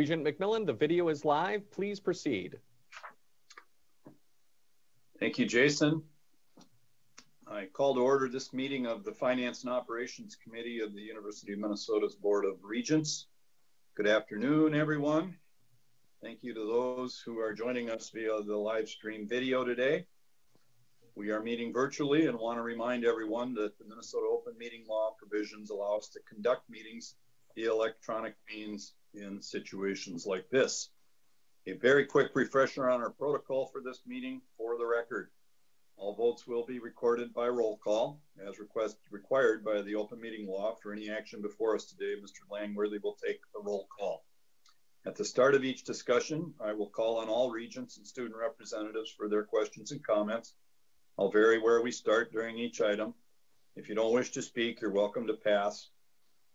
Regent McMillan, the video is live. Please proceed. Thank you, Jason. I call to order this meeting of the Finance and Operations Committee of the University of Minnesota's Board of Regents. Good afternoon, everyone. Thank you to those who are joining us via the live stream video today. We are meeting virtually and want to remind everyone that the Minnesota Open Meeting Law provisions allow us to conduct meetings via electronic means in situations like this. A very quick refresher on our protocol for this meeting for the record. All votes will be recorded by roll call as request, required by the open meeting law. For any action before us today, Mr. Langworthy will take the roll call. At the start of each discussion, I will call on all regents and student representatives for their questions and comments. I'll vary where we start during each item. If you don't wish to speak, you're welcome to pass,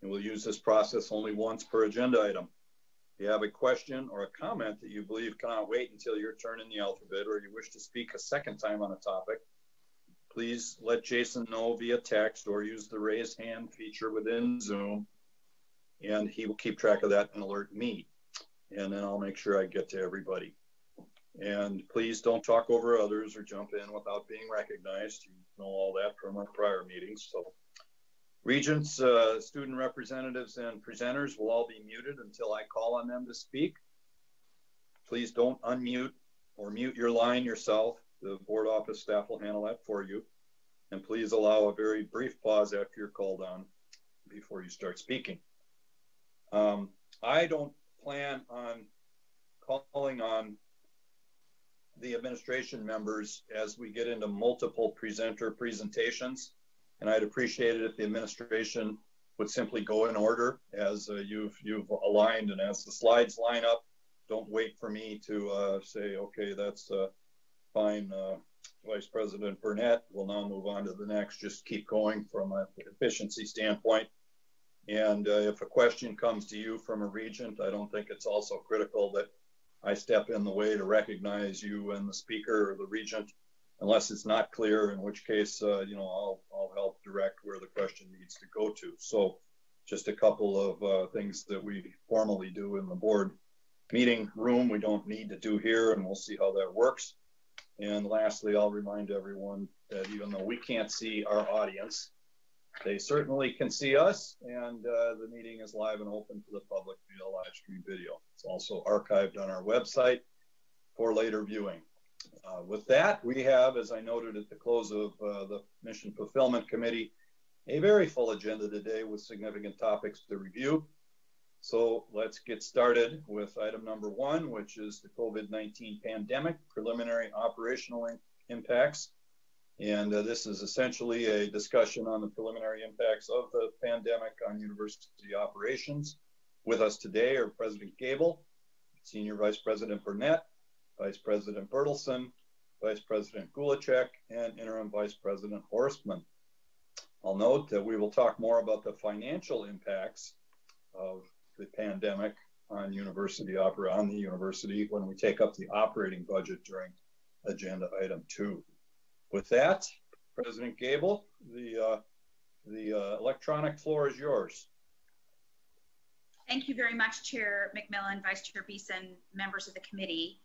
and we'll use this process only once per agenda item. If you have a question or a comment that you believe cannot wait until your turn in the alphabet or you wish to speak a second time on a topic, please let Jason know via text or use the raise hand feature within Zoom, and he will keep track of that and alert me. And then I'll make sure I get to everybody. And please don't talk over others or jump in without being recognized. You know all that from our prior meetings. So Regents, uh, student representatives, and presenters will all be muted until I call on them to speak. Please don't unmute or mute your line yourself. The board office staff will handle that for you. And please allow a very brief pause after you're called on before you start speaking. Um, I don't plan on calling on the administration members as we get into multiple presenter presentations. And I'd appreciate it if the administration would simply go in order as uh, you've you've aligned and as the slides line up. Don't wait for me to uh, say, okay, that's uh, fine. Uh, Vice President Burnett will now move on to the next. Just keep going from an efficiency standpoint. And uh, if a question comes to you from a regent, I don't think it's also critical that I step in the way to recognize you and the speaker or the regent unless it's not clear, in which case, uh, you know, I'll, I'll help direct where the question needs to go to. So just a couple of uh, things that we formally do in the board meeting room we don't need to do here, and we'll see how that works. And lastly, I'll remind everyone that even though we can't see our audience, they certainly can see us, and uh, the meeting is live and open to the public via live stream video. It's also archived on our website for later viewing. Uh, with that, we have, as I noted at the close of uh, the Mission Fulfillment Committee, a very full agenda today with significant topics to review. So let's get started with item number one, which is the COVID-19 pandemic preliminary operational impacts. And uh, this is essentially a discussion on the preliminary impacts of the pandemic on university operations. With us today are President Gabel, Senior Vice President Burnett, Vice President Berthelsen, Vice President Gulachek, and Interim Vice President Horstman. I'll note that we will talk more about the financial impacts of the pandemic on university opera on the university when we take up the operating budget during agenda item two. With that, President Gabel, the uh, the uh, electronic floor is yours. Thank you very much, Chair McMillan, Vice Chair Beeson, members of the committee.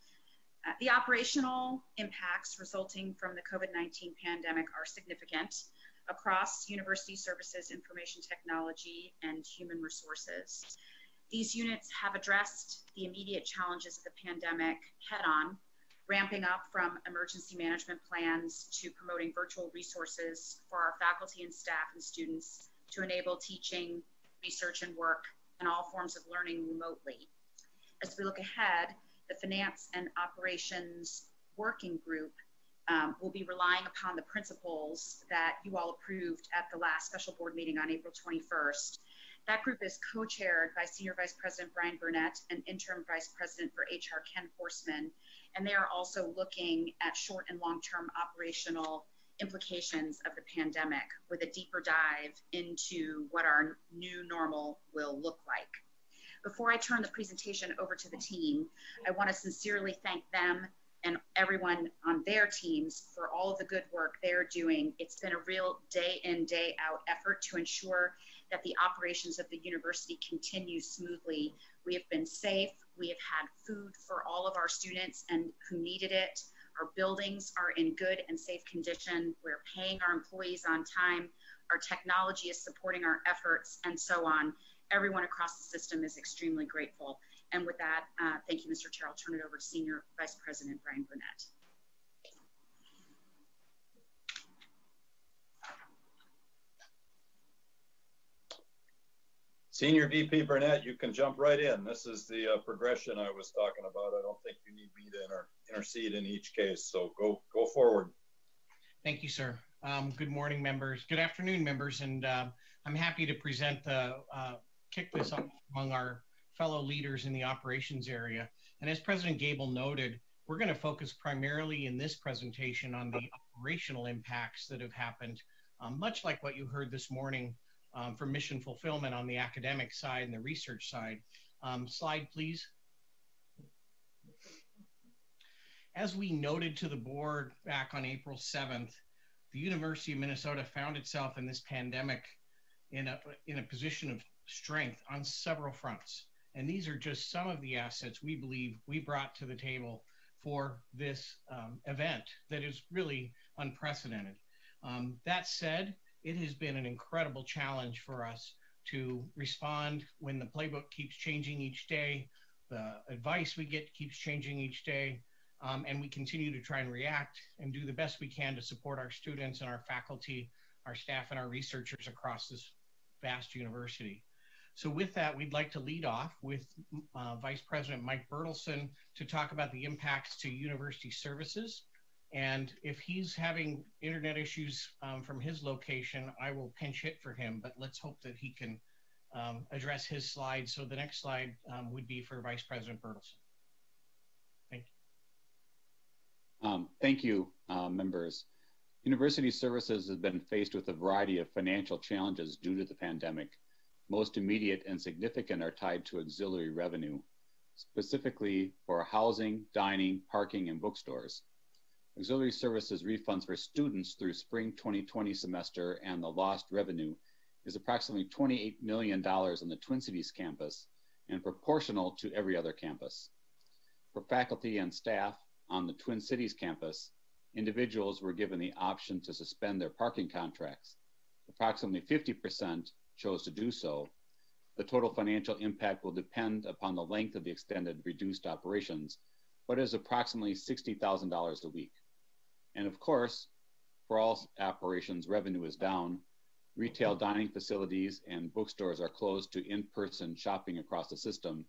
Uh, the operational impacts resulting from the COVID-19 pandemic are significant across university services, information technology, and human resources. These units have addressed the immediate challenges of the pandemic head on, ramping up from emergency management plans to promoting virtual resources for our faculty and staff and students to enable teaching, research, and work and all forms of learning remotely. As we look ahead, the Finance and Operations Working Group um, will be relying upon the principles that you all approved at the last special board meeting on April 21st. That group is co-chaired by Senior Vice President Brian Burnett and Interim Vice President for HR Ken Horstman. And they are also looking at short and long-term operational implications of the pandemic with a deeper dive into what our new normal will look like. Before I turn the presentation over to the team, I want to sincerely thank them and everyone on their teams for all of the good work they're doing. It's been a real day in, day out effort to ensure that the operations of the university continue smoothly. We have been safe, We have had food for all of our students and who needed it. Our buildings are in good and safe condition. We're paying our employees on time. Our technology is supporting our efforts and so on. Everyone across the system is extremely grateful. And with that, uh, thank you, Mr. Chair. I'll turn it over to Senior Vice President Brian Burnett. Senior VP Burnett, you can jump right in. This is the uh, progression I was talking about. I don't think you need me to inter intercede in each case, so go go forward. Thank you, sir. Um, good morning, members. Good afternoon, members, and uh, I'm happy to present the uh, kick this up among our fellow leaders in the operations area. And as President Gabel noted, we're going to focus primarily in this presentation on the operational impacts that have happened, um, much like what you heard this morning um, for mission fulfillment on the academic side and the research side. Um, slide, please. As we noted to the board back on April 7th, the University of Minnesota found itself in this pandemic in a, in a position of strength on several fronts. And these are just some of the assets we believe we brought to the table for this um, event that is really unprecedented. Um, that said, it has been an incredible challenge for us to respond when the playbook keeps changing each day, the advice we get keeps changing each day, um, and we continue to try and react and do the best we can to support our students and our faculty, our staff, and our researchers across this vast university. So with that, we'd like to lead off with uh, Vice President Mike Berthelsen to talk about the impacts to university services and if he's having internet issues um, from his location, I will pinch hit for him. But let's hope that he can um, address his slide. So the next slide um, would be for Vice President Berthelsen. Thank you. Um, thank you, uh, members. University services has been faced with a variety of financial challenges due to the pandemic. Most immediate and significant are tied to auxiliary revenue, specifically for housing, dining, parking, and bookstores. Auxiliary services refunds for students through spring 2020 semester and the lost revenue is approximately $28 million on the Twin Cities campus and proportional to every other campus. For faculty and staff on the Twin Cities campus, individuals were given the option to suspend their parking contracts. Approximately 50% chose to do so. The total financial impact will depend upon the length of the extended reduced operations, but is approximately $60,000 a week. And of course, for all operations, revenue is down. Retail dining facilities and bookstores are closed to in-person shopping across the system,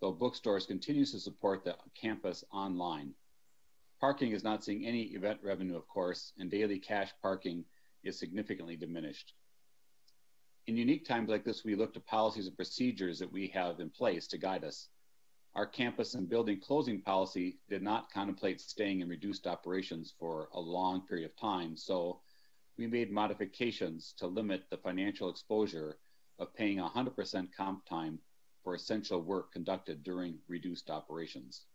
though bookstores continues to support the campus online. Parking is not seeing any event revenue, of course, and daily cash parking is significantly diminished. In unique times like this, we look to policies and procedures that we have in place to guide us. Our campus and building closing policy did not contemplate staying in reduced operations for a long period of time, so we made modifications to limit the financial exposure of paying 100% comp time for essential work conducted during reduced operations.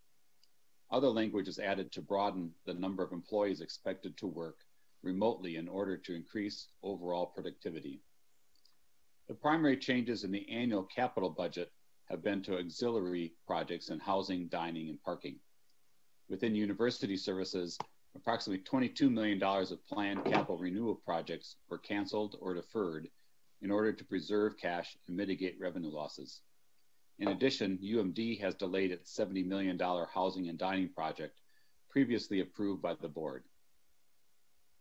Other language is added to broaden the number of employees expected to work remotely in order to increase overall productivity. The primary changes in the annual capital budget have been to auxiliary projects in housing, dining, and parking. Within university services, approximately $22 million of planned capital renewal projects were canceled or deferred in order to preserve cash and mitigate revenue losses. In addition, UMD has delayed its $70 million housing and dining project previously approved by the board.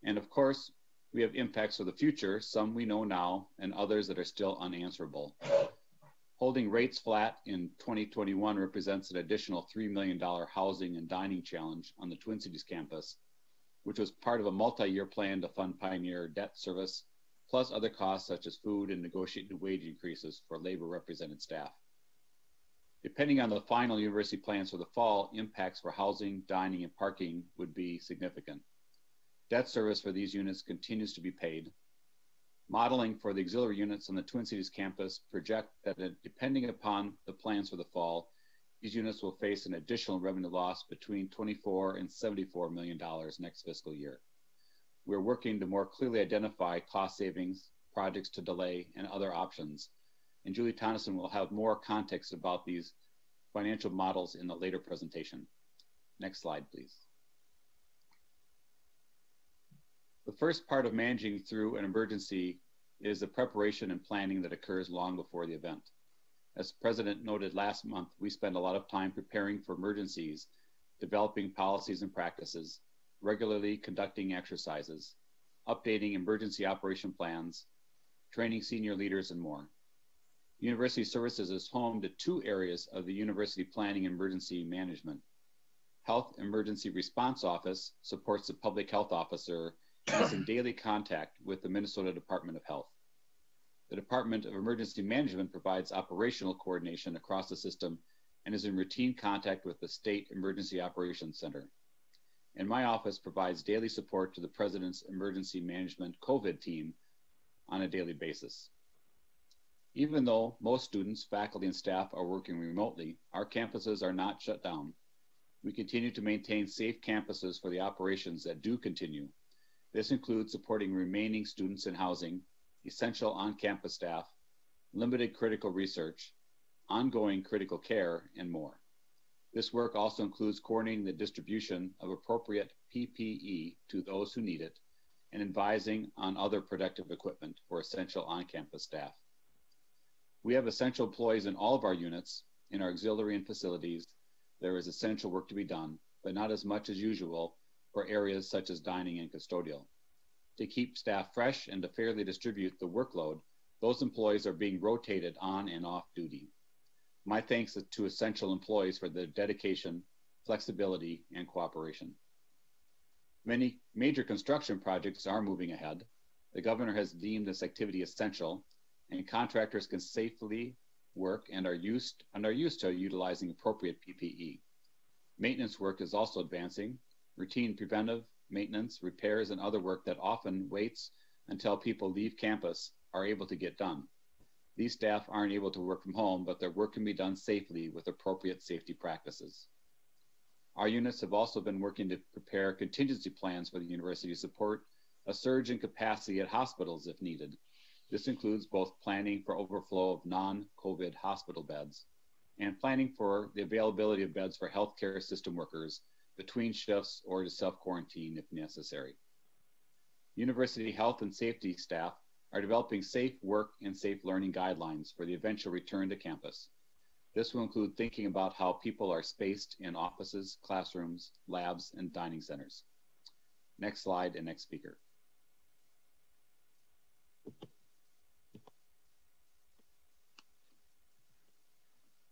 And of course, we have impacts for the future, some we know now, and others that are still unanswerable. Holding rates flat in 2021 represents an additional $3 million housing and dining challenge on the Twin Cities campus, which was part of a multi-year plan to fund Pioneer debt service, plus other costs such as food and negotiated wage increases for labor represented staff. Depending on the final university plans for the fall, impacts for housing, dining, and parking would be significant. Debt service for these units continues to be paid, Modeling for the auxiliary units on the Twin Cities campus project that depending upon the plans for the fall, these units will face an additional revenue loss between 24 and 74 million dollars next fiscal year. We're working to more clearly identify cost savings, projects to delay, and other options. And Julie Tonneson will have more context about these financial models in the later presentation. Next slide, please. The first part of managing through an emergency is the preparation and planning that occurs long before the event. As President noted last month, we spend a lot of time preparing for emergencies, developing policies and practices, regularly conducting exercises, updating emergency operation plans, training senior leaders, and more. University Services is home to two areas of the University Planning Emergency Management. Health Emergency Response Office supports the public health officer is in daily contact with the Minnesota Department of Health. The Department of Emergency Management provides operational coordination across the system and is in routine contact with the State Emergency Operations Center. And my office provides daily support to the President's Emergency Management COVID team on a daily basis. Even though most students, faculty, and staff are working remotely, our campuses are not shut down. We continue to maintain safe campuses for the operations that do continue. This includes supporting remaining students in housing, essential on-campus staff, limited critical research, ongoing critical care, and more. This work also includes coordinating the distribution of appropriate PPE to those who need it and advising on other protective equipment for essential on-campus staff. We have essential employees in all of our units. In our auxiliary and facilities, there is essential work to be done, but not as much as usual for areas such as dining and custodial. To keep staff fresh and to fairly distribute the workload, those employees are being rotated on and off duty. My thanks to essential employees for their dedication, flexibility, and cooperation. Many major construction projects are moving ahead. The governor has deemed this activity essential, and contractors can safely work and are used and are used to utilizing appropriate PPE. Maintenance work is also advancing. Routine preventive maintenance, repairs, and other work that often waits until people leave campus are able to get done. These staff aren't able to work from home, but their work can be done safely with appropriate safety practices. Our units have also been working to prepare contingency plans for the university to support a surge in capacity at hospitals if needed. This includes both planning for overflow of non-COVID hospital beds and planning for the availability of beds for healthcare system workers between shifts or to self-quarantine if necessary. University health and safety staff are developing safe work and safe learning guidelines for the eventual return to campus. This will include thinking about how people are spaced in offices, classrooms, labs, and dining centers. Next slide and next speaker.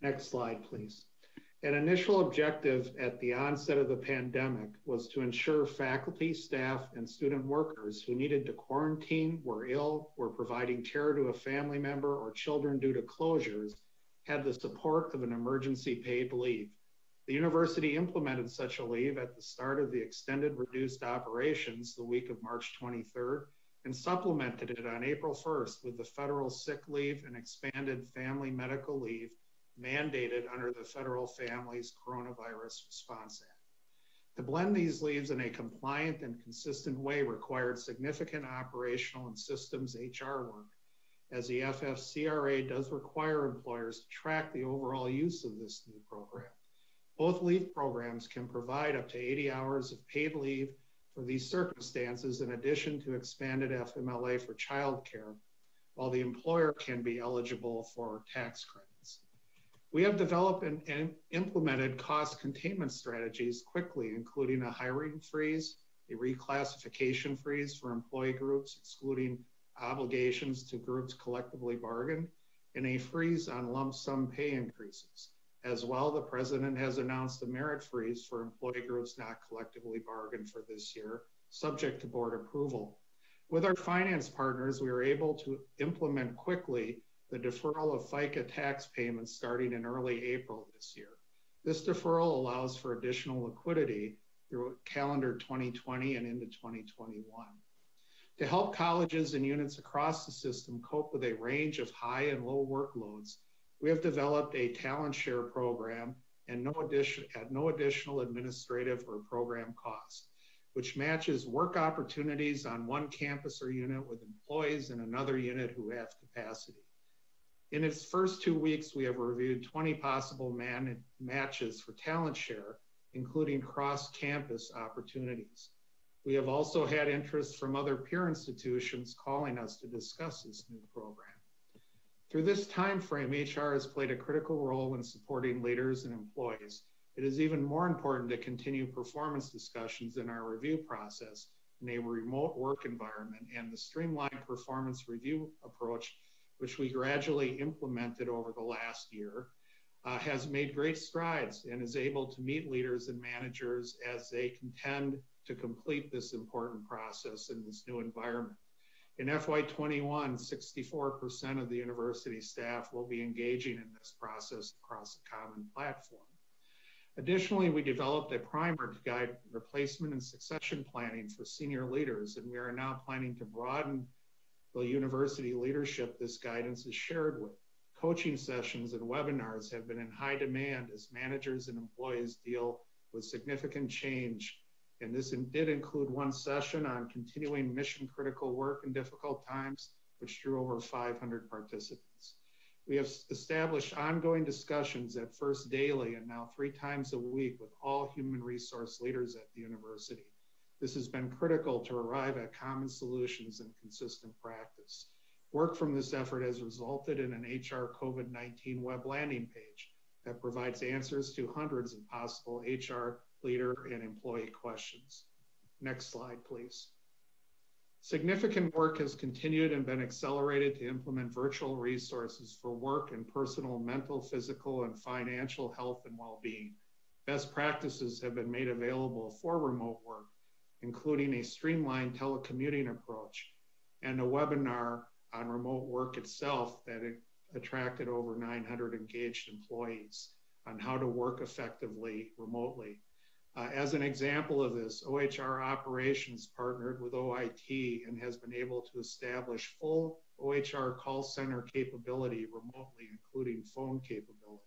Next slide, please. An initial objective at the onset of the pandemic was to ensure faculty, staff, and student workers who needed to quarantine, were ill, were providing care to a family member, or children due to closures had the support of an emergency paid leave. The university implemented such a leave at the start of the extended reduced operations the week of March 23rd and supplemented it on April 1st with the federal sick leave and expanded family medical leave mandated under the Federal Families Coronavirus Response Act. To blend these leaves in a compliant and consistent way required significant operational and systems HR work, as the FFCRA does require employers to track the overall use of this new program. Both leave programs can provide up to 80 hours of paid leave for these circumstances in addition to expanded FMLA for childcare, while the employer can be eligible for tax credit. We have developed and, implemented cost containment strategies quickly, including a hiring freeze, a reclassification freeze for employee groups, excluding obligations to groups collectively bargained, and a freeze on lump sum pay increases. As well, the president has announced a merit freeze for employee groups not collectively bargained for this year, subject to board approval. With our finance partners, we were able to implement quickly the deferral of FICA tax payments starting in early April this year. This deferral allows for additional liquidity through calendar 2020 and into 2021. To help colleges and units across the system cope with a range of high and low workloads, we have developed a talent share program and no addition, at no additional administrative or program cost, which matches work opportunities on one campus or unit with employees in another unit who have capacity. In its first two weeks, we have reviewed 20 possible matches for talent share, including cross campus opportunities. We have also had interest from other peer institutions calling us to discuss this new program. Through this time frame, HR has played a critical role in supporting leaders and employees. It is even more important to continue performance discussions in our review process in a remote work environment and the streamlined performance review approach, which we gradually implemented over the last year, uh, has made great strides and is able to meet leaders and managers as they contend to complete this important process in this new environment. In FY21, 64% of the university staff will be engaging in this process across a common platform. Additionally, we developed a primer to guide replacement and succession planning for senior leaders, and we are now planning to broaden the university leadership this guidance is shared with. Coaching sessions and webinars have been in high demand as managers and employees deal with significant change and this did include one session on continuing mission critical work in difficult times, which drew over 500 participants. We have established ongoing discussions at first daily and now three times a week with all human resource leaders at the university. This has been critical to arrive at common solutions and consistent practice. Work from this effort has resulted in an HR COVID 19 web landing page that provides answers to hundreds of possible HR leader, and employee questions. Next slide, please. Significant work has continued and been accelerated to implement virtual resources for work and personal, mental, physical, and financial health and well-being. Best practices have been made available for remote work, including a streamlined telecommuting approach and a webinar on remote work itself that attracted over 900 engaged employees on how to work effectively remotely. Uh, as an example of this, OHR Operations partnered with OIT and has been able to establish full OHR call center capability remotely, including phone capability.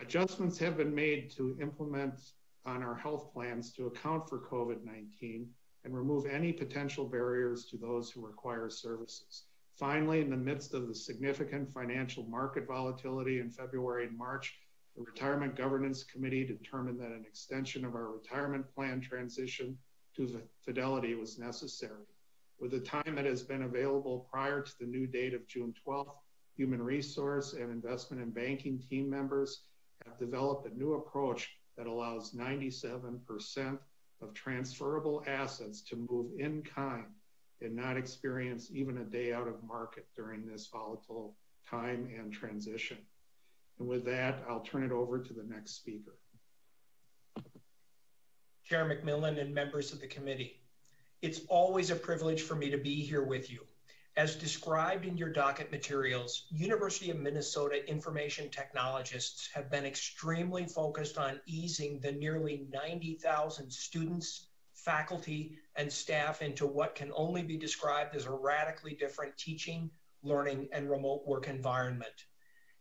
Adjustments have been made to implement on our health plans to account for COVID 19 and remove any potential barriers to those who require services. Finally, in the midst of the significant financial market volatility in February and March, the Retirement Governance Committee determined that an extension of our retirement plan transition to Fidelity was necessary. With the time that has been available prior to the new date of June 12th, human resource and investment and banking team members have developed a new approach that allows 97% of transferable assets to move in kind and not experience even a day out of market during this volatile time and transition. And with that, I'll turn it over to the next speaker. Chair McMillan and members of the committee. It's always a privilege for me to be here with you. As described in your docket materials, University of Minnesota information technologists have been extremely focused on easing the nearly 90,000 students, faculty, and staff into what can only be described as a radically different teaching, learning, and remote work environment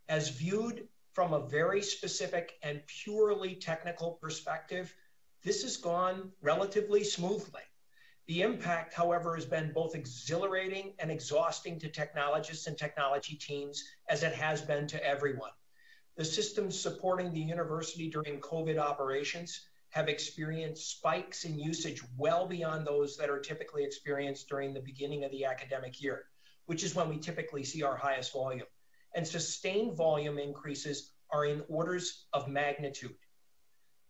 as viewed from a very specific and purely technical perspective, this has gone relatively smoothly. The impact, however, has been both exhilarating and exhausting to technologists and technology teams, as it has been to everyone. The systems supporting the university during COVID operations have experienced spikes in usage well beyond those that are typically experienced during the beginning of the academic year, which is when we typically see our highest volume and sustained volume increases are in orders of magnitude.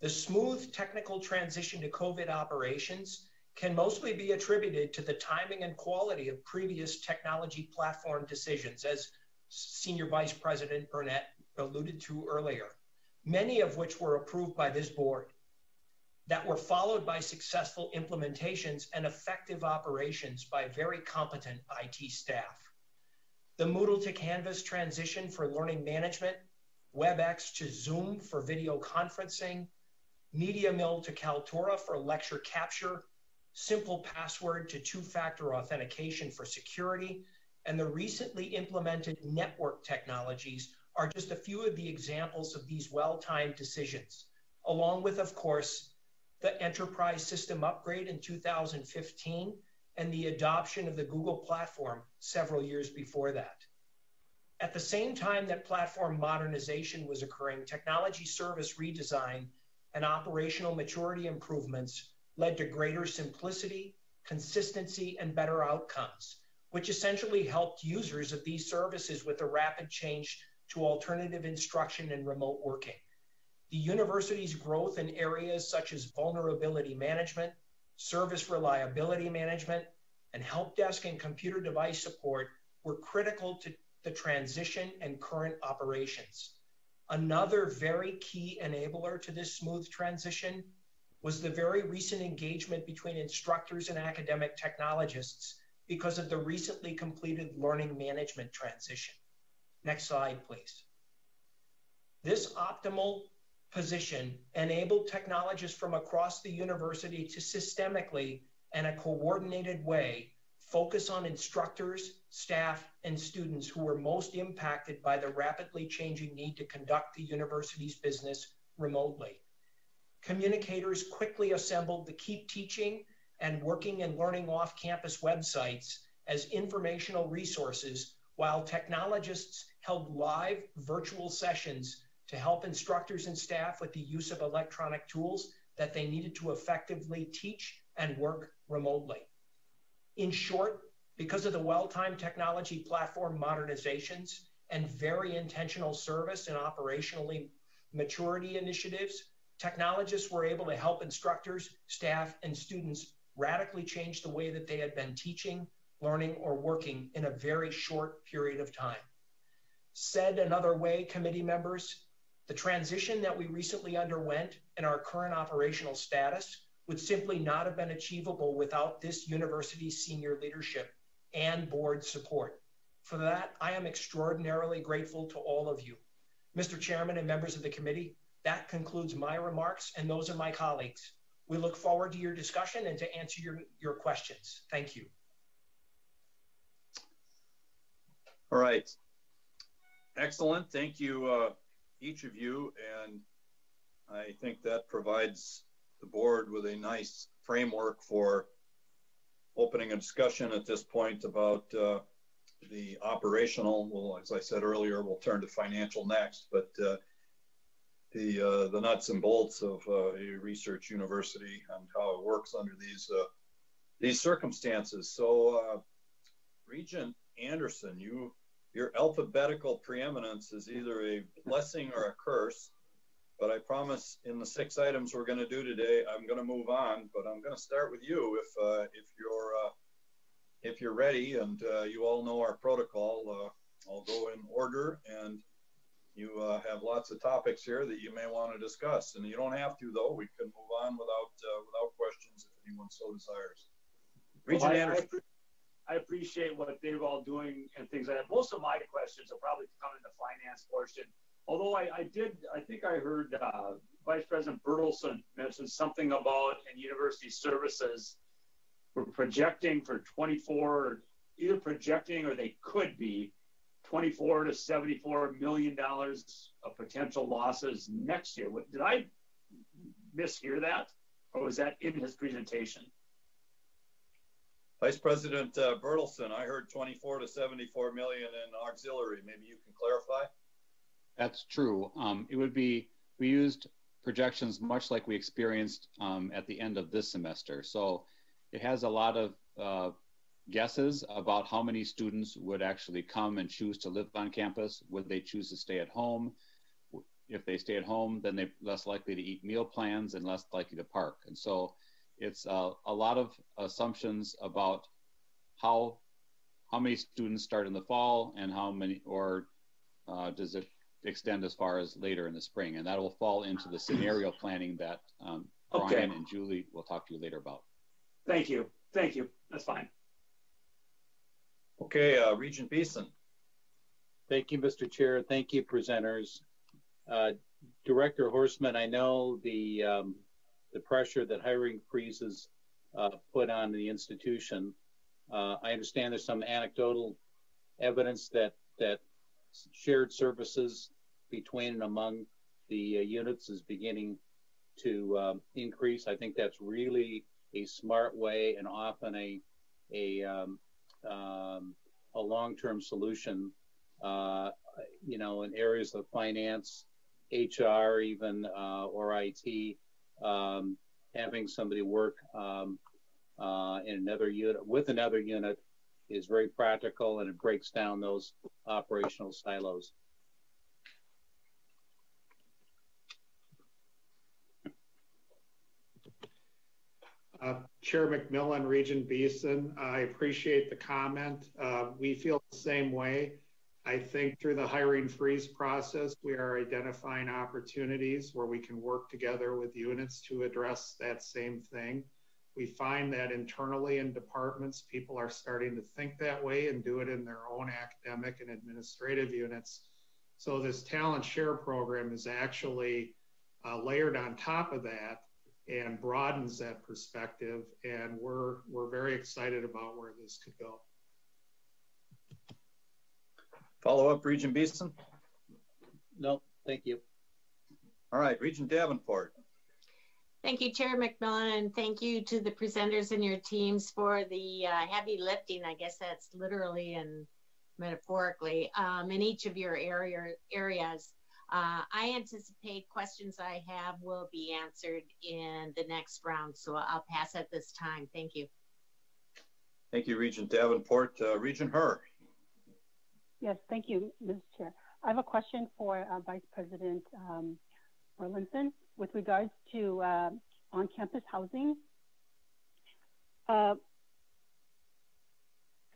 The smooth technical transition to COVID operations can mostly be attributed to the timing and quality of previous technology platform decisions, as Senior Vice President Burnett alluded to earlier, many of which were approved by this board, that were followed by successful implementations and effective operations by very competent IT staff. The Moodle to Canvas transition for learning management, WebEx to Zoom for video conferencing, MediaMill to Kaltura for lecture capture, simple password to two-factor authentication for security, and the recently implemented network technologies are just a few of the examples of these well-timed decisions, along with, of course, the enterprise system upgrade in 2015 and the adoption of the Google platform several years before that. At the same time that platform modernization was occurring, technology service redesign and operational maturity improvements led to greater simplicity, consistency, and better outcomes, which essentially helped users of these services with a rapid change to alternative instruction and remote working. The university's growth in areas such as vulnerability management, service reliability management, and help desk and computer device support were critical to the transition and current operations. Another very key enabler to this smooth transition was the very recent engagement between instructors and academic technologists because of the recently completed learning management transition. Next slide, please. This optimal position enabled technologists from across the university to systemically and a coordinated way focus on instructors, staff, and students who were most impacted by the rapidly changing need to conduct the university's business remotely. Communicators quickly assembled the Keep Teaching and Working and Learning Off Campus websites as informational resources, while technologists held live virtual sessions to help instructors and staff with the use of electronic tools that they needed to effectively teach and work remotely. In short, because of the well-timed technology platform modernizations and very intentional service and operationally maturity initiatives, technologists were able to help instructors, staff, and students radically change the way that they had been teaching, learning, or working in a very short period of time. Said another way, committee members, the transition that we recently underwent and our current operational status would simply not have been achievable without this university's senior leadership and board support. For that, I am extraordinarily grateful to all of you. Mr. Chairman and members of the committee, that concludes my remarks and those of my colleagues. We look forward to your discussion and to answer your, your questions. Thank you. All right. Excellent. Thank you, uh, each of you. And I think that provides the board with a nice framework for opening a discussion at this point about uh, the operational. Well, as I said earlier, we'll turn to financial next, but uh, the uh, the nuts and bolts of uh, a research university and how it works under these uh, these circumstances. So, Regent Anderson, you your alphabetical preeminence is either a blessing or a curse. But I promise in the six items we're going to do today, I'm going to move on. But I'm going to start with you if uh, if you're uh, if you're ready, and uh, you all know our protocol. I'll go in order, and you uh, have lots of topics here that you may want to discuss. And you don't have to, though. We can move on without uh, without questions if anyone so desires. Regent well, I, Anderson. I, I appreciate what they're all doing and things like that. Most of my questions will probably come in the finance portion although I, I, did, I think I heard uh, Vice President Berthelsen mention something about in university services, we're projecting for 24, either projecting or they could be 24 to 74 million dollars of potential losses next year. Did I mishear that, or was that in his presentation? Vice President uh, Berthelsen, I heard 24 to 74 million in auxiliary. Maybe you can clarify. That's true. Um, it would be, we used projections much like we experienced um, at the end of this semester. So it has a lot of uh, guesses about how many students would actually come and choose to live on campus. Would they choose to stay at home? If they stay at home, then they're less likely to eat meal plans and less likely to park. And so it's uh, a lot of assumptions about how how many students start in the fall and how many, or uh, does it extend as far as later in the spring, and that will fall into the scenario planning that um, okay. Brian and Julie will talk to you later about. Thank you. Thank you. That's fine. Okay, uh, Regent Beeson. Thank you, Mr. Chair. Thank you, presenters. Uh, Director Horstman, I know the um, the pressure that hiring freezes uh, put on the institution. Uh, I understand there's some anecdotal evidence that that shared services between and among the uh, units is beginning to um, increase. I think that's really a smart way and often a a um, um, a long-term solution uh, you know, in areas of finance, HR, even uh, or IT, um, having somebody work um, uh, in another unit with another unit is very practical and it breaks down those operational silos. Chair McMillan, Regent Beeson, I appreciate the comment. Uh, we feel the same way. I think through the hiring freeze process, we are identifying opportunities where we can work together with units to address that same thing. We find that internally in departments, people are starting to think that way and do it in their own academic and administrative units. So this talent share program is actually uh, layered on top of that and broadens that perspective. And we're we're very excited about where this could go. Follow up, Regent Beeson? No, thank you. All right, Regent Davenport. Thank you, Chair McMillan, and thank you to the presenters and your teams for the uh, heavy lifting. I guess that's literally and metaphorically um, in each of your area areas. Uh, I anticipate questions I have will be answered in the next round, so I'll pass at this time. Thank you. Thank you, Regent Davenport. Uh, Regent Her. Yes, thank you, Ms. Chair. I have a question for uh, Vice President um, Erlandson with regards to uh, on-campus housing. Because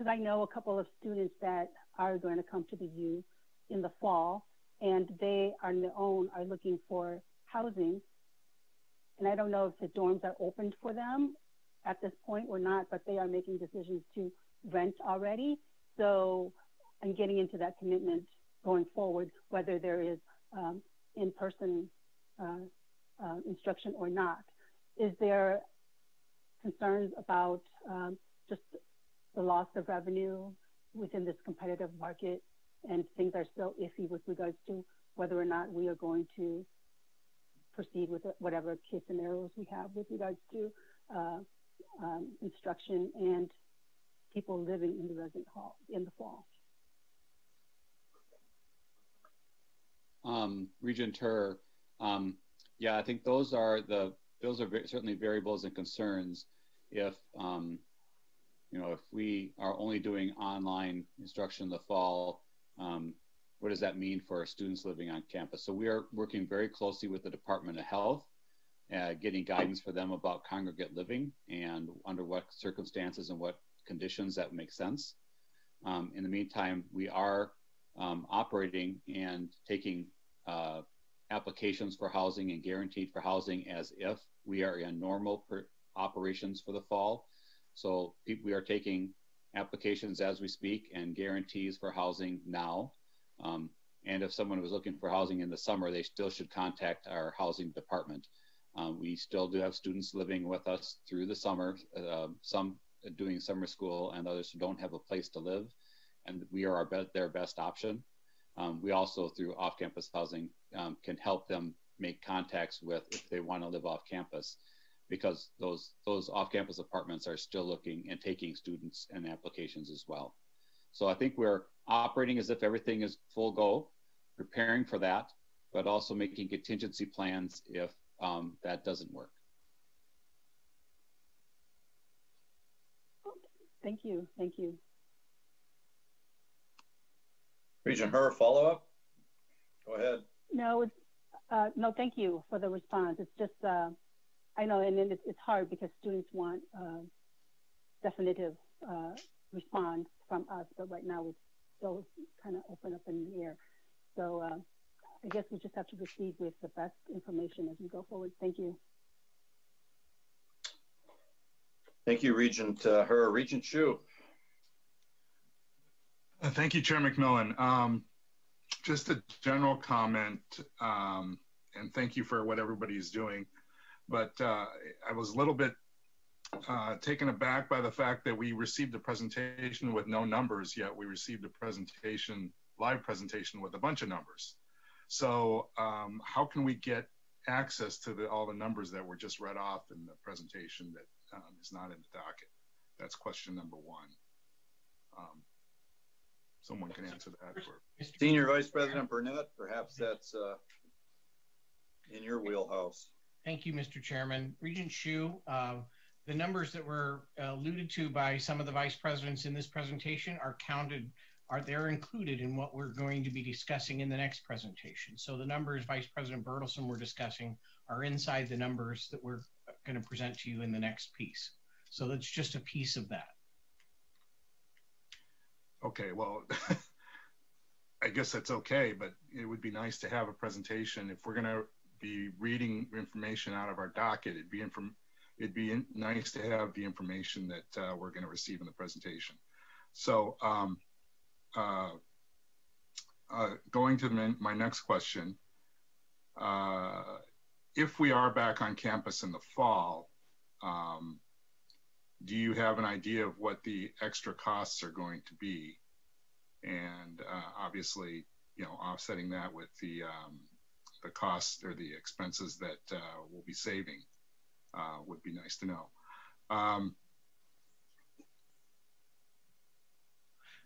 uh, I know a couple of students that are going to come to the U in the fall and they on their own are looking for housing. And I don't know if the dorms are opened for them at this point or not, but they are making decisions to rent already. So I'm getting into that commitment going forward, whether there is um, in-person uh, uh, instruction or not. Is there concerns about um, just the loss of revenue within this competitive market and things are still iffy with regards to whether or not we are going to proceed with whatever case scenarios we have with regards to uh, um, instruction and people living in the resident hall in the fall. Um, Regent Her, um, yeah, I think those are the those are certainly variables and concerns. If um, you know, if we are only doing online instruction in the fall, um, what does that mean for our students living on campus? So we are working very closely with the Department of Health, uh, getting guidance for them about congregate living and under what circumstances and what conditions that make sense. Um, in the meantime, we are um, operating and taking uh, applications for housing and guaranteed for housing as if we are in normal operations for the fall. So we are taking applications as we speak and guarantees for housing now. Um, and if someone was looking for housing in the summer, they still should contact our housing department. Um, we still do have students living with us through the summer, uh, some doing summer school and others who don't have a place to live. And we are be their best option. Um, we also, through off-campus housing, um, can help them make contacts with if they want to live off campus because those those off-campus apartments are still looking and taking students and applications as well. So I think we're operating as if everything is full go, preparing for that, but also making contingency plans if um, that doesn't work. Thank you. Thank you. Regent Her, follow up? Go ahead. No, uh, no, thank you for the response. It's just uh, I know, and it's, it's hard because students want uh, definitive uh, response from us, but right now it's still kind of open up in the air. So uh, I guess we just have to proceed with the best information as we go forward. Thank you. Thank you, Regent uh, Her. Regent Hsu. Uh, thank you, Chair McMillan. Um, just a general comment, um, and thank you for what everybody is doing but uh, I was a little bit uh, taken aback by the fact that we received a presentation with no numbers, yet we received a presentation, live presentation with a bunch of numbers. So um, how can we get access to the, all the numbers that were just read off in the presentation that um, is not in the docket? That's question number one. Um, someone can answer that. For... Senior Vice President Burnett, perhaps that's uh, in your wheelhouse. Thank you, Mr. Chairman. Regent Hsu, uh, the numbers that were alluded to by some of the vice presidents in this presentation are counted, are they're included in what we're going to be discussing in the next presentation. So the numbers Vice President Berthelsen were discussing are inside the numbers that we're going to present to you in the next piece. So that's just a piece of that. Okay, well, I guess that's okay, but it would be nice to have a presentation. If we're going to be reading information out of our docket, it'd be it'd be nice to have the information that uh, we're going to receive in the presentation. So um, uh, uh, going to my, next question, if we are back on campus in the fall, um, do you have an idea of what the extra costs are going to be? And obviously, you know, offsetting that with the um, the costs or the expenses that uh, we'll be saving uh, would be nice to know. Um,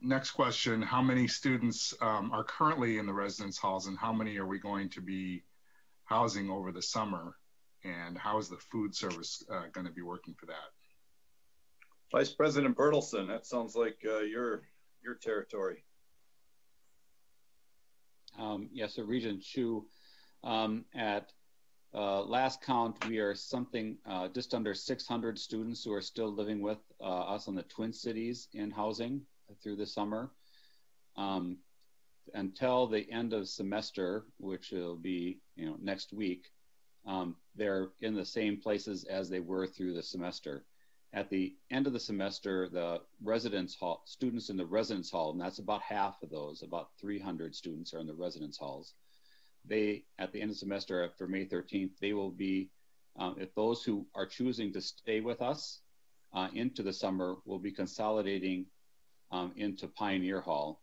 next question, how many students um, are currently in the residence halls and how many are we going to be housing over the summer? And how is the food service uh, going to be working for that? Vice President Berthelsen, that sounds like uh, your your territory. Um, yes, so Regent Hsu, um, at uh, last count, we are something uh, just under 600 students who are still living with uh, us in the Twin Cities in housing through the summer. Um, until the end of semester, which will be you know next week, um, they're in the same places as they were through the semester. At the end of the semester, the residence hall students in the residence hall, and that's about half of those, about 300 students are in the residence halls they, at the end of semester after May 13th, they will be, um, if those who are choosing to stay with us uh, into the summer will be consolidating um, into Pioneer Hall.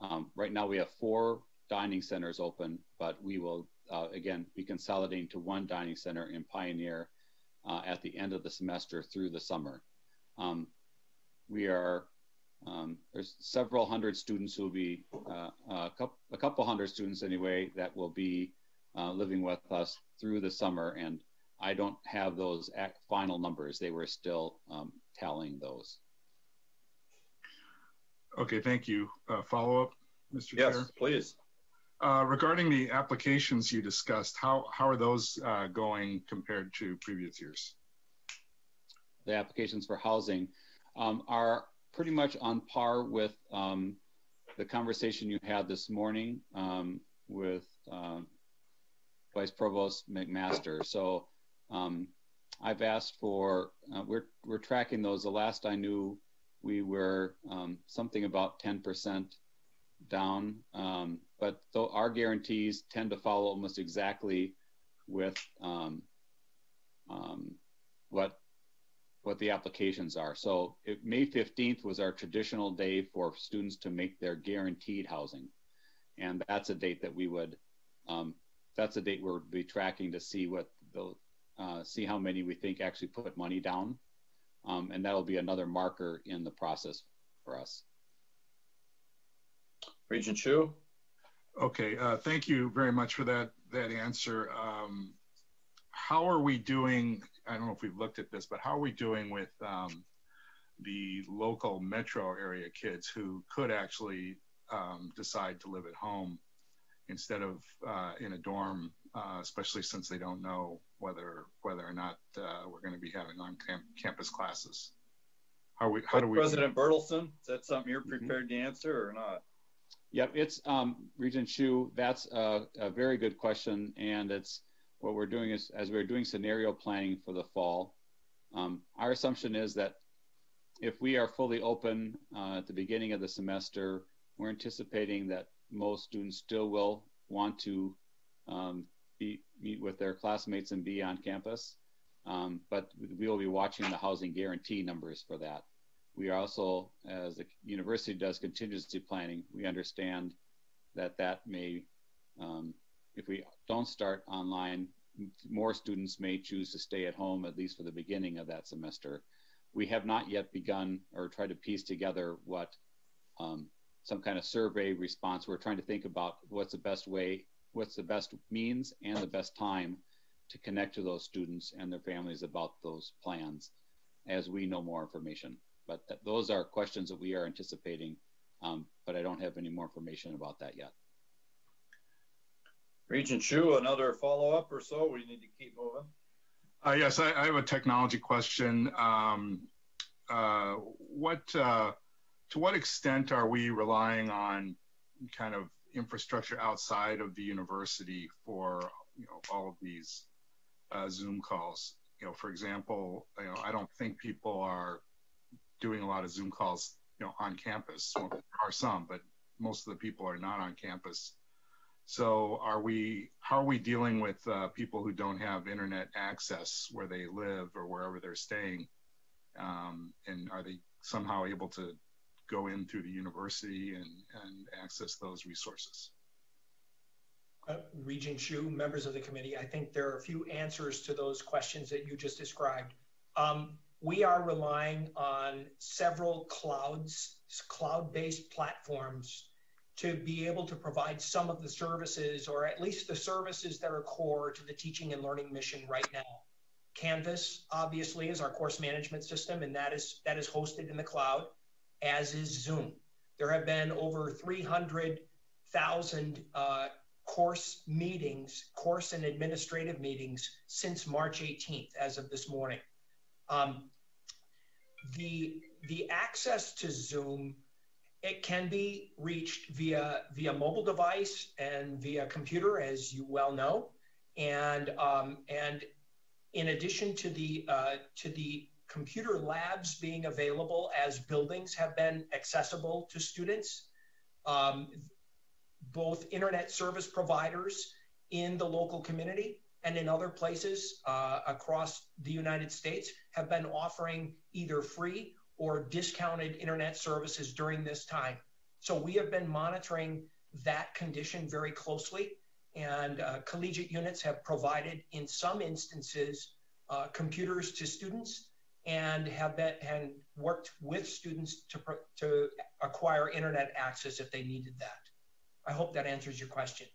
Um, right now we have four dining centers open, but we will uh, again be consolidating to one dining center in Pioneer uh, at the end of the semester through the summer. Um, we are um, there's several hundred students who will be, uh, a, couple, a, couple, hundred students anyway, that will be uh, living with us through the summer. And I don't have those final numbers. They were still um, tallying those. Okay, thank you. Uh, follow up, Mr. Yes, Chair? please. Uh, regarding the applications you discussed, how, how are those uh, going compared to previous years? The applications for housing um, are pretty much on par with um, the conversation you had this morning um, with uh, Vice Provost McMaster. So um, I've asked for, uh, we're, we're tracking those. The last I knew, we were um, something about 10% down. Um, but our guarantees tend to follow almost exactly with um, what what the applications are. So it, May 15th was our traditional day for students to make their guaranteed housing. And that's a date that we would, um, that's a date we'll be tracking to see what the, uh, see how many we think actually put money down. Um, and that'll be another marker in the process for us. Regent Hsu. Okay, uh, thank you very much for that that answer. Um, how are we doing? I don't know if we've looked at this, but how are we doing with um, the local metro area kids who could actually um, decide to live at home instead of uh, in a dorm, uh, especially since they don't know whether whether or not uh, we're going to be having on camp- campus classes? How we? How do we? President Berthelsen, is that something you're mm-hmm. prepared mm-hmm. to answer or not? Yep, it's um, Regent Hsu. That's a, a very good question, and it's what we're doing is as we're doing scenario planning for the fall, um, our assumption is that if we are fully open uh, at the beginning of the semester, we're anticipating that most students still will want to um, be, meet with their classmates and be on campus. Um, but we will be watching the housing guarantee numbers for that. We are also, as the university does contingency planning, we understand that that may um, if we don't start online, more students may choose to stay at home, at least for the beginning of that semester. We have not yet begun or tried to piece together what um, some kind of survey response. We're trying to think about what's the best way, what's the best means and the best time to connect to those students and their families about those plans as we know more information. But th those are questions that we are anticipating, um, but I don't have any more information about that yet. Regent Hsu, another follow-up or so? We need to keep moving. Uh, yes, I, I, have a technology question. Um, uh, what, uh, to what extent are we relying on kind of infrastructure outside of the university for you know all of these uh, Zoom calls? You know, for example, you know, I don't think people are doing a lot of Zoom calls, you know, on campus. Well, there are some, but most of the people are not on campus. So are we, how are we dealing with uh, people who don't have internet access where they live or wherever they're staying? Um, and are they somehow able to go in through the university and, and access those resources? Uh, Regent Hsu, members of the committee, I think there are a few answers to those questions that you just described. Um, we are relying on several clouds, cloud-based platforms to be able to provide some of the services, or at least the services that are core to the teaching and learning mission right now. Canvas, obviously, is our course management system, and that is that is hosted in the cloud, as is Zoom. There have been over 300,000 uh, course meetings, course and administrative meetings since March 18th, as of this morning. Um, the the access to Zoom it can be reached via via mobile device and via computer, as you well know, and um, and in addition to the uh, to the computer labs being available as buildings have been accessible to students, um, both internet service providers in the local community and in other places uh, across the United States have been offering either free or discounted internet services during this time. So we have been monitoring that condition very closely, and uh, collegiate units have provided, in some instances, uh, computers to students and have been and worked with students to to acquire internet access if they needed that. I hope that answers your question.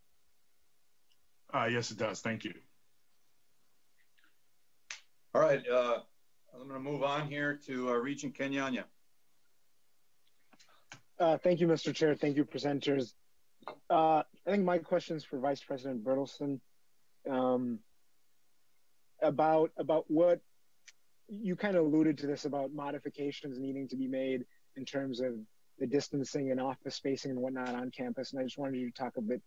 Uh, yes, it does. Thank you. All right. Uh, I'm going to move on here to uh, Regent Kenyanya. Uh, thank you, Mr. Chair. Thank you, presenters. Uh, I think my question is for Vice President Berthelsen um, about about what you kind of alluded to this about modifications needing to be made in terms of the distancing and office spacing and whatnot on campus. And I just wanted you to talk a bit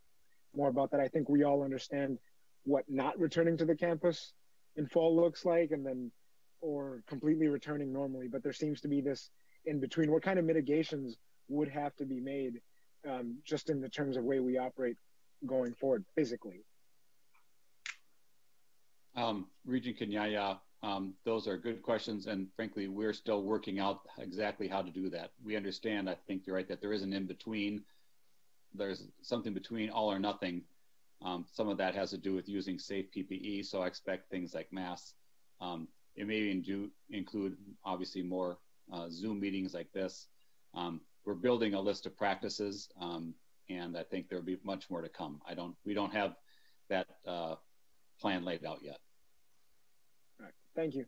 more about that. I think we all understand what not returning to the campus in fall looks like, and then or completely returning normally. But there seems to be this in between. What kind of mitigations would have to be made um, just in the terms of way we operate going forward physically? Um, Regent Kenyanya, um, those are good questions, and frankly, we're still working out exactly how to do that. We understand, I think you're right, that there is an in between. There's something between all or nothing. Um, some of that has to do with using safe PPE, so I expect things like masks. Um, it may even do include obviously more uh, Zoom meetings like this. Um, we're building a list of practices, um, and I think there'll be much more to come. I don't, we don't have that uh, plan laid out yet. All right. Thank you.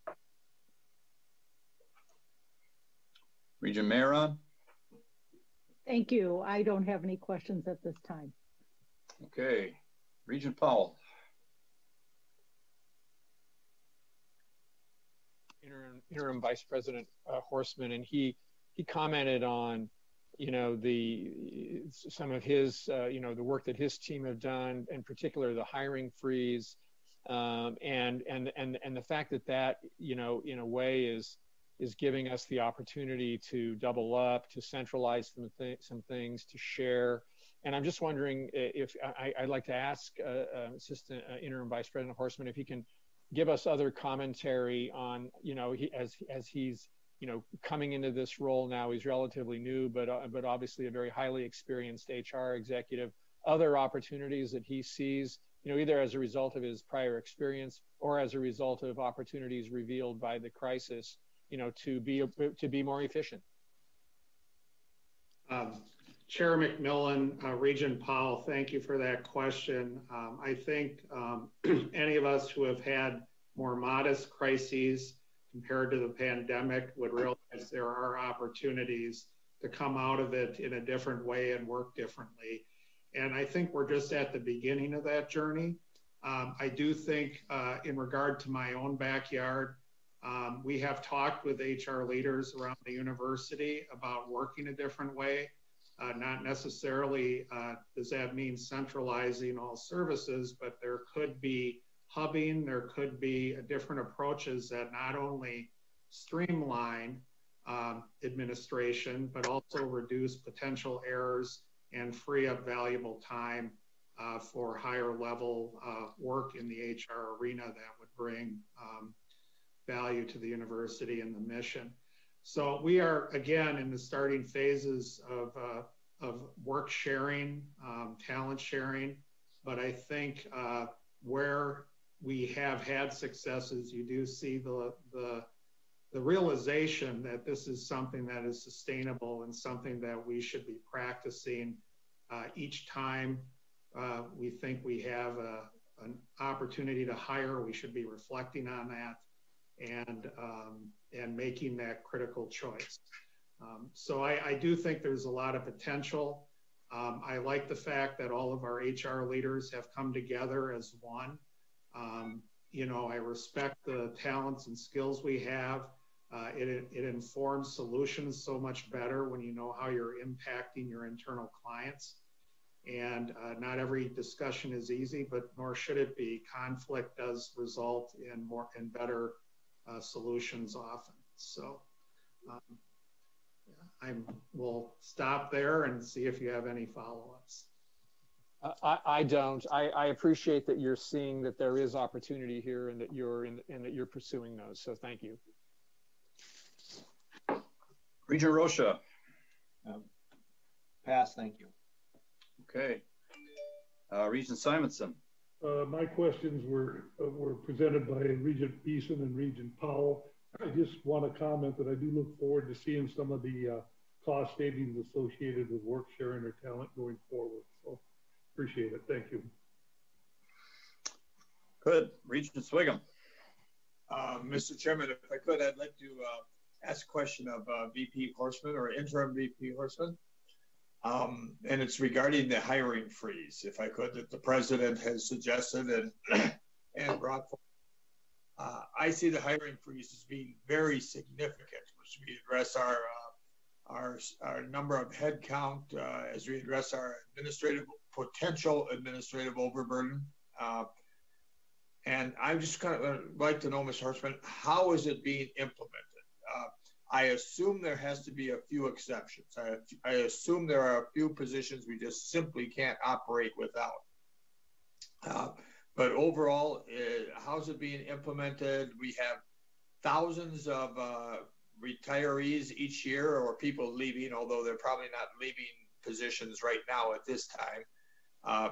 Regent Mayeron. Thank you. I don't have any questions at this time. Okay. Regent Powell. Interim, Vice President uh, Horstman, and he he commented on you know the some of his uh, you know the work that his team have done, in particular the hiring freeze, um, and and and and the fact that that you know in a way is is giving us the opportunity to double up, to centralize some th- some things, to share. And I'm just wondering if I, would like to ask uh, uh, Assistant uh, Interim Vice President Horstman if he can give us other commentary on, you know, he, as as he's you know coming into this role now, he's relatively new, but uh, but obviously a very highly experienced HR executive. Other opportunities that he sees, you know, either as a result of his prior experience or as a result of opportunities revealed by the crisis, you know, to be to be more efficient. Um, Chair McMillan, uh, Regent Powell, thank you for that question. Um, I think um, any of us who have had more modest crises compared to the pandemic would realize there are opportunities to come out of it in a different way and work differently. And I think we're just at the beginning of that journey. Um, I do think, uh, in regard to my own backyard, um, we have talked with HR leaders around the university about working a different way. Uh, not necessarily uh, does that mean centralizing all services, but there could be hubbing, there could be different approaches that not only streamline um, administration, but also reduce potential errors and free up valuable time uh, for higher level work in the HR arena that would bring um, value to the university and the mission. So we are again in the starting phases of, uh, of work sharing, um, talent sharing, but I think uh, where we have had successes, you do see the, the, the realization that this is something that is sustainable and something that we should be practicing uh, each time uh, we think we have a, an opportunity to hire, we should be reflecting on that. And um, and making that critical choice. Um, so I, I, do think there's a lot of potential. Um, I like the fact that all of our HR leaders have come together as one. Um, you know, I respect the talents and skills we have. Uh, it, it informs solutions so much better when you know how you're impacting your internal clients. And uh, not every discussion is easy, but nor should it be. Conflict does result in more and better uh, solutions often. So um, I will stop there and see if you have any follow-ups. Uh, I, I, don't. I, I, appreciate that you're seeing that there is opportunity here and that you're in, and that you're pursuing those. So thank you. Regent Rosha. Um, pass. Thank you. Okay. Uh, Regent Simonson. Uh, my questions were uh, were presented by Regent Beeson and Regent Powell. I just want to comment that I do look forward to seeing some of the uh, cost savings associated with work sharing or talent going forward. So appreciate it. Thank you. Good. Regent Sviggum. Uh, Mr. Chairman, if I could, I'd like to uh, ask a question of uh, VP Horstman or interim VP Horstman. Um, and it's regarding the hiring freeze, if I could, that the president has suggested and and brought forward. Uh, I see the hiring freeze as being very significant as we address our uh, our, our number of headcount, uh, as we address our administrative potential administrative overburden. Uh, and I just kind of like to know, Ms. Horstman, how is it being implemented? I assume there has to be a few exceptions. I, I assume there are a few positions we just simply can't operate without. Uh, but overall, uh, how's it being implemented? We have thousands of uh, retirees each year or people leaving, although they're probably not leaving positions right now at this time, uh,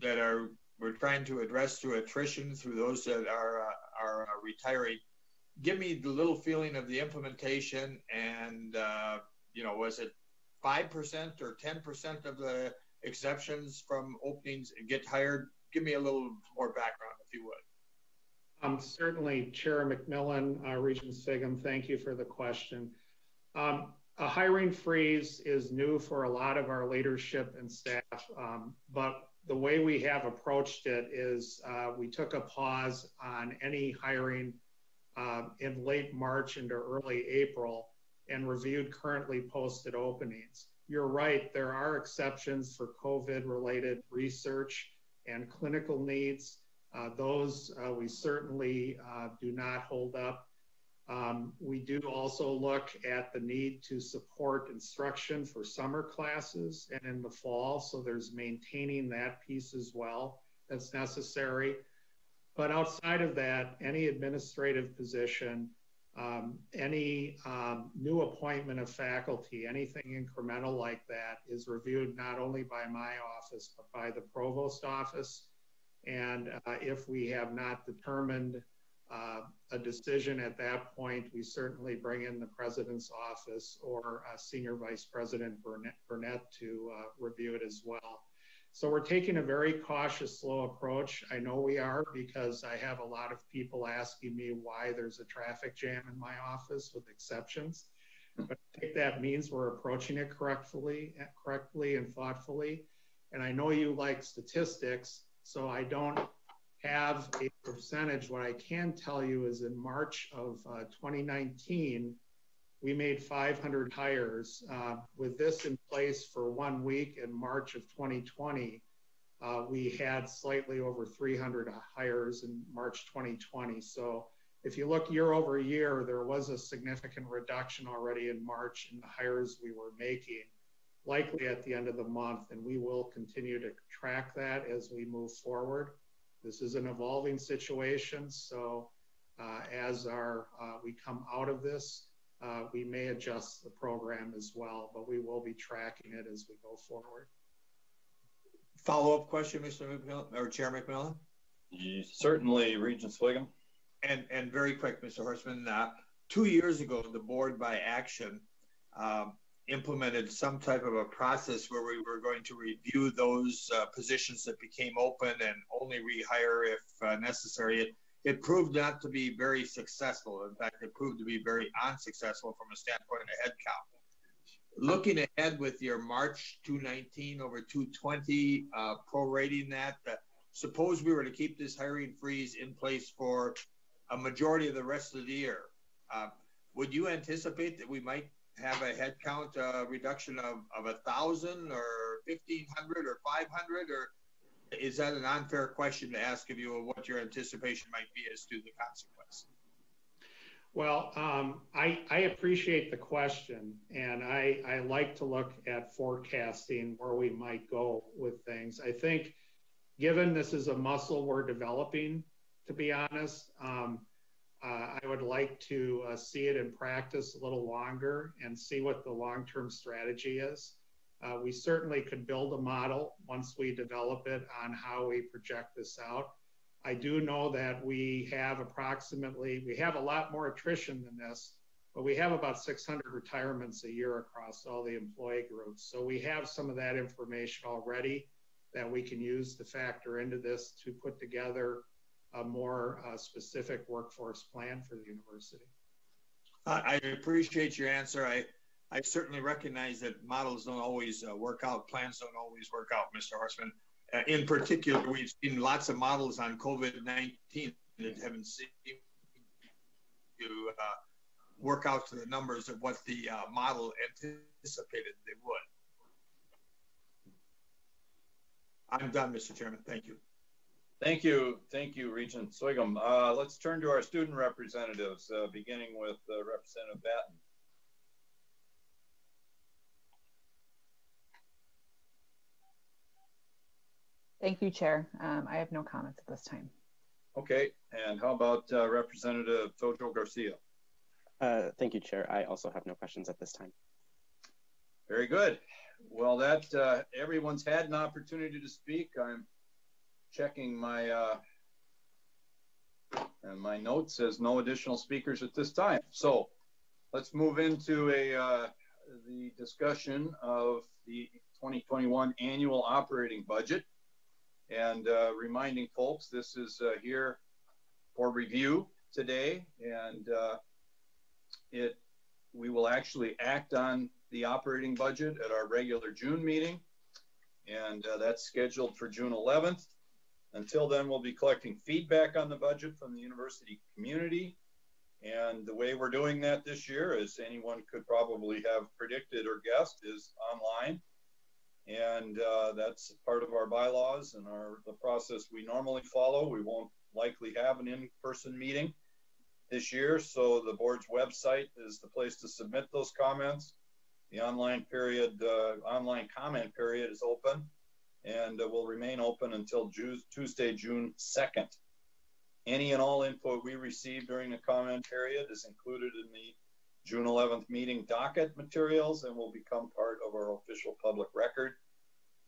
that are we're trying to address through attrition through those that are uh, are uh, retiring give me the little feeling of the implementation and uh, you know was it 5% or 10% of the exceptions from openings get hired? Give me a little more background if you would. Um, certainly chair mcmillan uh, regent Sviggum, thank you for the question. Um, a hiring freeze is new for a lot of our leadership and staff um, but the way we have approached it is uh, we took a pause on any hiring in late March into early April and reviewed currently posted openings. You're right, there are exceptions for COVID-related research and clinical needs. Uh, those uh, we certainly uh, do not hold up. Um, we do also look at the need to support instruction for summer classes and in the fall, so there's maintaining that piece as well that's necessary. But outside of that, any administrative position, um, any um, new appointment of faculty, anything incremental like that is reviewed not only by my office, but by the provost office. And uh, if we have not determined uh, a decision at that point, we certainly bring in the president's office or uh, Senior Vice President Burnett, Burnett to uh, review it as well. So we're taking a very cautious, slow approach. I know we are because I have a lot of people asking me why there's a traffic jam in my office with exceptions. But I think that means we're approaching it correctly, correctly and thoughtfully. And I know you like statistics, so I don't have a percentage. What I can tell you is in March of uh, 2019, we made 500 hires. Uh, with this in place for one week in March of 2020, uh, we had slightly over 300 hires in March 2020. So if you look year over year, there was a significant reduction already in March in the hires we were making, likely at the end of the month, and we will continue to track that as we move forward. This is an evolving situation, so uh, as our uh, we come out of this, uh, we may adjust the program as well, but we will be tracking it as we go forward. Follow-up question, Mr. McMillan, or Chair McMillan? Certainly, Regent Sviggum. And, and very quick, Mr. Horstman, uh, two years ago, the board by action um, implemented some type of a process where we were going to review those uh, positions that became open and only rehire if uh, necessary. It, proved not to be very successful. In fact, it proved to be very unsuccessful from a standpoint of headcount. Looking ahead with your March 219 over 220, uh, prorating that, uh, suppose we were to keep this hiring freeze in place for a majority of the rest of the year. Uh, would you anticipate that we might have a headcount uh, reduction of, of a thousand or 1500 or 500 or is that an unfair question to ask of you of what your anticipation might be as to the consequence? Well, um, I, I, appreciate the question, and I, I, like to look at forecasting where we might go with things. I think, given this is a muscle we're developing, to be honest, um, uh, I would like to uh, see it in practice a little longer and see what the long term strategy is. Uh, we certainly could build a model once we develop it on how we project this out. I do know that we have approximately, we have a lot more attrition than this, but we have about 600 retirements a year across all the employee groups. So we have some of that information already that we can use to factor into this to put together a more uh, specific workforce plan for the university. I appreciate your answer. I I certainly recognize that models don't always uh, work out, plans don't always work out, Mr. Horstman. Uh, in particular, we've seen lots of models on COVID 19 that haven't seemed to uh, work out to the numbers of what the uh, model anticipated they would. I'm done, Mr. Chairman. Thank you. Thank you. Thank you, Regent Sviggum. Uh, let's turn to our student representatives, uh, beginning with Representative Batten. Thank you, Chair. Um, I have no comments at this time. Okay, and how about uh, Representative Tojo Garcia? Uh, thank you, Chair. I also have no questions at this time. Very good. Well, that uh, everyone's had an opportunity to speak. I'm checking my uh, and my note says no additional speakers at this time. So let's move into a uh, the discussion of the 2021 annual operating budget and uh, reminding folks this is uh, here for review today and uh, it we will actually act on the operating budget at our regular June meeting and uh, that's scheduled for June 11th. Until then, we'll be collecting feedback on the budget from the university community. And the way we're doing that this year, as anyone could probably have predicted or guessed, is online and uh, that's part of our bylaws and our the process we normally follow. We won't likely have an in-person meeting this year, so the board's website is the place to submit those comments. The online period, uh, online comment period is open and uh, will remain open until Tuesday, June 2nd. Any and all input we receive during the comment period is included in the June 11th meeting docket materials and will become part of our official public record.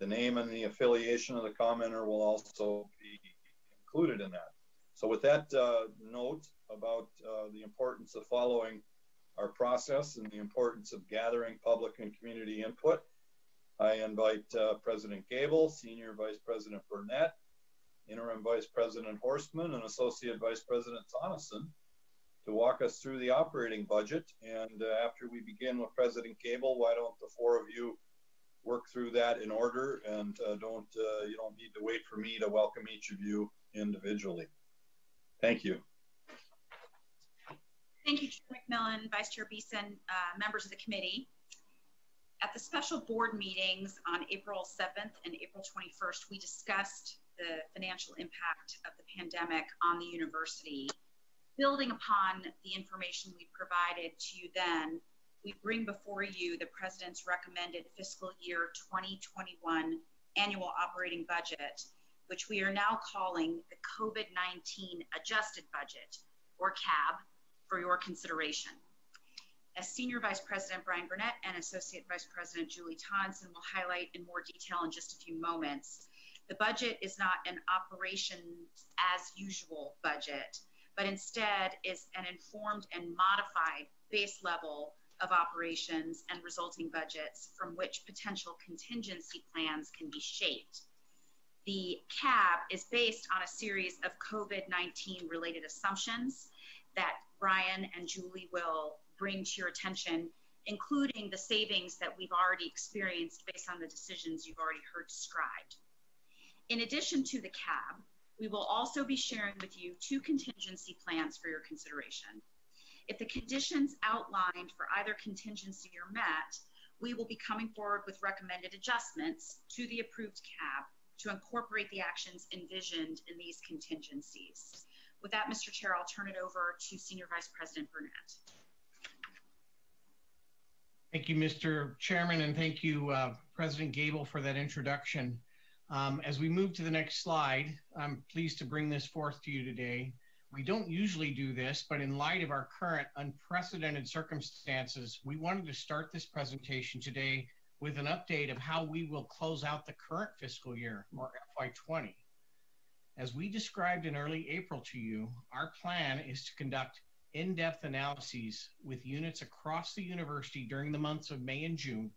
The name and the affiliation of the commenter will also be included in that. So with that uh, note about uh, the importance of following our process and the importance of gathering public and community input, I invite uh, President Gabel, Senior Vice President Burnett, Interim Vice President Horstman, and Associate Vice President Tonneson to walk us through the operating budget. And uh, after we begin with President Gabel, why don't the four of you work through that in order and uh, don't uh, you don't need to wait for me to welcome each of you individually. Thank you. Thank you, Chair McMillan, Vice Chair Beeson, uh, members of the committee. At the special board meetings on April 7th and April 21st, we discussed the financial impact of the pandemic on the university. Building upon the information we provided to you then, we bring before you the President's recommended fiscal year 2021 annual operating budget, which we are now calling the COVID 19 adjusted budget, or CAB, for your consideration. As Senior Vice President Brian Burnett and Associate Vice President Julie Tonneson will highlight in more detail in just a few moments, the budget is not an operation as usual budget, but instead is an informed and modified base level of operations and resulting budgets from which potential contingency plans can be shaped. The CAB is based on a series of COVID 19 related assumptions that Brian and Julie will bring to your attention, including the savings that we've already experienced based on the decisions you've already heard described. In addition to the CAB, we will also be sharing with you two contingency plans for your consideration. If the conditions outlined for either contingency are met, we will be coming forward with recommended adjustments to the approved CAB to incorporate the actions envisioned in these contingencies. With that, Mr. Chair, I'll turn it over to Senior Vice President Burnett. Thank you, Mr. Chairman, and thank you, uh, President Gabel, for that introduction. Um, as we move to the next slide, I'm pleased to bring this forth to you today. We don't usually do this, but in light of our current unprecedented circumstances, we wanted to start this presentation today with an update of how we will close out the current fiscal year, or FY20. As we described in early April to you, our plan is to conduct in-depth analyses with units across the university during the months of May and June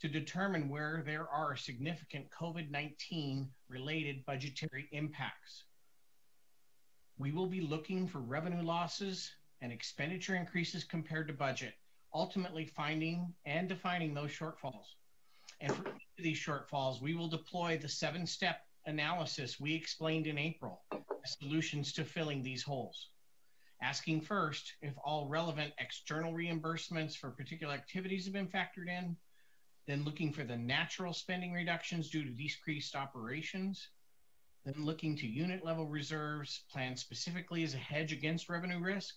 to determine where there are significant COVID-19 related budgetary impacts. We will be looking for revenue losses and expenditure increases compared to budget, ultimately finding and defining those shortfalls. And for these shortfalls, we will deploy the seven-step analysis we explained in April, solutions to filling these holes asking first if all relevant external reimbursements for particular activities have been factored in, then looking for the natural spending reductions due to decreased operations, then looking to unit level reserves planned specifically as a hedge against revenue risk,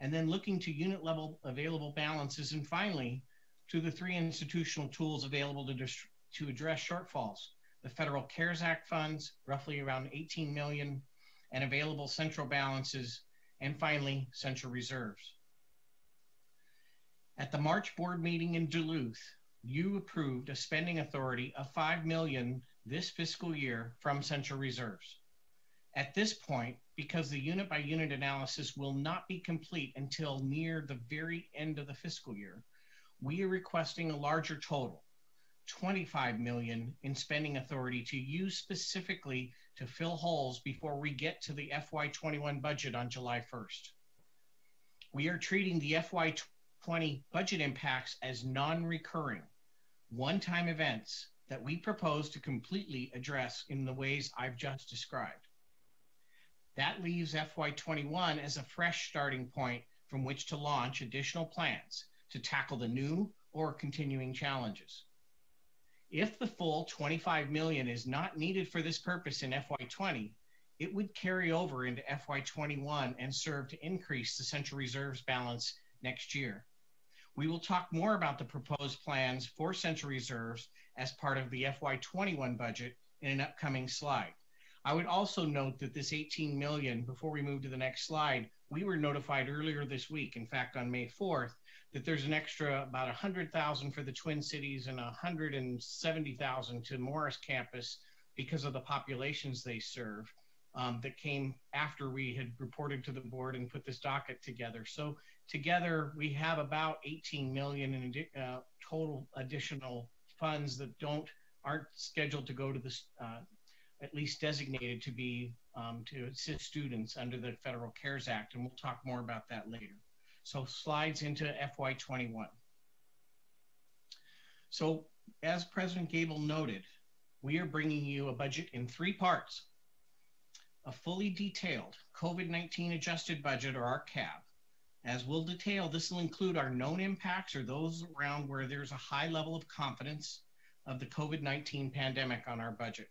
and then looking to unit level available balances, and finally, to the three institutional tools available to, to address shortfalls. The Federal CARES Act funds, roughly around 18 million, and available central balances and finally, Central Reserves. At the March board meeting in Duluth, you approved a spending authority of 5 million this fiscal year from Central Reserves. At this point, because the unit by unit analysis will not be complete until near the very end of the fiscal year, we are requesting a larger total, 25 million in spending authority to use specifically to fill holes before we get to the FY21 budget on July 1st. We are treating the FY20 budget impacts as non-recurring, one-time events that we propose to completely address in the ways I've just described. That leaves FY21 as a fresh starting point from which to launch additional plans to tackle the new or continuing challenges. If the full 25 million is not needed for this purpose in FY20, it would carry over into FY21 and serve to increase the Central Reserves balance next year. We will talk more about the proposed plans for Central Reserves as part of the FY21 budget in an upcoming slide. I would also note that this 18 million, before we move to the next slide, we were notified earlier this week, in fact on May 4th, that there's an extra about 100,000 for the Twin Cities and 170,000 to Morris campus because of the populations they serve. um, that came after we had reported to the board and put this docket together. So together we have about 18 million in uh, total additional funds that don't aren't scheduled to go to this uh, at least designated to be um, to assist students under the Federal CARES Act, and we'll talk more about that later. So slides into FY21. So as President Gabel noted, we are bringing you a budget in three parts. A fully detailed COVID-19 adjusted budget or our CAB. As we'll detail, this will include our known impacts or those around where there's a high level of confidence of the COVID-19 pandemic on our budget.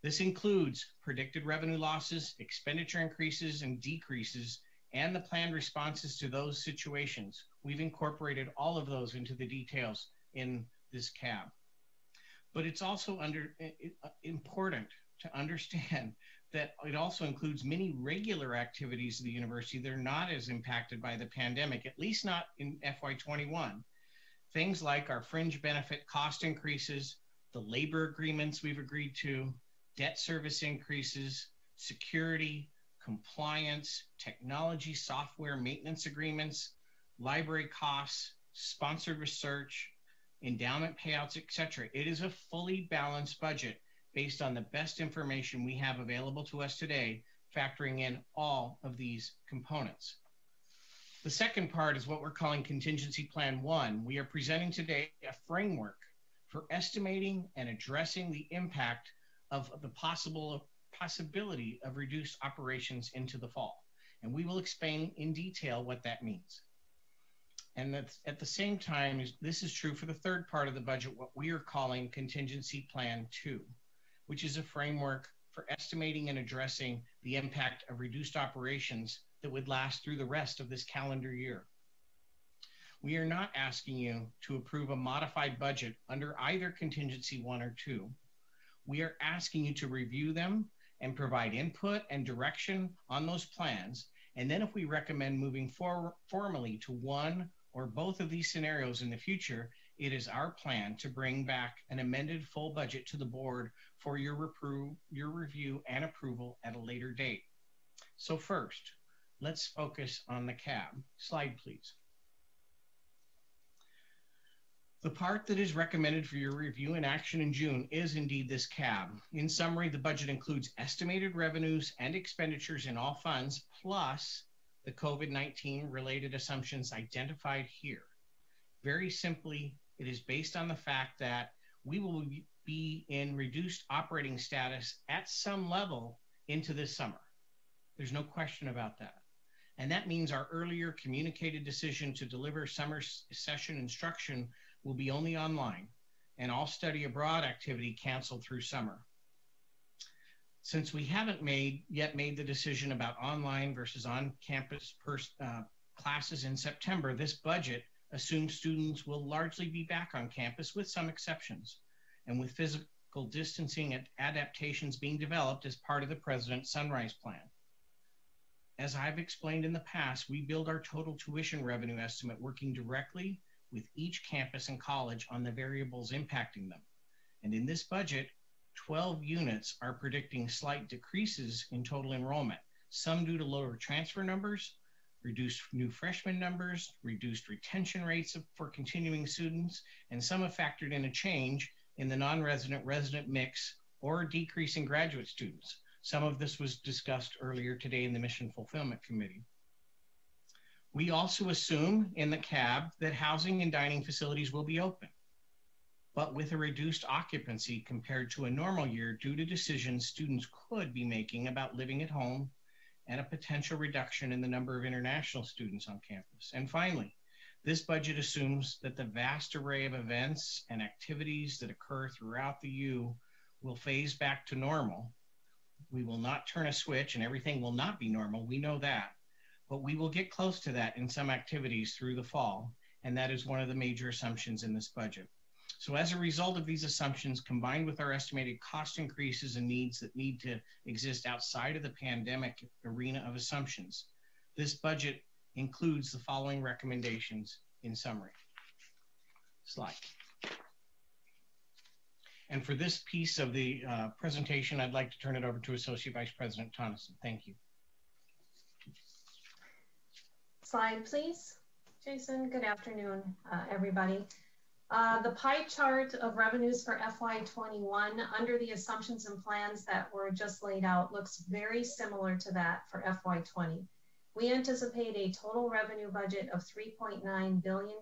This includes predicted revenue losses, expenditure increases and decreases, and the planned responses to those situations. We've incorporated all of those into the details in this CAB. But it's also under, important to understand that it also includes many regular activities of the university that are not as impacted by the pandemic, at least not in FY21. Things like our fringe benefit cost increases, the labor agreements we've agreed to, debt service increases, security, compliance, technology software maintenance agreements, library costs, sponsored research, endowment payouts, etc. It is a fully balanced budget based on the best information we have available to us today, factoring in all of these components. The second part is what we're calling Contingency Plan 1. We are presenting today a framework for estimating and addressing the impact of the possible possibility of reduced operations into the fall. And we will explain in detail what that means. And at the same time, this is true for the third part of the budget, what we are calling Contingency Plan 2, which is a framework for estimating and addressing the impact of reduced operations that would last through the rest of this calendar year. We are not asking you to approve a modified budget under either Contingency 1 or 2 we are asking you to review them and provide input and direction on those plans. And then if we recommend moving for formally to one or both of these scenarios in the future, it is our plan to bring back an amended full budget to the board for your, repro- your review and approval at a later date. So first, let's focus on the CAB. Slide, please. The part that is recommended for your review and action in June is indeed this CAB. In summary, the budget includes estimated revenues and expenditures in all funds, plus the COVID-19 related assumptions identified here. Very simply, it is based on the fact that we will be in reduced operating status at some level into this summer. There's no question about that. And that means our earlier communicated decision to deliver summer session instruction will be only online and all study abroad activity canceled through summer. Since we haven't made yet made the decision about online versus on-campus uh, classes in September, this budget assumes students will largely be back on campus with some exceptions and with physical distancing and adaptations being developed as part of the President's Sunrise Plan. As I've explained in the past, we build our total tuition revenue estimate working directly with each campus and college on the variables impacting them. And in this budget, 12 units are predicting slight decreases in total enrollment, some due to lower transfer numbers, reduced new freshman numbers, reduced retention rates for continuing students, and some have factored in a change in the non-resident resident mix or decrease in graduate students. Some of this was discussed earlier today in the Mission Fulfillment Committee. We also assume in the CAB that housing and dining facilities will be open, but with a reduced occupancy compared to a normal year due to decisions students could be making about living at home and a potential reduction in the number of international students on campus. And finally, this budget assumes that the vast array of events and activities that occur throughout the U will phase back to normal. We will not turn a switch and everything will not be normal. We know that but we will get close to that in some activities through the fall, and that is one of the major assumptions in this budget. So as a result of these assumptions, combined with our estimated cost increases and needs that need to exist outside of the pandemic arena of assumptions, this budget includes the following recommendations in summary. Slide. And for this piece of the uh, presentation, I'd like to turn it over to Associate Vice President Tonneson. Thank you. Slide, please. Jason, good afternoon, uh, everybody. Uh, the pie chart of revenues for FY21 under the assumptions and plans that were just laid out looks very similar to that for FY20. We anticipate a total revenue budget of $3.9 billion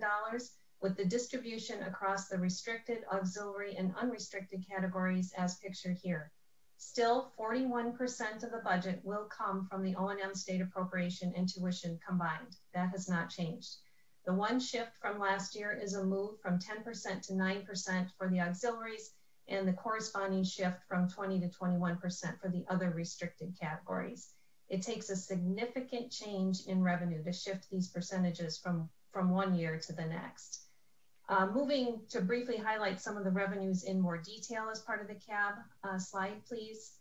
with the distribution across the restricted, auxiliary, and unrestricted categories as pictured here. Still, 41% of the budget will come from the O&M state appropriation and tuition combined. That has not changed. The one shift from last year is a move from 10% to 9% for the auxiliaries and the corresponding shift from 20 to 21% for the other restricted categories. It takes a significant change in revenue to shift these percentages from, from one year to the next. Uh, moving to briefly highlight some of the revenues in more detail as part of the CAB uh, slide, please.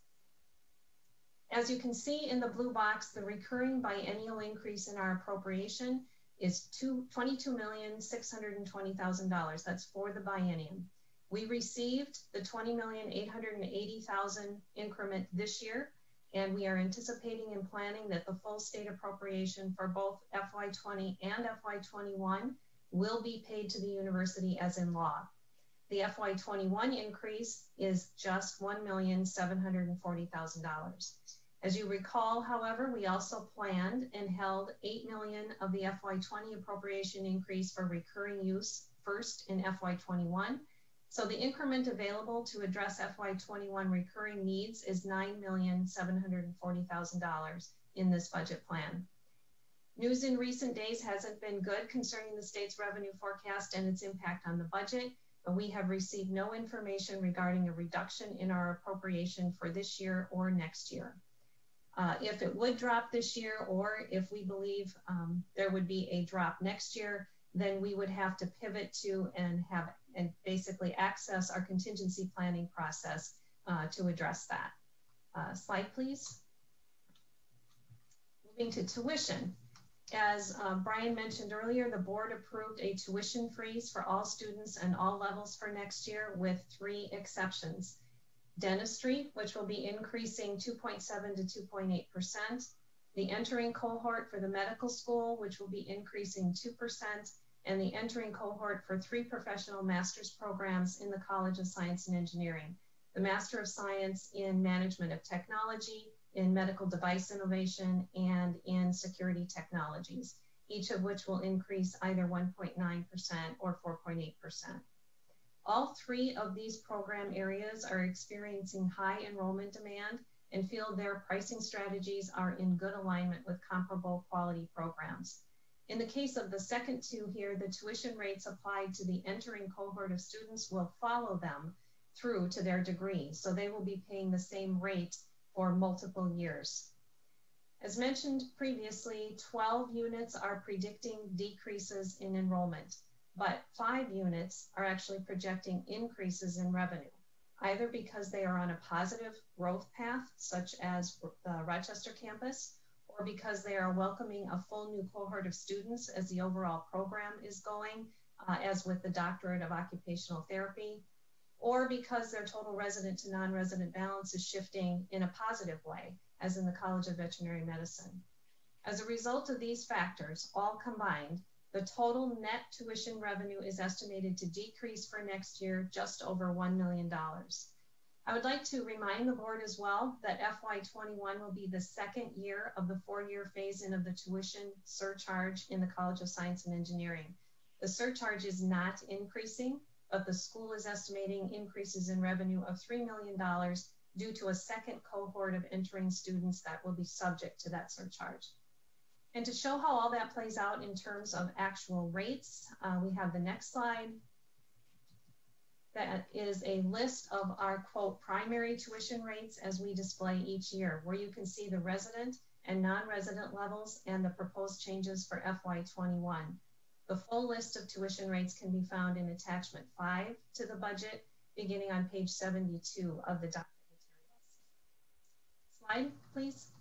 As you can see in the blue box, the recurring biennial increase in our appropriation is $22,620,000. That's for the biennium. We received the 20,880,000 increment this year, and we are anticipating and planning that the full state appropriation for both FY20 and FY21 will be paid to the university as in law. The FY21 increase is just $1,740,000. As you recall, however, we also planned and held 8 million of the FY20 appropriation increase for recurring use first in FY21. So the increment available to address FY21 recurring needs is $9,740,000 in this budget plan. News in recent days hasn't been good concerning the state's revenue forecast and its impact on the budget, but we have received no information regarding a reduction in our appropriation for this year or next year. Uh, if it would drop this year, or if we believe um, there would be a drop next year, then we would have to pivot to and have and basically access our contingency planning process uh, to address that. Uh, slide, please. Moving to tuition. As um, Brian mentioned earlier, the board approved a tuition freeze for all students and all levels for next year with three exceptions. Dentistry, which will be increasing 2.7 to 2.8%. The entering cohort for the medical school, which will be increasing 2%. And the entering cohort for three professional master's programs in the College of Science and Engineering. The Master of Science in Management of Technology, in medical device innovation, and in security technologies, each of which will increase either 1.9% or 4.8%. All three of these program areas are experiencing high enrollment demand and feel their pricing strategies are in good alignment with comparable quality programs. In the case of the second two here, the tuition rates applied to the entering cohort of students will follow them through to their degree. So they will be paying the same rate for multiple years. As mentioned previously, 12 units are predicting decreases in enrollment, but five units are actually projecting increases in revenue, either because they are on a positive growth path, such as the Rochester campus, or because they are welcoming a full new cohort of students as the overall program is going, uh, as with the Doctorate of Occupational Therapy, or because their total resident to non-resident balance is shifting in a positive way, as in the College of Veterinary Medicine. As a result of these factors, all combined, the total net tuition revenue is estimated to decrease for next year just over $1 million. I would like to remind the board as well that FY21 will be the second year of the four-year phase-in of the tuition surcharge in the College of Science and Engineering. The surcharge is not increasing, but the school is estimating increases in revenue of $3 million due to a second cohort of entering students that will be subject to that surcharge. And to show how all that plays out in terms of actual rates, uh, we have the next slide. That is a list of our quote primary tuition rates as we display each year, where you can see the resident and non-resident levels and the proposed changes for FY21. The full list of tuition rates can be found in attachment five to the budget, beginning on page 72 of the document materials. Slide, please.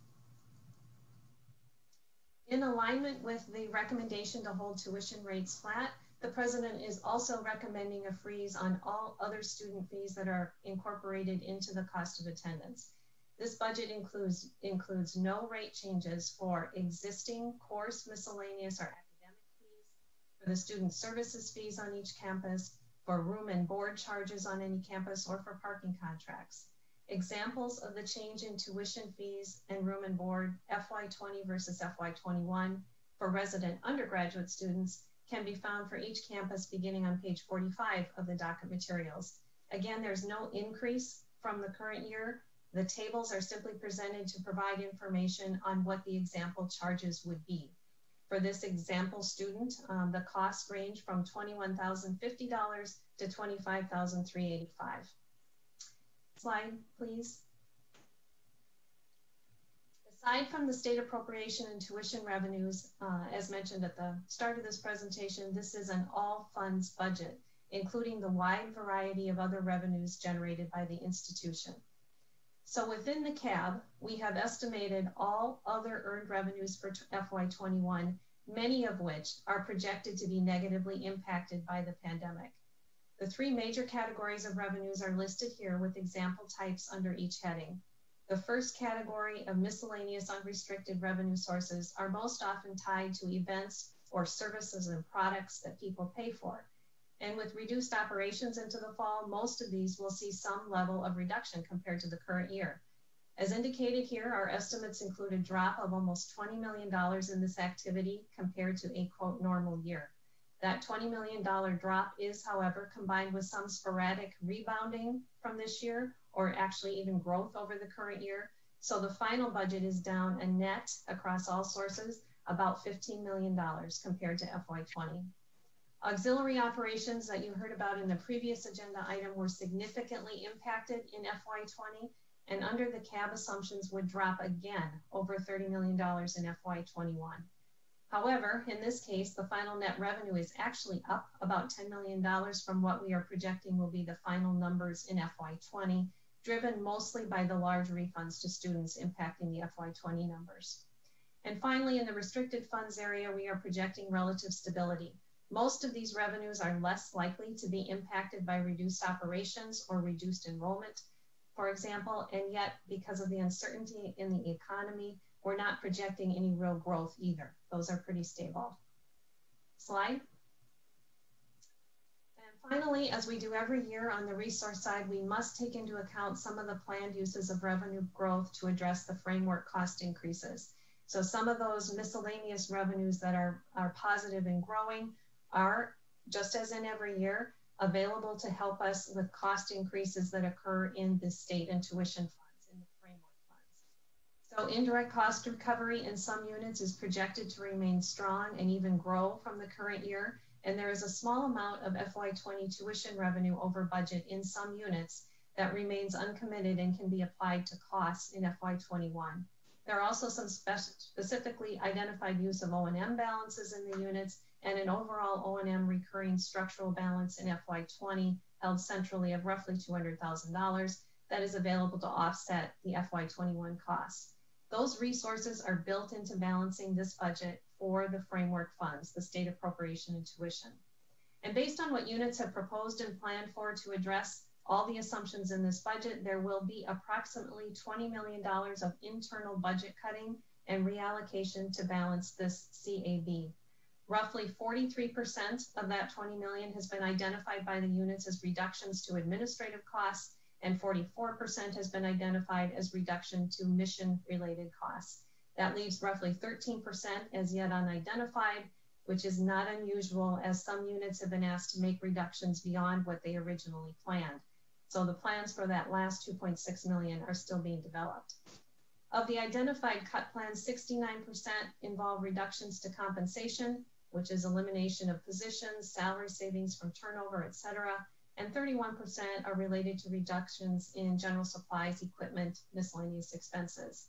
In alignment with the recommendation to hold tuition rates flat, the president is also recommending a freeze on all other student fees that are incorporated into the cost of attendance. This budget includes, includes no rate changes for existing course miscellaneous or academic fees, for the student services fees on each campus, for room and board charges on any campus, or for parking contracts. Examples of the change in tuition fees and room and board FY20 versus FY21 for resident undergraduate students can be found for each campus beginning on page 45 of the docket materials. Again, there's no increase from the current year. The tables are simply presented to provide information on what the example charges would be. For this example student, um, the costs range from $21,050 to $25,385. Slide, please. Aside from the state appropriation and tuition revenues, uh, as mentioned at the start of this presentation, this is an all funds budget, including the wide variety of other revenues generated by the institution. So within the CAB, we have estimated all other earned revenues for FY21, many of which are projected to be negatively impacted by the pandemic. The three major categories of revenues are listed here with example types under each heading. The first category of miscellaneous unrestricted revenue sources are most often tied to events or services and products that people pay for. And with reduced operations into the fall, most of these will see some level of reduction compared to the current year. As indicated here, our estimates include a drop of almost $20 million in this activity compared to a quote normal year. That $20 million drop is, however, combined with some sporadic rebounding from this year or actually even growth over the current year. So the final budget is down a net across all sources about $15 million compared to FY20. Auxiliary operations that you heard about in the previous agenda item were significantly impacted in FY20 and under the CAB assumptions would drop again over $30 million in FY21. However, in this case, the final net revenue is actually up about $10 million from what we are projecting will be the final numbers in FY20 driven mostly by the large refunds to students impacting the FY20 numbers. And finally, in the restricted funds area, we are projecting relative stability. Most of these revenues are less likely to be impacted by reduced operations or reduced enrollment, for example, and yet because of the uncertainty in the economy, we're not projecting any real growth either. Those are pretty stable. Slide. And finally, as we do every year on the resource side, we must take into account some of the planned uses of revenue growth to address the framework cost increases. So some of those miscellaneous revenues that are, are positive and growing are, just as in every year, available to help us with cost increases that occur in the state and tuition funds, in the framework funds. So indirect cost recovery in some units is projected to remain strong and even grow from the current year and there is a small amount of FY20 tuition revenue over budget in some units that remains uncommitted and can be applied to costs in FY21. There are also some spe specifically identified use of O&M balances in the units and an overall O&M recurring structural balance in FY20 held centrally of roughly $200,000 that is available to offset the FY21 costs. Those resources are built into balancing this budget for the framework funds, the state appropriation and tuition. And based on what units have proposed and planned for to address all the assumptions in this budget, there will be approximately $20 million of internal budget cutting and reallocation to balance this CAB. Roughly 43% of that 20 million has been identified by the units as reductions to administrative costs and 44% has been identified as reduction to mission related costs. That leaves roughly 13% as yet unidentified, which is not unusual as some units have been asked to make reductions beyond what they originally planned. So the plans for that last 2.6 million are still being developed. Of the identified cut plans, 69% involve reductions to compensation, which is elimination of positions, salary savings from turnover, et cetera, and 31% are related to reductions in general supplies, equipment, miscellaneous expenses.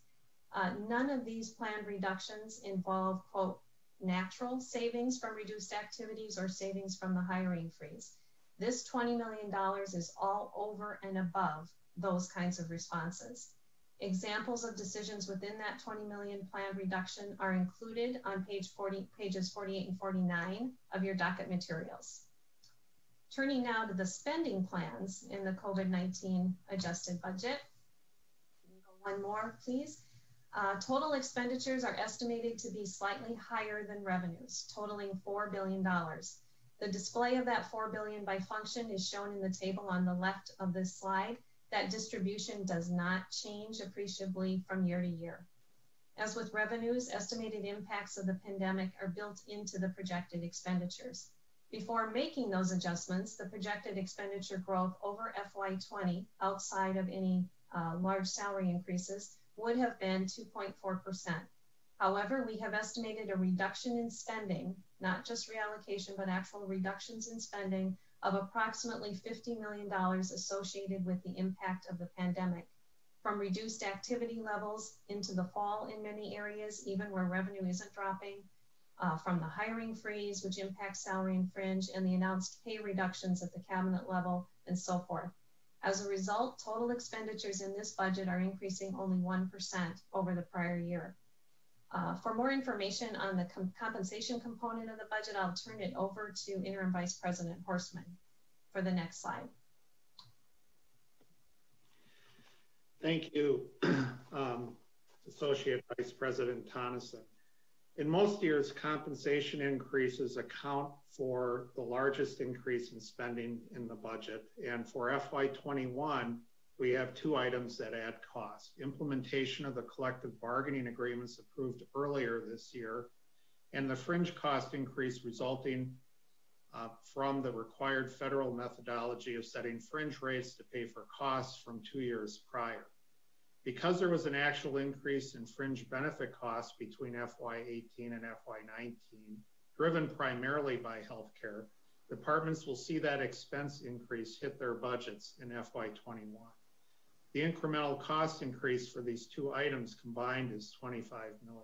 Uh, none of these planned reductions involve, quote, natural savings from reduced activities or savings from the hiring freeze. This $20 million is all over and above those kinds of responses. Examples of decisions within that 20 million planned reduction are included on page 40, pages 48 and 49 of your docket materials. Turning now to the spending plans in the COVID-19 adjusted budget. One more, please. Uh, total expenditures are estimated to be slightly higher than revenues, totaling $4 billion. The display of that 4 billion by function is shown in the table on the left of this slide. That distribution does not change appreciably from year to year. As with revenues, estimated impacts of the pandemic are built into the projected expenditures. Before making those adjustments, the projected expenditure growth over FY20 outside of any uh, large salary increases would have been 2.4%. However, we have estimated a reduction in spending, not just reallocation, but actual reductions in spending of approximately $50 million associated with the impact of the pandemic, from reduced activity levels into the fall in many areas, even where revenue isn't dropping, uh, from the hiring freeze, which impacts salary and fringe, and the announced pay reductions at the cabinet level, and so forth. As a result, total expenditures in this budget are increasing only 1% over the prior year. Uh, for more information on the com compensation component of the budget, I'll turn it over to Interim Vice President Horstman for the next slide. Thank you, um, Associate Vice President Tonneson. In most years, compensation increases account for the largest increase in spending in the budget. And for FY21, we have two items that add cost. Implementation of the collective bargaining agreements approved earlier this year, and the fringe cost increase resulting uh, from the required federal methodology of setting fringe rates to pay for costs from two years prior. Because there was an actual increase in fringe benefit costs between FY18 and FY19, driven primarily by healthcare, departments will see that expense increase hit their budgets in FY21. The incremental cost increase for these two items combined is 25 million.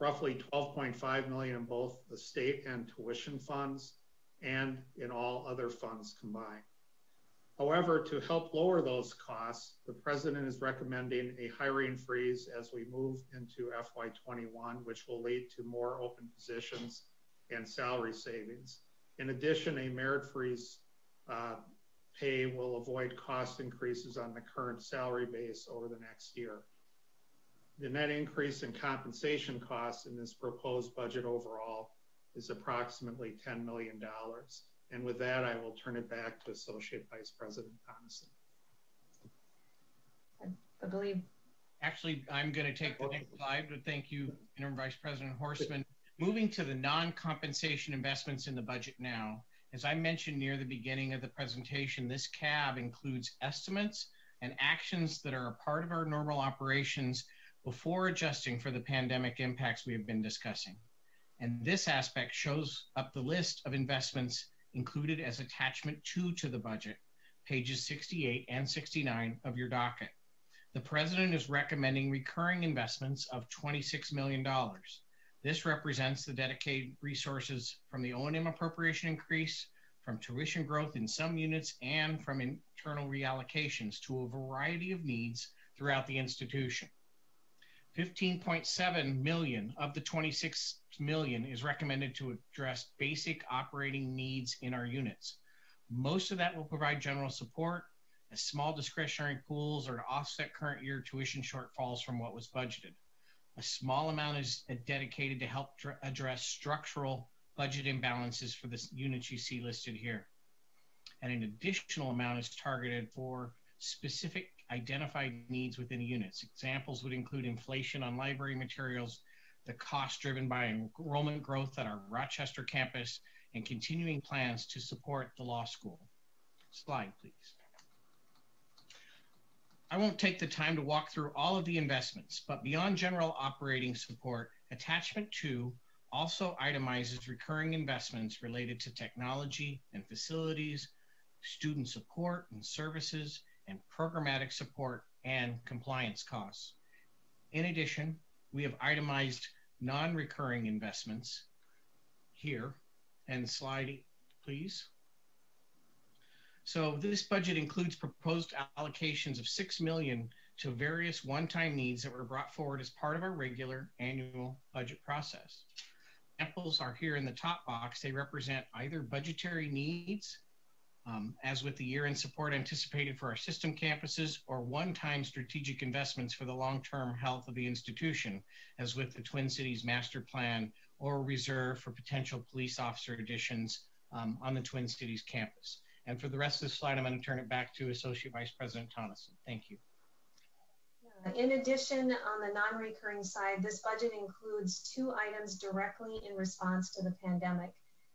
Roughly 12.5 million in both the state and tuition funds and in all other funds combined. However, to help lower those costs, the president is recommending a hiring freeze as we move into FY21, which will lead to more open positions and salary savings. In addition, a merit freeze uh, pay will avoid cost increases on the current salary base over the next year. The net increase in compensation costs in this proposed budget overall is approximately $10 million. And with that, I will turn it back to Associate Vice President Tonneson. I believe. Actually, I'm going to take the next slide, but thank you, Interim Vice President Horstman. Moving to the non-compensation investments in the budget now. As I mentioned near the beginning of the presentation, this CAB includes estimates and actions that are a part of our normal operations before adjusting for the pandemic impacts we have been discussing. And this aspect shows up the list of investments included as attachment two to the budget, pages 68 and 69 of your docket. The president is recommending recurring investments of $26 million. This represents the dedicated resources from the O&M appropriation increase, from tuition growth in some units, and from internal reallocations to a variety of needs throughout the institution. 15.7 million of the 26 million is recommended to address basic operating needs in our units. Most of that will provide general support as small discretionary pools or to offset current year tuition shortfalls from what was budgeted. A small amount is dedicated to help address structural budget imbalances for the units you see listed here. And an additional amount is targeted for specific identified needs within units. Examples would include inflation on library materials, the cost driven by enrollment growth at our Rochester campus, and continuing plans to support the law school. Slide, please. I won't take the time to walk through all of the investments, but beyond general operating support, attachment two also itemizes recurring investments related to technology and facilities, student support and services, and programmatic support and compliance costs. In addition, we have itemized non-recurring investments here and slide please. So this budget includes proposed allocations of 6 million to various one-time needs that were brought forward as part of our regular annual budget process. Examples are here in the top box. They represent either budgetary needs, um, as with the year-end support anticipated for our system campuses, or one-time strategic investments for the long-term health of the institution, as with the Twin Cities Master Plan or reserve for potential police officer additions um, on the Twin Cities campus. And for the rest of the slide, I'm going to turn it back to Associate Vice President Tonneson. Thank you. In addition, on the non-recurring side, this budget includes two items directly in response to the pandemic.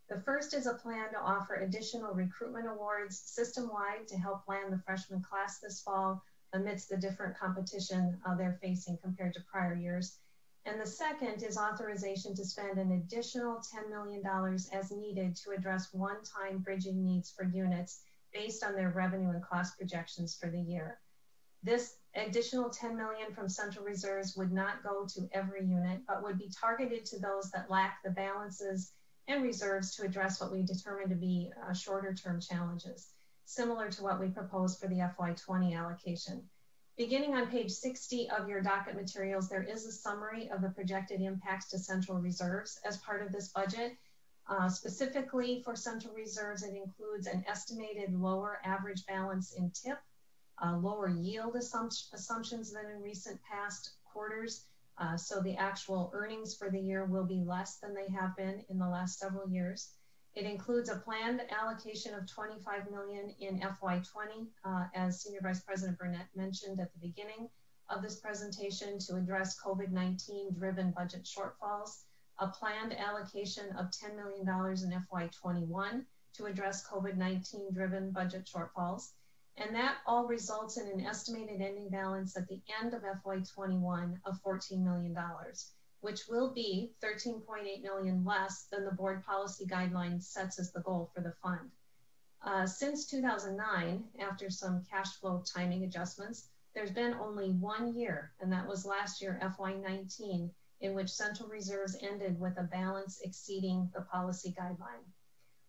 The first is a plan to offer additional recruitment awards system-wide to help land the freshman class this fall amidst the different competition uh, they're facing compared to prior years. And the second is authorization to spend an additional $10 million as needed to address one-time bridging needs for units based on their revenue and cost projections for the year. This additional 10 million from central reserves would not go to every unit, but would be targeted to those that lack the balances and reserves to address what we determine to be uh, shorter term challenges, similar to what we proposed for the FY20 allocation. Beginning on page 60 of your docket materials, there is a summary of the projected impacts to central reserves as part of this budget. Uh, specifically for central reserves, it includes an estimated lower average balance in TIP uh, lower yield assumptions than in recent past quarters. Uh, so the actual earnings for the year will be less than they have been in the last several years. It includes a planned allocation of 25 million in FY20, uh, as Senior Vice President Burnett mentioned at the beginning of this presentation to address COVID-19 driven budget shortfalls, a planned allocation of $10 million in FY21 to address COVID-19 driven budget shortfalls, and that all results in an estimated ending balance at the end of FY21 of $14 million, which will be 13.8 million less than the board policy guideline sets as the goal for the fund. Uh, since 2009, after some cash flow timing adjustments, there's been only one year, and that was last year, FY19, in which central reserves ended with a balance exceeding the policy guideline.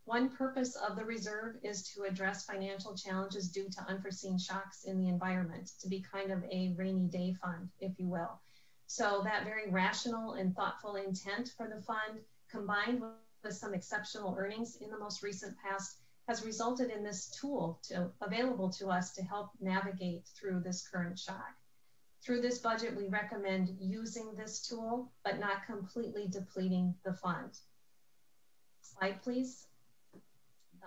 One purpose of the reserve is to address financial challenges due to unforeseen shocks in the environment, to be kind of a rainy day fund, if you will. So that very rational and thoughtful intent for the fund, combined with some exceptional earnings in the most recent past, has resulted in this tool to, available to us to help navigate through this current shock. Through this budget, we recommend using this tool, but not completely depleting the fund. Slide, please.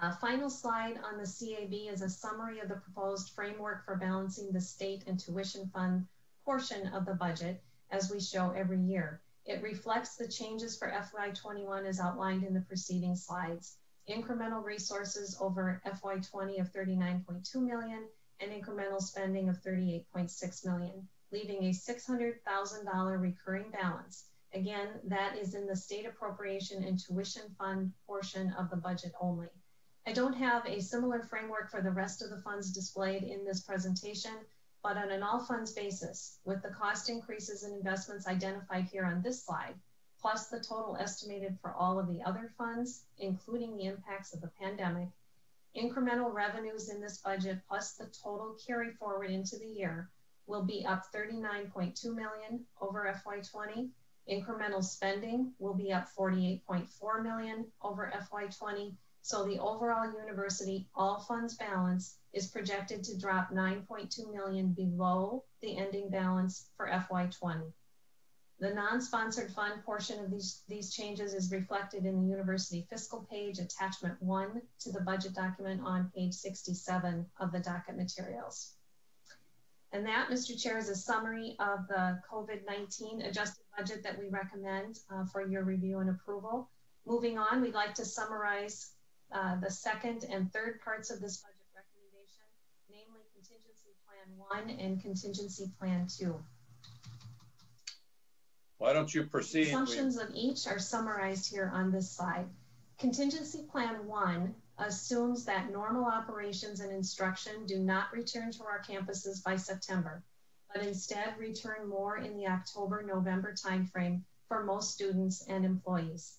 Uh, final slide on the CAB is a summary of the proposed framework for balancing the state and tuition fund portion of the budget as we show every year. It reflects the changes for FY21 as outlined in the preceding slides. Incremental resources over FY20 of 39.2 million and incremental spending of 38.6 million, leaving a $600,000 recurring balance. Again, that is in the state appropriation and tuition fund portion of the budget only. I don't have a similar framework for the rest of the funds displayed in this presentation, but on an all funds basis, with the cost increases and investments identified here on this slide, plus the total estimated for all of the other funds, including the impacts of the pandemic, incremental revenues in this budget plus the total carry forward into the year will be up 39.2 million over FY20. Incremental spending will be up 48.4 million over FY20 so the overall university all funds balance is projected to drop 9.2 million below the ending balance for FY20. The non-sponsored fund portion of these, these changes is reflected in the university fiscal page, attachment one to the budget document on page 67 of the docket materials. And that, Mr. Chair, is a summary of the COVID-19 adjusted budget that we recommend uh, for your review and approval. Moving on, we'd like to summarize uh, the second and third parts of this budget recommendation, namely contingency plan one and contingency plan two. Why don't you proceed? The assumptions we... of each are summarized here on this slide. Contingency plan one assumes that normal operations and instruction do not return to our campuses by September, but instead return more in the October-November timeframe for most students and employees.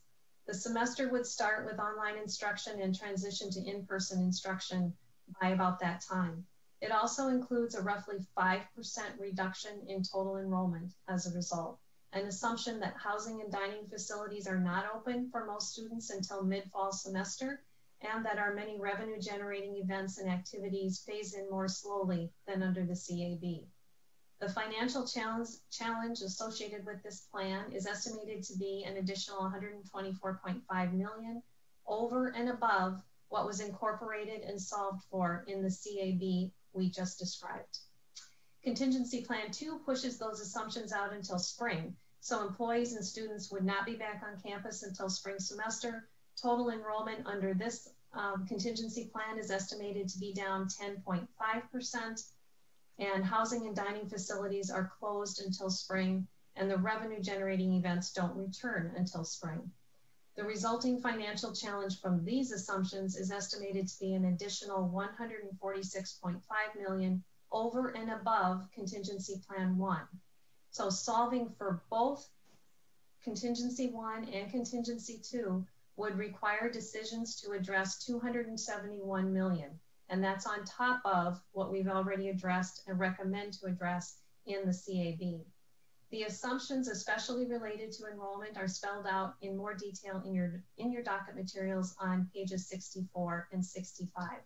The semester would start with online instruction and transition to in-person instruction by about that time. It also includes a roughly 5% reduction in total enrollment as a result, an assumption that housing and dining facilities are not open for most students until mid-fall semester, and that our many revenue generating events and activities phase in more slowly than under the CAB. The financial challenge, challenge associated with this plan is estimated to be an additional 124.5 million over and above what was incorporated and solved for in the CAB we just described. Contingency Plan 2 pushes those assumptions out until spring, so employees and students would not be back on campus until spring semester. Total enrollment under this um, contingency plan is estimated to be down 10.5%, and housing and dining facilities are closed until spring, and the revenue generating events don't return until spring. The resulting financial challenge from these assumptions is estimated to be an additional 146.5 million over and above contingency plan one. So solving for both contingency one and contingency two would require decisions to address 271 million. And that's on top of what we've already addressed and recommend to address in the CAB. The assumptions, especially related to enrollment, are spelled out in more detail in your, in your docket materials on pages 64 and 65.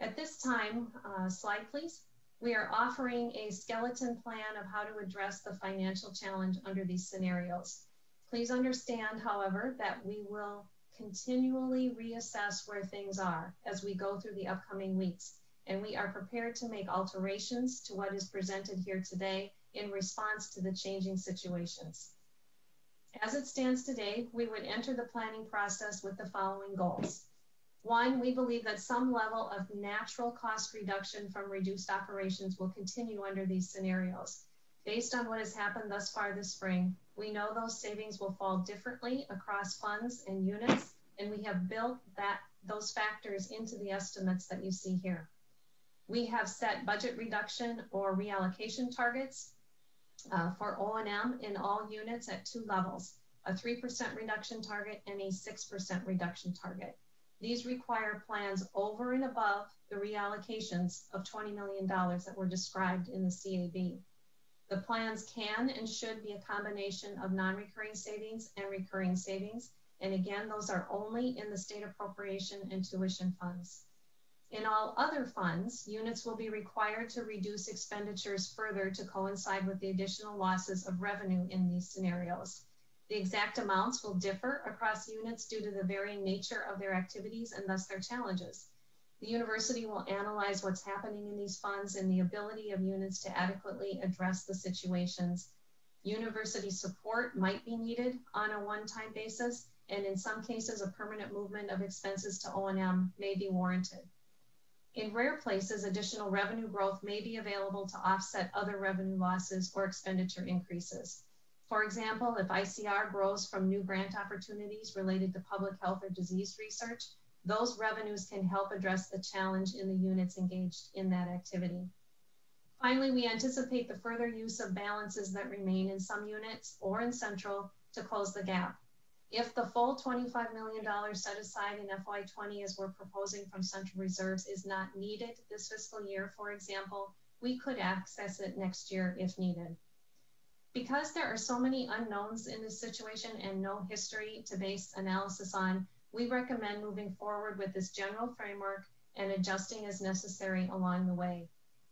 At this time, uh, slide please, we are offering a skeleton plan of how to address the financial challenge under these scenarios. Please understand, however, that we will continually reassess where things are as we go through the upcoming weeks, and we are prepared to make alterations to what is presented here today in response to the changing situations. As it stands today, we would enter the planning process with the following goals. One, we believe that some level of natural cost reduction from reduced operations will continue under these scenarios. Based on what has happened thus far this spring, we know those savings will fall differently across funds and units, and we have built that those factors into the estimates that you see here. We have set budget reduction or reallocation targets uh, for O&M in all units at two levels, a 3% reduction target and a 6% reduction target. These require plans over and above the reallocations of $20 million that were described in the CAB. The plans can and should be a combination of non-recurring savings and recurring savings. And again, those are only in the state appropriation and tuition funds. In all other funds, units will be required to reduce expenditures further to coincide with the additional losses of revenue in these scenarios. The exact amounts will differ across units due to the varying nature of their activities and thus their challenges. The university will analyze what's happening in these funds and the ability of units to adequately address the situations. University support might be needed on a one-time basis, and in some cases, a permanent movement of expenses to O&M may be warranted. In rare places, additional revenue growth may be available to offset other revenue losses or expenditure increases. For example, if ICR grows from new grant opportunities related to public health or disease research, those revenues can help address the challenge in the units engaged in that activity. Finally, we anticipate the further use of balances that remain in some units or in central to close the gap. If the full $25 million set aside in FY20 as we're proposing from Central Reserves is not needed this fiscal year, for example, we could access it next year if needed. Because there are so many unknowns in this situation and no history to base analysis on, we recommend moving forward with this general framework and adjusting as necessary along the way.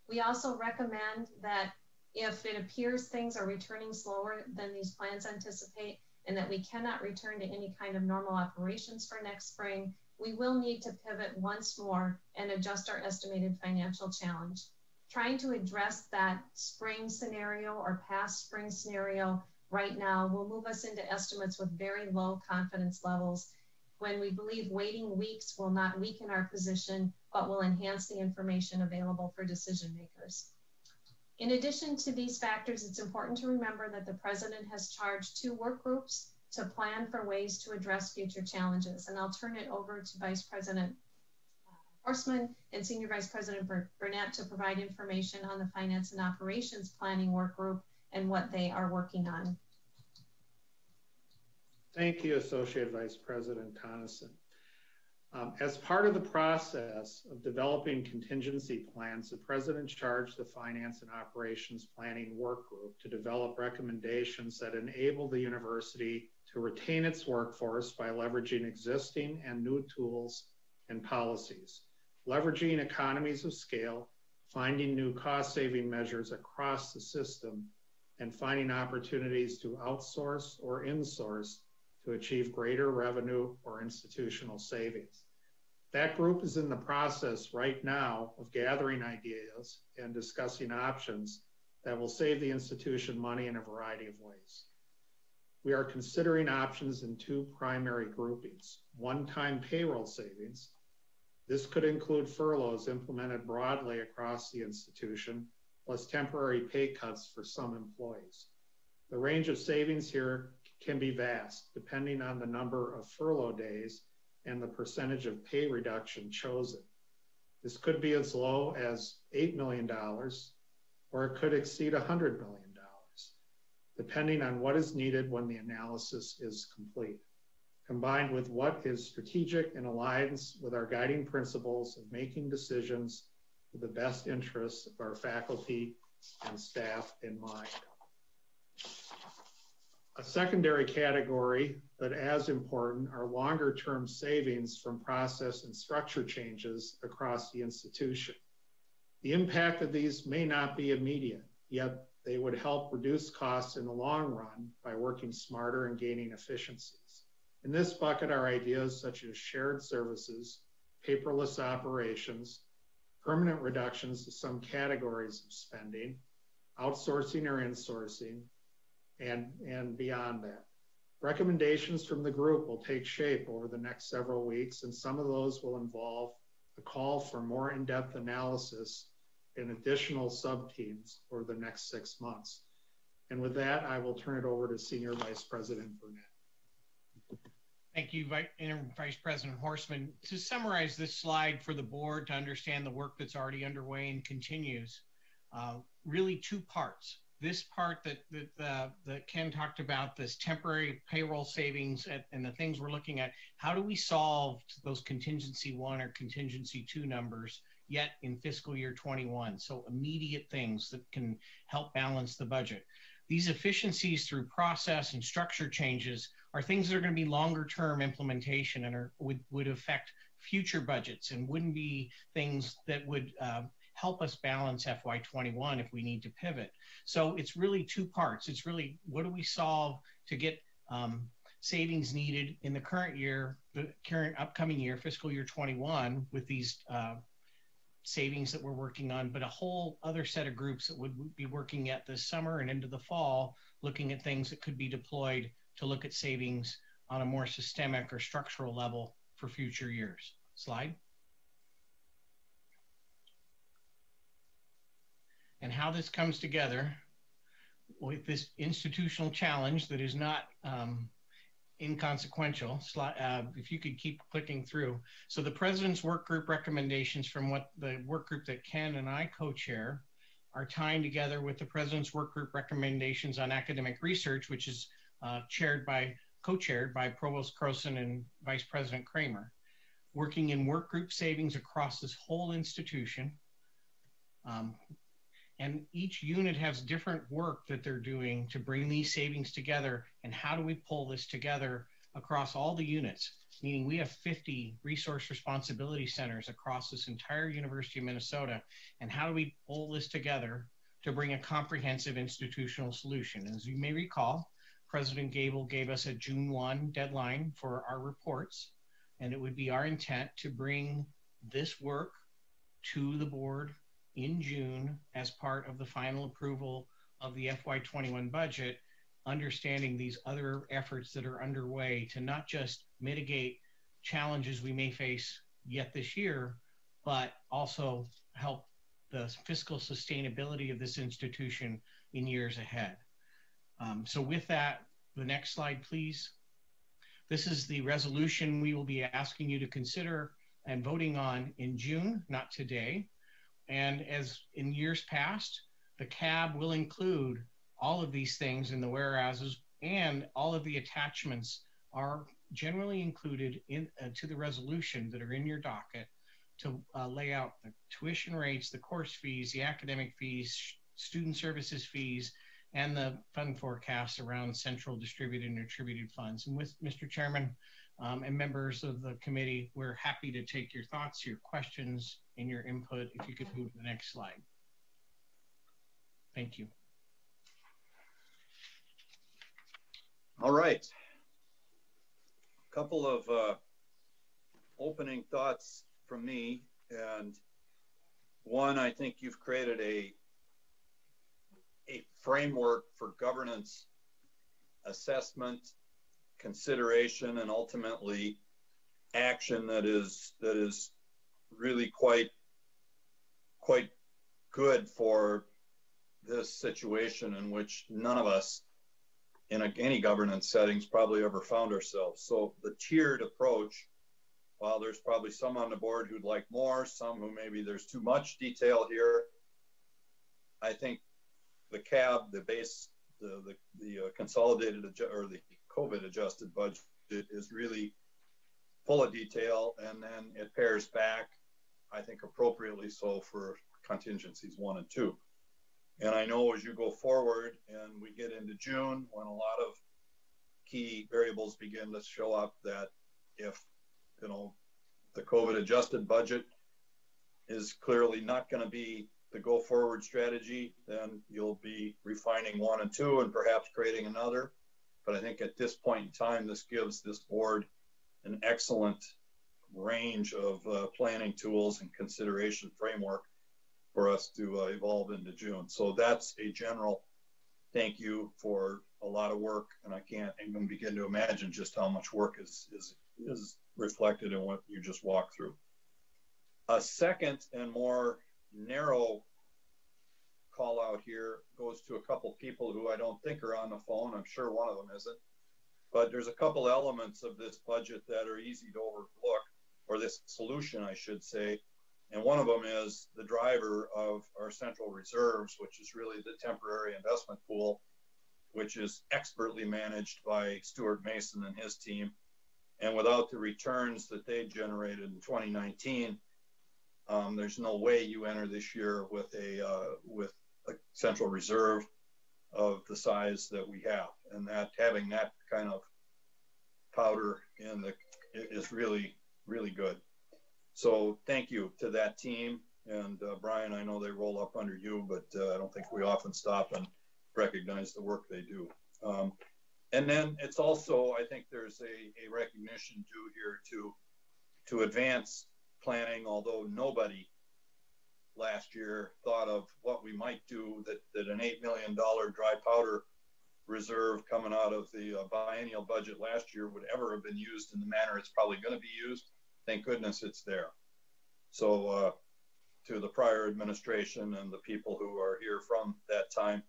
We also recommend that if it appears things are returning slower than these plans anticipate, and that we cannot return to any kind of normal operations for next spring, we will need to pivot once more and adjust our estimated financial challenge. Trying to address that spring scenario or past spring scenario right now will move us into estimates with very low confidence levels when we believe waiting weeks will not weaken our position, but will enhance the information available for decision makers. In addition to these factors, it's important to remember that the president has charged two work groups to plan for ways to address future challenges. And I'll turn it over to Vice President Horstman and Senior Vice President Burnett to provide information on the Finance and Operations Planning Work Group and what they are working on. Thank you, Associate Vice President Tonneson. Um, as part of the process of developing contingency plans, the president charged the Finance and Operations Planning Work Group to develop recommendations that enable the university to retain its workforce by leveraging existing and new tools and policies, leveraging economies of scale, finding new cost saving measures across the system, and finding opportunities to outsource or insource to achieve greater revenue or institutional savings. That group is in the process right now of gathering ideas and discussing options that will save the institution money in a variety of ways. We are considering options in two primary groupings one time payroll savings. This could include furloughs implemented broadly across the institution, plus temporary pay cuts for some employees. The range of savings here can be vast, depending on the number of furlough days and the percentage of pay reduction chosen. This could be as low as $8 million, or it could exceed $100 million, depending on what is needed when the analysis is complete, combined with what is strategic and aligns with our guiding principles of making decisions for the best interests of our faculty and staff in mind. A secondary category, but as important, are longer term savings from process and structure changes across the institution. The impact of these may not be immediate, yet they would help reduce costs in the long run by working smarter and gaining efficiencies. In this bucket are ideas such as shared services, paperless operations, permanent reductions to some categories of spending, outsourcing or insourcing, and, and beyond that. Recommendations from the group will take shape over the next several weeks, and some of those will involve a call for more in-depth analysis and additional sub-teams over the next six months. And with that, I will turn it over to Senior Vice President Burnett. Thank you, Vice President Horstman. To summarize this slide for the board to understand the work that's already underway and continues, uh, really two parts this part that that, uh, that Ken talked about, this temporary payroll savings and, and, the things we're looking at, how do we solve those contingency one or contingency two numbers yet in fiscal year 21? So immediate things that can help balance the budget. These efficiencies through process and structure changes are things that are going to be longer term implementation and are, would, would affect future budgets and wouldn't be things that would uh, help us balance FY21 if we need to pivot. So it's really two parts. It's really what do we solve to get um, savings needed in the current year, the current upcoming year, fiscal year 21, with these uh, savings that we're working on, but a whole other set of groups that would be working at this summer and into the fall, looking at things that could be deployed to look at savings on a more systemic or structural level for future years. Slide. And how this comes together with this institutional challenge that is not um, inconsequential. Uh, if you could keep clicking through. So the president's work group recommendations from what the work group that Ken and I co-chair are tying together with the president's work group recommendations on academic research, which is uh, chaired by, co-chaired by Provost Croson and Vice President Cramer, working in work group savings across this whole institution. Um, and each unit has different work that they're doing to bring these savings together. And how do we pull this together across all the units? Meaning we have 50 resource responsibility centers across this entire university of minnesota. And how do we pull this together to bring a comprehensive institutional solution? As you may recall president Gabel gave us a june 1 deadline for our reports. And it would be our intent to bring this work to the board in June as part of the final approval of the FY21 budget, understanding these other efforts that are underway to not just mitigate challenges we may face yet this year, but also help the fiscal sustainability of this institution in years ahead. Um, so with that, the next slide, please. This is the resolution we will be asking you to consider and voting on in June, not today. And as in years past, the cab will include all of these things in the whereases and all of the attachments are generally included in uh, to the resolution that are in your docket to uh, lay out the tuition rates, the course fees, the academic fees, student services fees, and the fund forecasts around central distributed and attributed funds. And with Mr. Chairman um, and members of the committee, we're happy to take your thoughts, your questions, your input. If you could move to the next slide. Thank you. All right. A couple of uh, opening thoughts from me. And one, I think you've created a, a framework for governance assessment, consideration, and ultimately action that is that is really quite quite good for this situation in which none of us in a, any governance settings probably ever found ourselves. So the tiered approach, while there's probably some on the board who'd like more, some who maybe there's too much detail here, I think the CAB, the base, the the, the uh, consolidated or the COVID adjusted budget is really full of detail, and then it pairs back, I think appropriately so for contingencies one and two. And I know as you go forward and we get into June, when a lot of key variables begin to show up, that if you know the COVID adjusted budget is clearly not going to be the go forward strategy, then you'll be refining one and two and perhaps creating another. But I think at this point in time, this gives this board an excellent range of uh, planning tools and consideration framework for us to uh, evolve into June. So that's a general thank you for a lot of work, and I can't even begin to imagine just how much work is is is reflected in what you just walked through. A second and more narrow call out here goes to a couple people who I don't think are on the phone. I'm sure one of them isn't. But there's a couple elements of this budget that are easy to overlook, or this solution, I should say, and one of them is the driver of our central reserves, which is really the temporary investment pool, which is expertly managed by Stuart Mason and his team. And without the returns that they generated in 2019, um, there's no way you enter this year with a uh, with a central reserve of the size that we have, and that having that kind of powder in the is really really good. So thank you to that team. And uh, Brian, I know they roll up under you, but uh, I don't think we often stop and recognize the work they do. Um, and then it's also, I think there's a, a recognition due here to to advance planning, although nobody last year thought of what we might do that, that an $8 million dry powder reserve coming out of the uh, biennial budget last year would ever have been used in the manner it's probably going to be used thank goodness it's there. So, uh, to the prior administration and the people who are here from that time,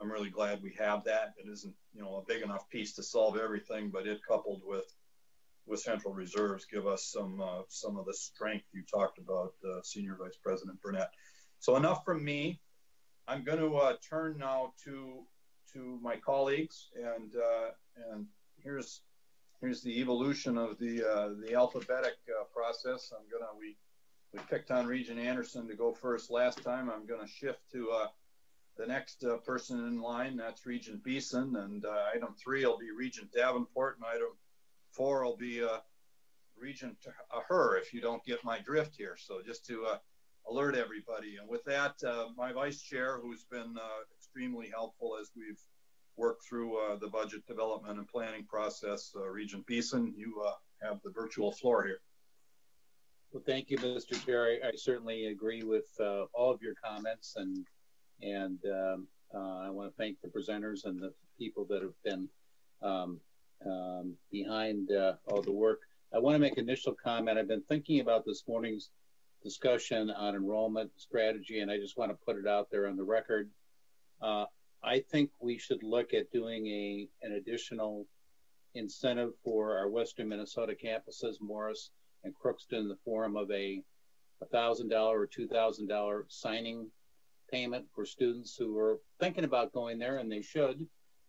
I'm really glad we have that. It isn't, you know, a big enough piece to solve everything, but it coupled with with central reserves give us some uh, some of the strength you talked about, uh, Senior Vice President Burnett. So enough from me. I'm going to uh, turn now to to my colleagues, and uh, and here's here's the evolution of the uh, the alphabetic uh, process. I'm gonna we we picked on Regent Anderson to go first last time. I'm gonna shift to uh, the next uh, person in line. That's Regent Beeson, and uh, item three will be Regent Davenport, and item four will be uh, Regent Her. If you don't get my drift here, so just to alert everybody. And with that, my vice chair, who's been extremely helpful as we've work through uh, the budget development and planning process. Uh, Regent Beeson, you uh, have the virtual floor here. Well, thank you, Mr. Chair. I, I certainly agree with uh, all of your comments, and and um, uh, I want to thank the presenters and the people that have been um, um, behind all the work. I want to make an initial comment. I've been thinking about this morning's discussion on enrollment strategy, and I just want to put it out there on the record. Uh, I think we should look at doing a an additional incentive for our Western Minnesota campuses, Morris and Crookston, in the form of a $1,000 or $2,000 signing payment for students who are thinking about going there, and they should,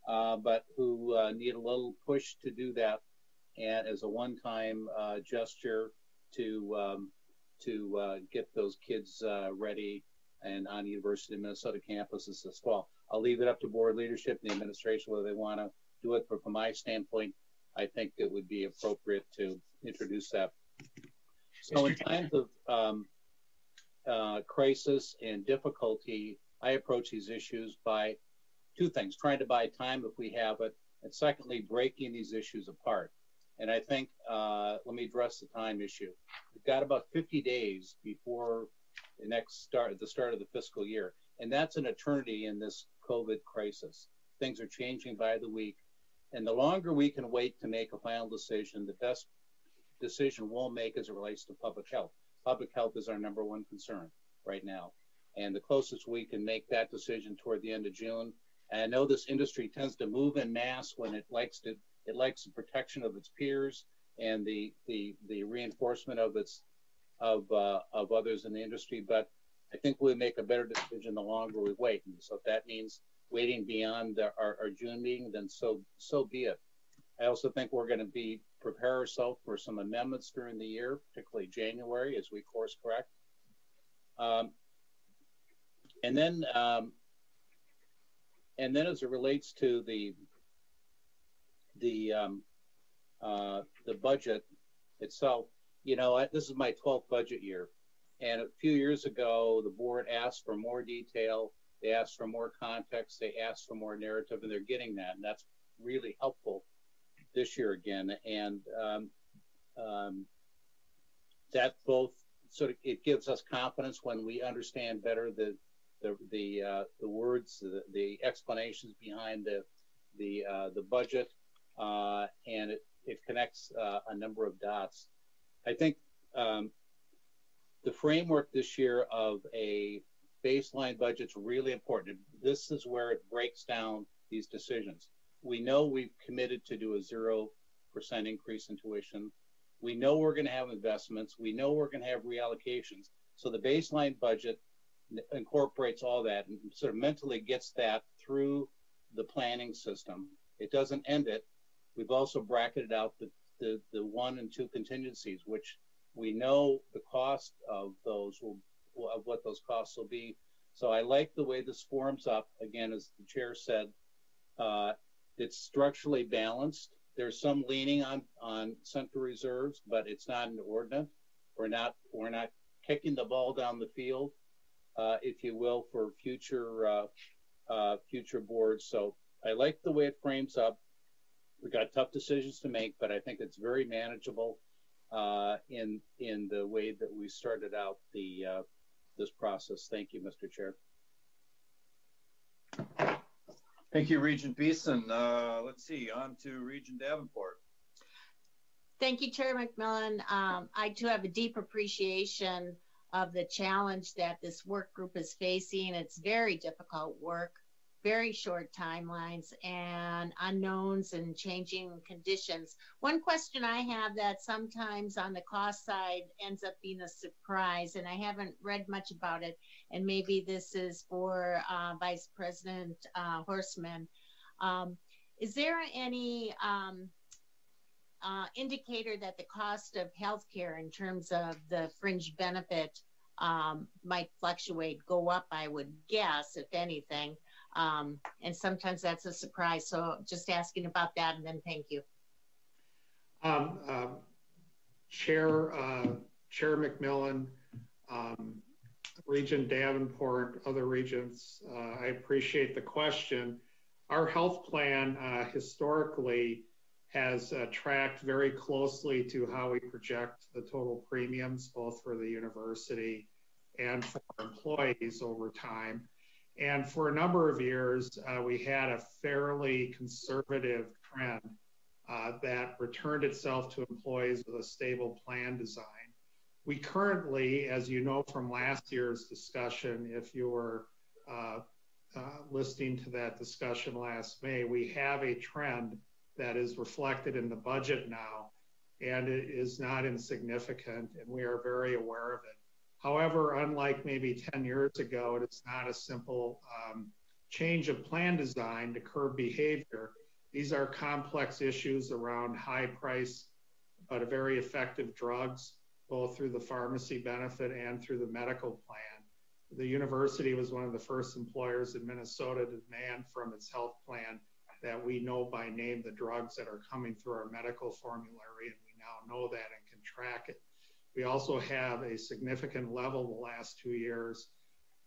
uh, but who uh, need a little push to do that. and as a one-time uh, gesture to um, to uh, get those kids uh, ready and on University of Minnesota campuses this fall. I'll leave it up to board leadership and the administration whether they want to do it. But from my standpoint, I think it would be appropriate to introduce that. So in times of um, uh, crisis and difficulty, I approach these issues by two things: trying to buy time if we have it, and secondly, breaking these issues apart. And I think, uh, let me address the time issue. We've got about 50 days before the next start, the start of the fiscal year. And that's an eternity in this COVID crisis. Things are changing by the week. And the longer we can wait to make a final decision, the best decision we'll make as it relates to public health. Public health is our number one concern right now. And the closest we can make that decision toward the end of June. And I know this industry tends to move in mass when it likes to it likes the protection of its peers and the the the reinforcement of its of uh, of others in the industry. But I think we'll make a better decision the longer we wait. And so if that means waiting beyond our, our June meeting, then so so be it. I also think we're going to be prepare ourselves for some amendments during the year, particularly January, as we course correct. Um, and then um, and then as it relates to the the um, uh, the budget itself. You know, I, this is my 12th budget year, and a few years ago, the board asked for more detail. They asked for more context. They asked for more narrative, and they're getting that, and that's really helpful this year again. And um, um, that both sort of it gives us confidence when we understand better the the the uh, words, the, explanations behind the the uh, the budget, uh, and it, it connects a number of dots. I think um, the framework this year of a baseline budget is really important. This is where it breaks down these decisions. We know we've committed to do a 0% increase in tuition. We know we're going to have investments. We know we're going to have reallocations. So the baseline budget incorporates all that and sort of mentally gets that through the planning system. It doesn't end it, We've also bracketed out the, the, the one and two contingencies, which we know the cost of those will, of what those costs will be. So I like the way this forms up. Again, as the chair said, uh, it's structurally balanced. There's some leaning on, on central reserves, but it's not inordinate. We're not we're not kicking the ball down the field, uh, if you will, for future uh, uh future boards. So I like the way it frames up. We've got tough decisions to make, but I think it's very manageable in in the way that we started out the uh, this process. Thank you, Mr. Chair. Thank you, Regent Beeson. Uh, let's see, on to Regent Davenport. Thank you, Chair McMillan. Um, I too have a deep appreciation of the challenge that this work group is facing. It's very difficult work very short timelines and unknowns and changing conditions. One question I have that sometimes on the cost side ends up being a surprise, and I haven't read much about it, and maybe this is for uh, Vice President uh, Horstman. Um, is there any um, uh, indicator that the cost of healthcare in terms of the fringe benefit um, might fluctuate, go up, I would guess, if anything? Um, and sometimes that's a surprise. So just asking about that and then thank you. Um, uh, Chair, uh, Chair McMillan, um, Regent Davenport, other regents, uh, I appreciate the question. Our health plan uh, historically has uh, tracked very closely to how we project the total premiums, both for the university and for employees over time. And for a number of years, uh, we had a fairly conservative trend uh, that returned itself to employees with a stable plan design. We currently, as you know from last year's discussion, if you were uh, uh listening to that discussion last May, we have a trend that is reflected in the budget now, and it is not insignificant, and we are very aware of it. However, unlike maybe 10 years ago, it is not a simple um, change of plan design to curb behavior. these are complex issues around high price, but very effective drugs, both through the pharmacy benefit and through the medical plan. The university was one of the first employers in Minnesota to demand from its health plan that we know by name the drugs that are coming through our medical formulary, and we now know that and can track it. We also have a significant level the last two years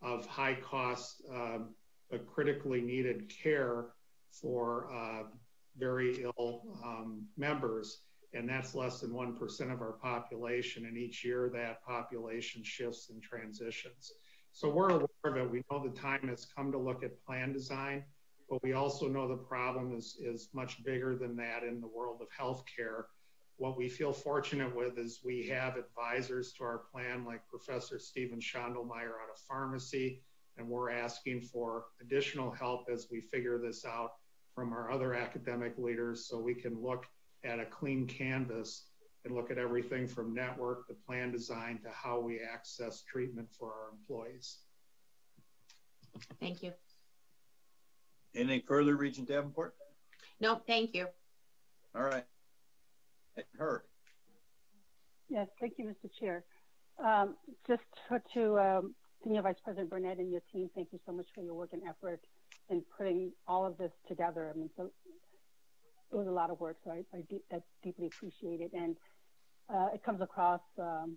of high cost um, but critically needed care for uh, very ill um, members, and that's less than 1% of our population. And each year that population shifts and transitions. So we're aware of it. We know the time has come to look at plan design, but we also know the problem is, is much bigger than that in the world of healthcare. What we feel fortunate with is we have advisors to our plan like Professor Stephen Schondelmeyer out of pharmacy, and we're asking for additional help as we figure this out from our other academic leaders so we can look at a clean canvas and look at everything from network to plan design to how we access treatment for our employees. Thank you. Anything further, Regent Davenport? No, thank you. All right. Yes, thank you, Mr. Chair. Um, just to um, Senior Vice President Burnett and your team, thank you so much for your work and effort in putting all of this together. I mean, so it was a lot of work, so I, I, I deeply appreciate it. And uh, it comes across, um,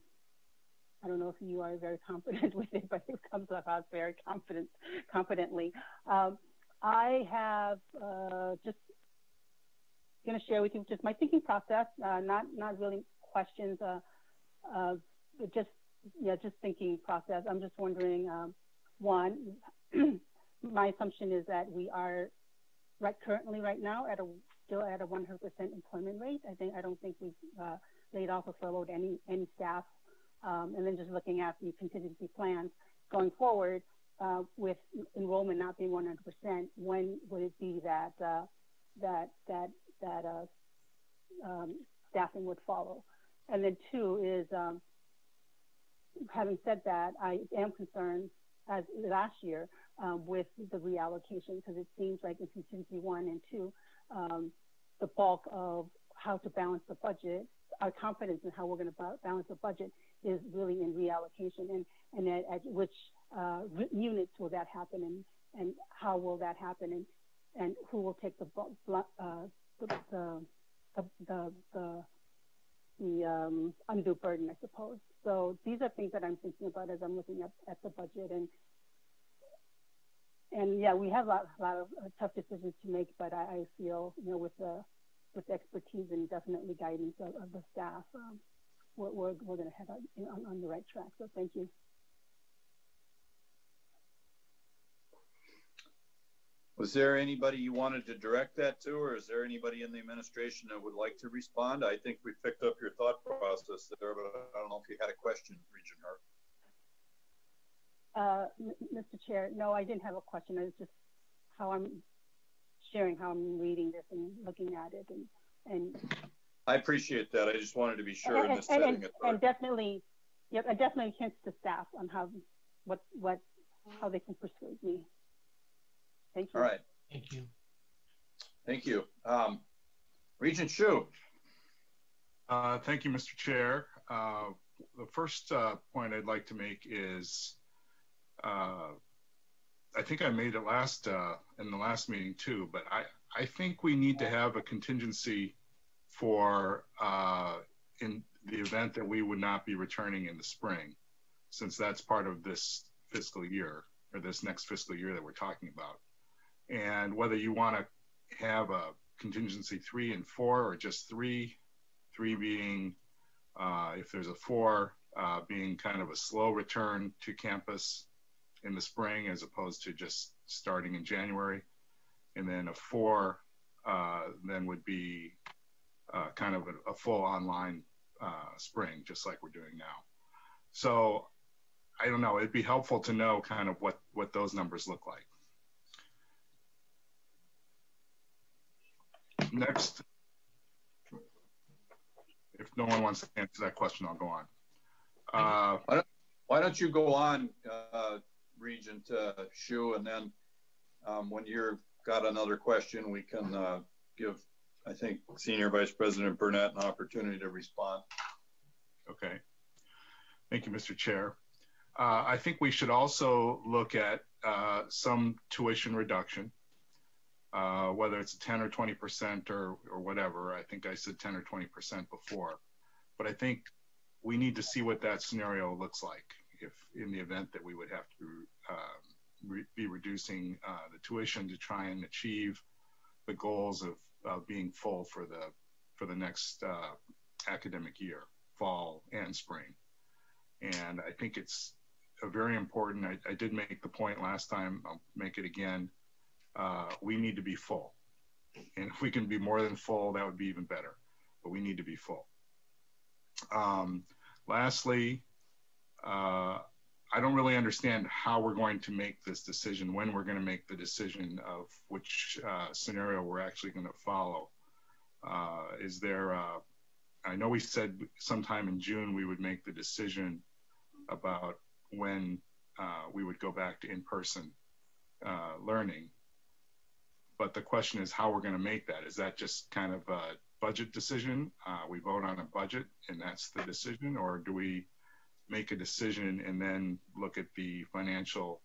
I don't know if you are very confident with it, but it comes across very confident, confidently. Um, I have uh, just going to share with you just my thinking process, uh, not not really questions, uh, uh, just yeah, just thinking process. I'm just wondering, um, one, my assumption is that we are right currently right now at a still at a 100% employment rate. I think I don't think we've uh, laid off or furloughed any any staff. Um, and then just looking at the contingency plans going forward, uh, with enrollment not being 100%, when would it be that uh, that that that uh, um, staffing would follow? And then two is, um, having said that, I am concerned as last year um, with the reallocation because it seems like in contingency one and two, um, the bulk of how to balance the budget, our confidence in how we're going to balance the budget is really in reallocation and, and at, at which uh, units will that happen and, and how will that happen and, and who will take the, uh, the, the, the, the, the um, undue burden, I suppose. So these are things that I'm thinking about as I'm looking at, at the budget and and yeah, we have a lot, a lot of uh, tough decisions to make, but I, I, feel, you know, with the with the expertise and definitely guidance of, of the staff, um, we're, we're, we're going to head on, on, on the right track. So thank you. Was there anybody you wanted to direct that to, or is there anybody in the administration that would like to respond? I think we picked up your thought process there, but I don't know if you had a question, Regent Her. Uh, Mr. Chair, no, I didn't have a question. It's just how I'm sharing how I'm reading this and looking at it, and and. I appreciate that. I just wanted to be sure and, in this and, setting. And, and definitely, yep, I definitely hints to staff on how what what how they can persuade me. Thank you. All right. Thank you. Thank you. Um, Regent Hsu. Uh, thank you, Mr. Chair. Uh, the first uh, point I'd like to make is uh, I think I made it last uh, in the last meeting too, but I, I think we need to have a contingency for uh, in the event that we would not be returning in the spring, since that's part of this fiscal year or this next fiscal year that we're talking about. And whether you want to have a contingency three and four or just three, three being uh, if there's a four uh, being kind of a slow return to campus in the spring as opposed to just starting in January. And then a four uh, then would be uh, kind of a, a full online uh, spring, just like we're doing now. So I don't know. It'd be helpful to know kind of what what those numbers look like. Next, if no one wants to answer that question, I'll go on. Uh, why, don't, why, don't, you go on, uh, Regent uh, Hsu, and then um, when you've got another question, we can uh, give, I think, Senior Vice President Burnett an opportunity to respond. Okay. Thank you, Mr. Chair. Uh, I think we should also look at uh, some tuition reduction, uh, whether it's 10 or 20% or, or whatever. I think I said 10 or 20% before. But I think we need to see what that scenario looks like if in the event that we would have to um, re be reducing uh, the tuition to try and achieve the goals of uh, being full for the for the next uh, academic year, fall and spring. And I think it's a very important. I, I, did make the point last time. I'll make it again. Uh, we need to be full, and if we can be more than full, that would be even better. But we need to be full. Um, lastly, uh, I don't really understand how we're going to make this decision, when we're going to make the decision of which uh, scenario we're actually going to follow. Uh, is there, uh, I know we said sometime in June we would make the decision about when uh, we would go back to in-person uh, learning. But the question is how we're going to make that. Is that just kind of a budget decision? Uh, we vote on a budget and that's the decision, or do we make a decision and then look at the financial,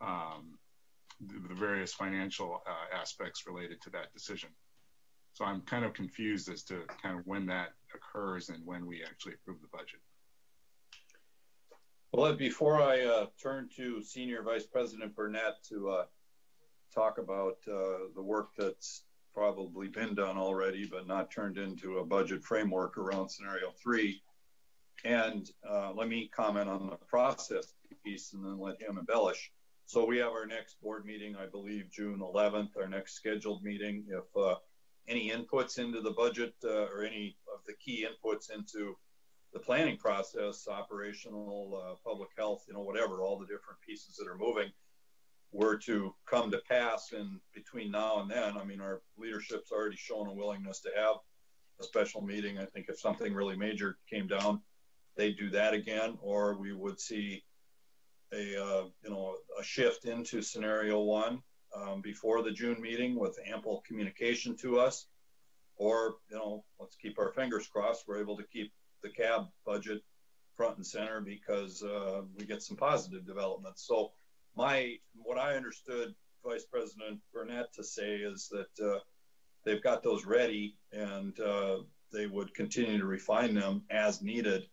um, the, various financial uh, aspects related to that decision? So I'm kind of confused as to kind of when that occurs and when we actually approve the budget. Well, before I uh, turn to Senior Vice President Burnett to uh, talk about uh, the work that's probably been done already, but not turned into a budget framework around scenario three. And uh, let me comment on the process piece and then let him embellish. So we have our next board meeting, I believe, June 11th, our next scheduled meeting. If uh, any inputs into the budget uh, or any of the key inputs into the planning process, operational, uh, public health, you know, whatever, all the different pieces that are moving were to come to pass in between now and then. I mean, our leadership's already shown a willingness to have a special meeting. I think if something really major came down, they'd do that again, or we would see a, uh, you know, a shift into scenario one um, before the June meeting with ample communication to us. Or, you know, let's keep our fingers crossed. We're able to keep the cab budget front and center because uh, we get some positive developments. So my what I understood Vice President Burnett to say is that uh, they've got those ready and uh, they would continue to refine them as needed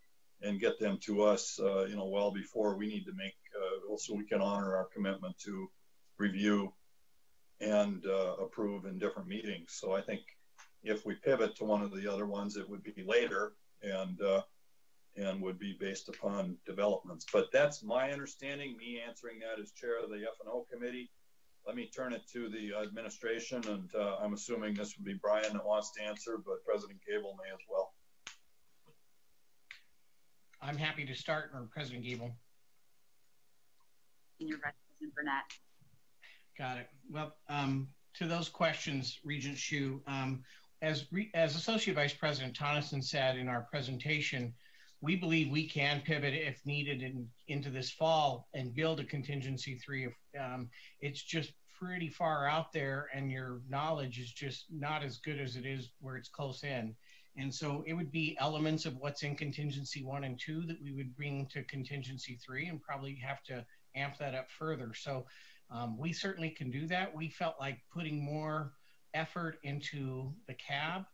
and get them to us, uh, you know, well before we need to make, uh, so we can honor our commitment to review and uh, approve in different meetings. So I think if we pivot to one of the other ones, it would be later and uh, and would be based upon developments. But that's my understanding. Me answering that as chair of the F&O committee. Let me turn it to the administration, and uh, I'm assuming this would be Brian that wants to answer, but President Gabel may as well. I'm happy to start, or President Gabel. Senior Vice President Burnett. Got it. Well, um, to those questions, Regent Hsu, um, as, as Associate Vice President Tonneson said in our presentation, we believe we can pivot if needed in, into this fall and build a contingency three. Um, it's just pretty far out there, and your knowledge is just not as good as it is where it's close in. And so it would be elements of what's in contingency one and two that we would bring to contingency three and probably have to amp that up further. So um, we certainly can do that. We felt like putting more effort into the cab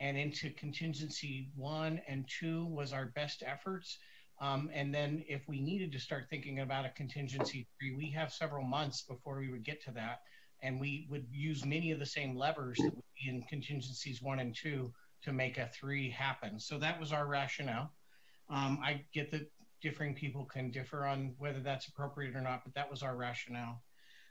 and into contingency one and two was our best efforts. Um, and then if we needed to start thinking about a contingency three, we have several months before we would get to that. And we would use many of the same levers that would be in contingencies one and two to make a three happen. So that was our rationale. Um, I get that differing people can differ on whether that's appropriate or not, but that was our rationale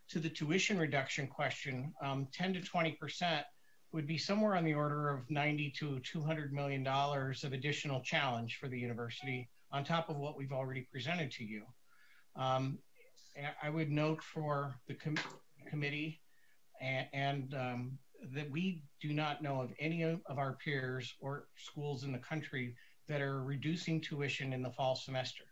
to the tuition reduction question, um, 10 to 20 percent would be somewhere on the order of 90 to 200 million dollars of additional challenge for the university on top of what we've already presented to you. Um, I would note for the com committee and, and um, that we do not know of any of our peers or schools in the country that are reducing tuition in the fall semester.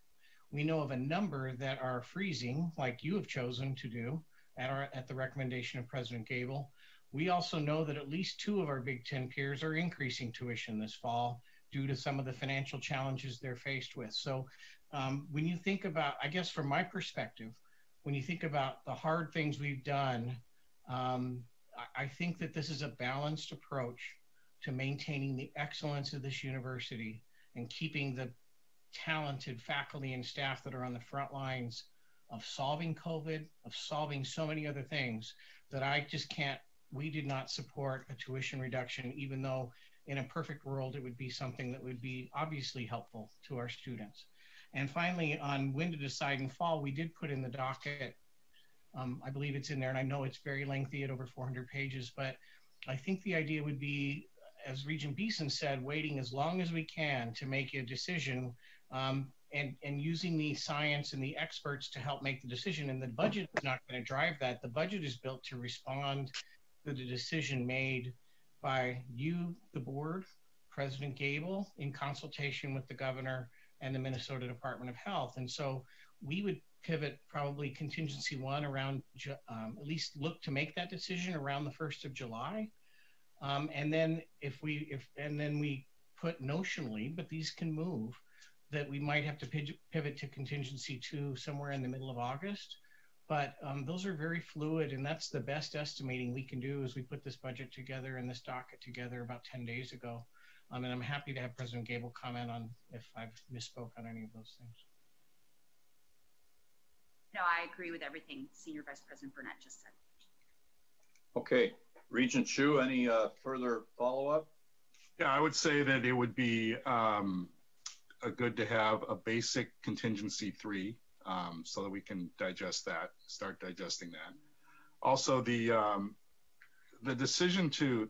We know of a number that are freezing, like you have chosen to do, at, our, at the recommendation of President Gabel. We also know that at least two of our Big Ten peers are increasing tuition this fall due to some of the financial challenges they're faced with. So um, when you think about, I guess from my perspective, when you think about the hard things we've done, um, I, I think that this is a balanced approach to maintaining the excellence of this university and keeping the talented faculty and staff that are on the front lines of solving COVID, of solving so many other things that I just can't, we did not support a tuition reduction, even though in a perfect world, it would be something that would be obviously helpful to our students. And finally, on when to decide in fall, we did put in the docket, um, I believe it's in there, and I know it's very lengthy at over 400 pages, but I think the idea would be, as Regent Beeson said, waiting as long as we can to make a decision um, and, and using the science and the experts to help make the decision. And the budget is not going to drive that. The budget is built to respond the decision made by you, the board, President Gabel, in consultation with the governor and the Minnesota Department of Health. And so we would pivot probably contingency one around um, at least look to make that decision around the 1st of July. Um, and then if we if and then we put notionally, but these can move, that we might have to pivot to contingency two somewhere in the middle of August. But um, those are very fluid, and that's the best estimating we can do as we put this budget together and this docket together about 10 days ago. Um, and I'm happy to have President Gabel comment on if I've misspoke on any of those things. No, I agree with everything Senior Vice President Burnett just said. Okay, Regent Hsu, any uh, further follow-up? Yeah, I would say that it would be um, good to have a basic contingency three um, so that we can digest that, start digesting that. Also, the um, the decision to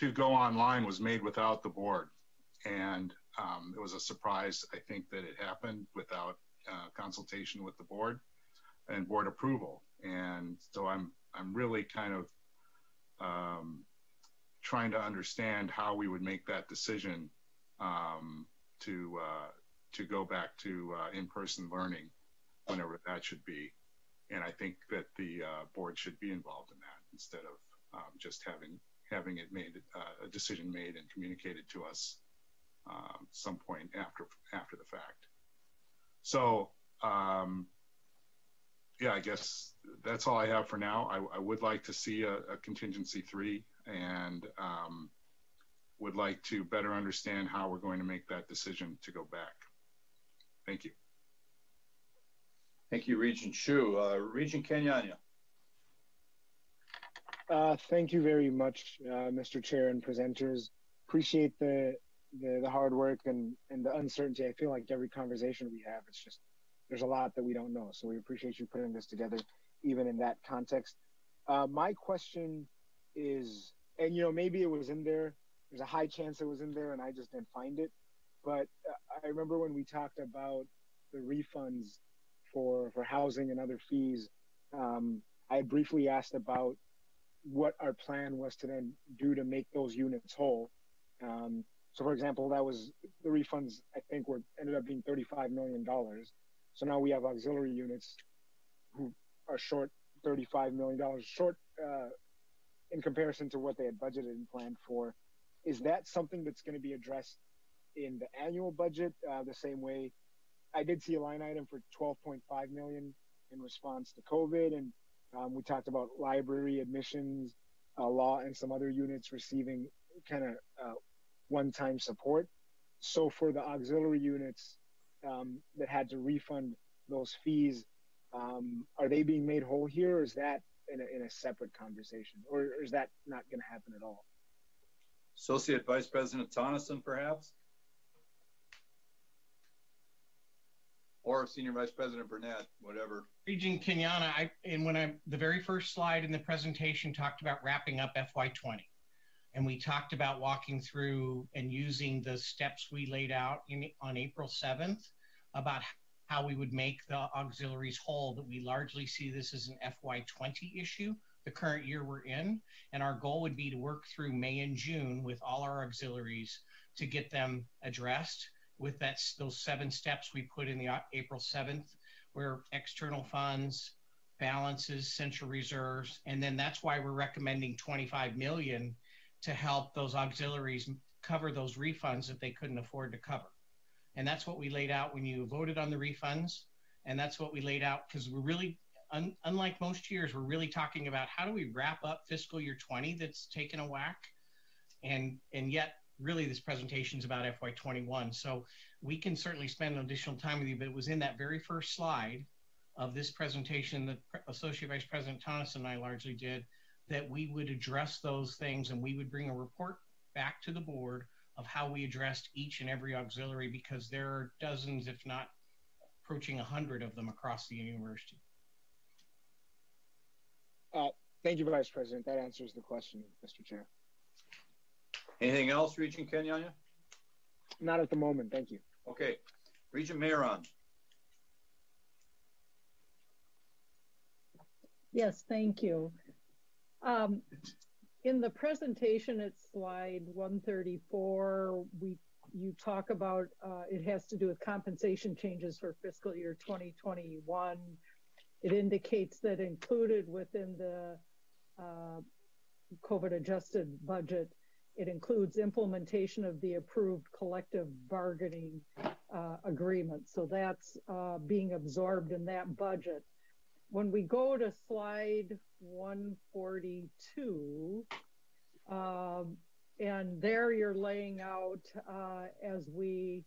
to go online was made without the board, and um, it was a surprise. I think that it happened without uh, consultation with the board and board approval, and so I'm I'm really kind of um, trying to understand how we would make that decision um, to uh, to go back to uh, in-person learning whenever that should be. And I think that the uh, board should be involved in that instead of um, just having having it made uh, a decision made and communicated to us um, some point after after the fact. So um, yeah, I guess that's all I have for now. I, would like to see a, contingency three and would like to better understand how we're going to make that decision to go back. Thank you. Thank you, Regent Hsu. Uh, Regent Kenyanya. Uh, thank you very much, uh, Mr. Chair and presenters. Appreciate the, the, the hard work and and the uncertainty. I feel like every conversation we have, it's just there's a lot that we don't know. So we appreciate you putting this together, even in that context. Uh, my question is, and you know, maybe it was in there. There's a high chance it was in there, and I just didn't find it. But uh, I remember when we talked about the refunds for for housing and other fees. Um, I briefly asked about what our plan was to then do to make those units whole. Um, so, for example, that was the refunds. I think were ended up being thirty-five million dollars. So now we have auxiliary units who are short thirty-five million dollars, short uh, in comparison to what they had budgeted and planned for. Is that something that's going to be addressed in the annual budget uh, the same way I did see a line item for 12.5 million in response to COVID, and um, we talked about library admissions, uh, law, and some other units receiving kind of uh, one-time support. So for the auxiliary units um, that had to refund those fees, um, are they being made whole here, or is that in a, in a separate conversation, or is that not going to happen at all? Associate Vice President Tonneson, perhaps? Or Senior Vice President Burnett, whatever. Regent Kenyanya, I, and when I, the very first slide in the presentation talked about wrapping up FY20. And we talked about walking through and using the steps we laid out in, on April 7th about how we would make the auxiliaries whole, that we largely see this as an FY20 issue, the current year we're in. And our goal would be to work through May and June with all our auxiliaries to get them addressed with that those seven steps we put in the April 7th, where external funds, balances, central reserves, and then that's why we're recommending 25 million to help those auxiliaries cover those refunds that they couldn't afford to cover. And that's what we laid out when you voted on the refunds. And that's what we laid out because we're really, un- unlike most years, we're really talking about how do we wrap up fiscal year 20 that's taken a whack. And, and yet really this presentation is about FY21. So we can certainly spend additional time with you, but it was in that very first slide of this presentation that Associate Vice President Tonneson and I largely did, that we would address those things and we would bring a report back to the board of how we addressed each and every auxiliary because there are dozens, if not approaching 100 of them across the university. Uh, thank you, Vice President. That answers the question, Mr. Chair. Anything else, Regent Kenyanya? Not at the moment. Thank you. Okay. Regent Mayeron. Yes, thank you. Um, in the presentation at slide 134, we you talk about uh, it has to do with compensation changes for fiscal year 2021. It indicates that included within the uh, COVID adjusted budget, it includes implementation of the approved collective bargaining uh, agreement. So that's uh, being absorbed in that budget. When we go to slide 142, um, and there you're laying out uh, as we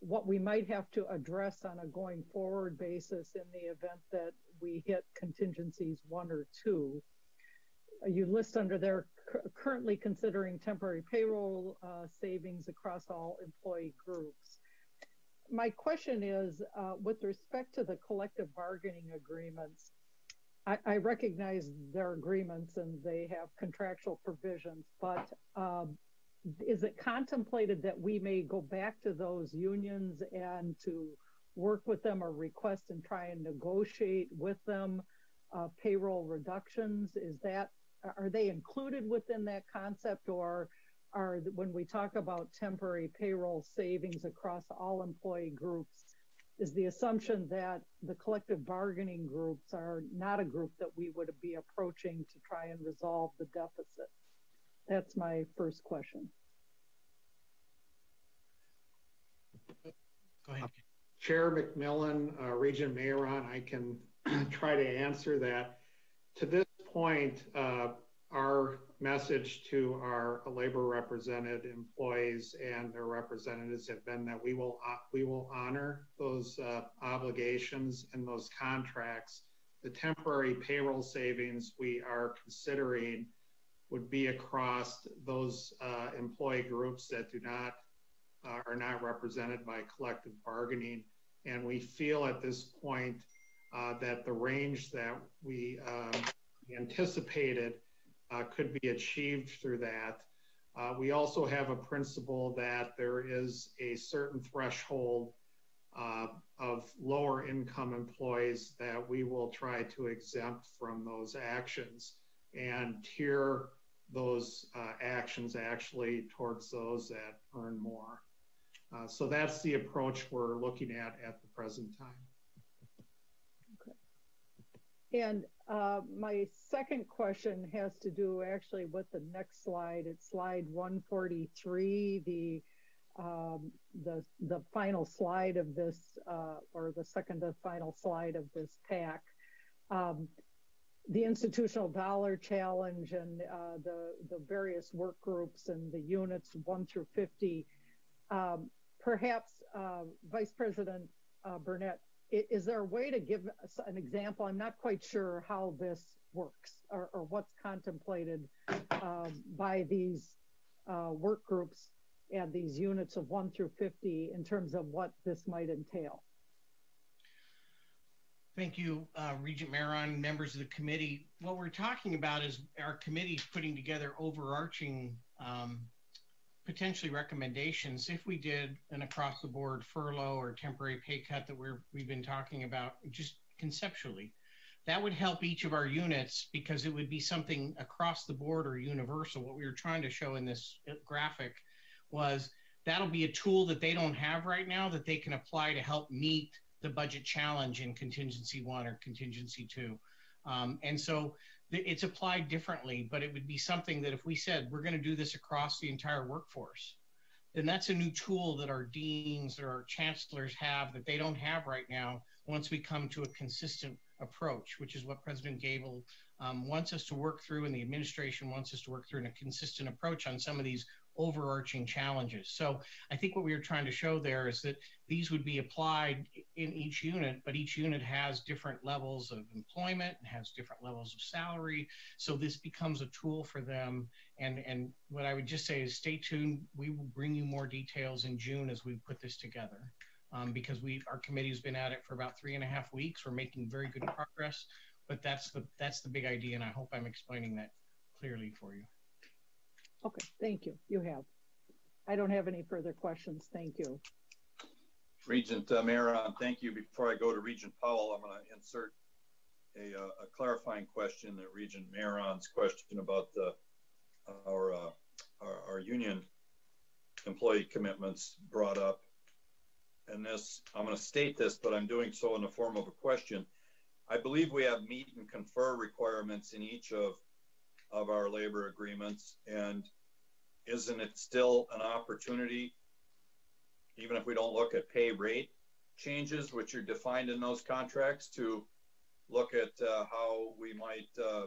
what we might have to address on a going forward basis in the event that we hit contingencies one or two. You list under there currently considering temporary payroll uh, savings across all employee groups. My question is, uh, with respect to the collective bargaining agreements, I, recognize their agreements and they have contractual provisions, but um, is it contemplated that we may go back to those unions and to work with them or request and try and negotiate with them uh, payroll reductions? Is that are they included within that concept or are when we talk about temporary payroll savings across all employee groups is the assumption that the collective bargaining groups are not a group that we would be approaching to try and resolve the deficit? That's my first question. Go ahead. Chair mcmillan uh, regent mayeron i can try to answer that. To this point, uh, our message to our labor represented employees and their representatives have been that we will uh, we will honor those uh, obligations and those contracts. The temporary payroll savings we are considering would be across those employee groups that do not are not represented by collective bargaining, and we feel at this point that the range that we um, anticipated uh, could be achieved through that. Uh, we also have a principle that there is a certain threshold uh, of lower income employees that we will try to exempt from those actions and tier those actions actually towards those that earn more. So that's the approach we're looking at at the present time. And uh, my second question has to do actually with the next slide. It's slide 143, the um, the the final slide of this, uh, or the second to final slide of this pack. Um, the institutional dollar challenge and uh, the the various work groups and the units one through 50. Um, perhaps uh, Vice President uh, Burnett is there a way to give us an example? I'm not quite sure how this works or, what's contemplated um, by these uh, work groups and these units of 1 through 50 in terms of what this might entail. Thank you, uh, Regent Mayeron, members of the committee. What we're talking about is our committee putting together overarching um, potentially recommendations if we did an across the board furlough or temporary pay cut that we're we've been talking about just conceptually that would help each of our units because it would be something across the board or universal what we were trying to show in this graphic was that'll be a tool that they don't have right now that they can apply to help meet the budget challenge in contingency one or contingency two. Um, and so it's applied differently, but it would be something that if we said we're going to do this across the entire workforce, then that's a new tool that our deans or our chancellors have that they don't have right now once we come to a consistent approach, which is what President Gabel um, wants us to work through and the administration wants us to work through in a consistent approach on some of these overarching challenges. So I think what we were trying to show there is that these would be applied in each unit, but each unit has different levels of employment, and has different levels of salary. So this becomes a tool for them. And, and what I would just say is stay tuned. We will bring you more details in June as we put this together. Um, because we our committee has been at it for about three and a half weeks. We're making very good progress, but that's the that's the big idea, and I hope I'm explaining that clearly for you. Okay, thank you. You have. I don't have any further questions. Thank you. Regent uh, Mayeron, thank you. Before I go to Regent Powell, I'm going to insert a, uh, a, clarifying question that Regent Mayeron's question about the, our, uh, our, our union employee commitments brought up. And this, I'm going to state this, but I'm doing so in the form of a question. I believe we have meet and confer requirements in each of of our labor agreements. And isn't it still an opportunity, even if we don't look at pay rate changes, which are defined in those contracts, to look at uh, how we might, uh,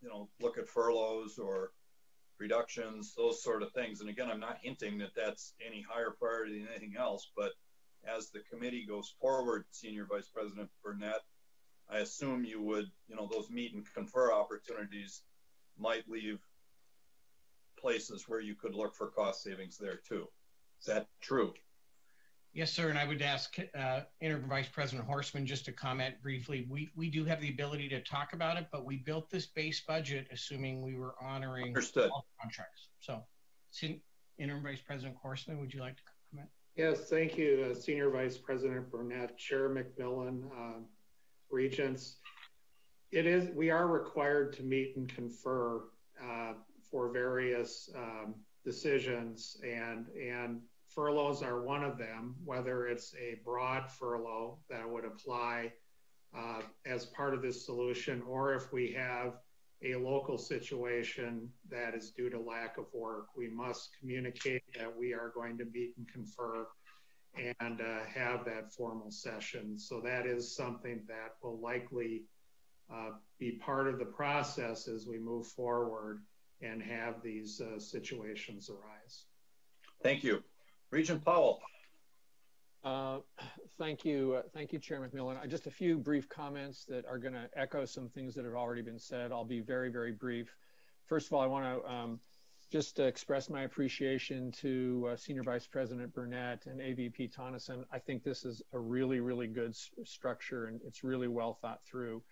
you know, look at furloughs or reductions, those sort of things. And again, I'm not hinting that that's any higher priority than anything else, but as the committee goes forward, Senior Vice President Burnett, I assume you would, you know, those meet and confer opportunities might leave places where you could look for cost savings there too. Is that true? Yes, sir. And I would ask uh, Interim Vice President Horstman just to comment briefly. We we do have the ability to talk about it, but we built this base budget assuming we were honoring Understood. all contracts. So, Interim Vice President Horstman, would you like to comment? Yes, thank you, uh, Senior Vice President Burnett, Chair McMillan, uh, Regents it is we are required to meet and confer uh, for various um, decisions and and furloughs are one of them whether it's a broad furlough that would apply uh, as part of this solution or if we have a local situation that is due to lack of work we must communicate that we are going to meet and confer and uh, have that formal session. So that is something that will likely be part of the process as we move forward and have these uh, situations arise. Thank you. Regent Powell. Uh, thank you. Uh, thank you, Chair McMillan. Uh, just a few brief comments that are going to echo some things that have already been said. I'll be very, very brief. First of all, I want to um, just express my appreciation to uh, Senior Vice President Burnett and AVP Tonneson. I think this is a really, really good structure and it's really well thought through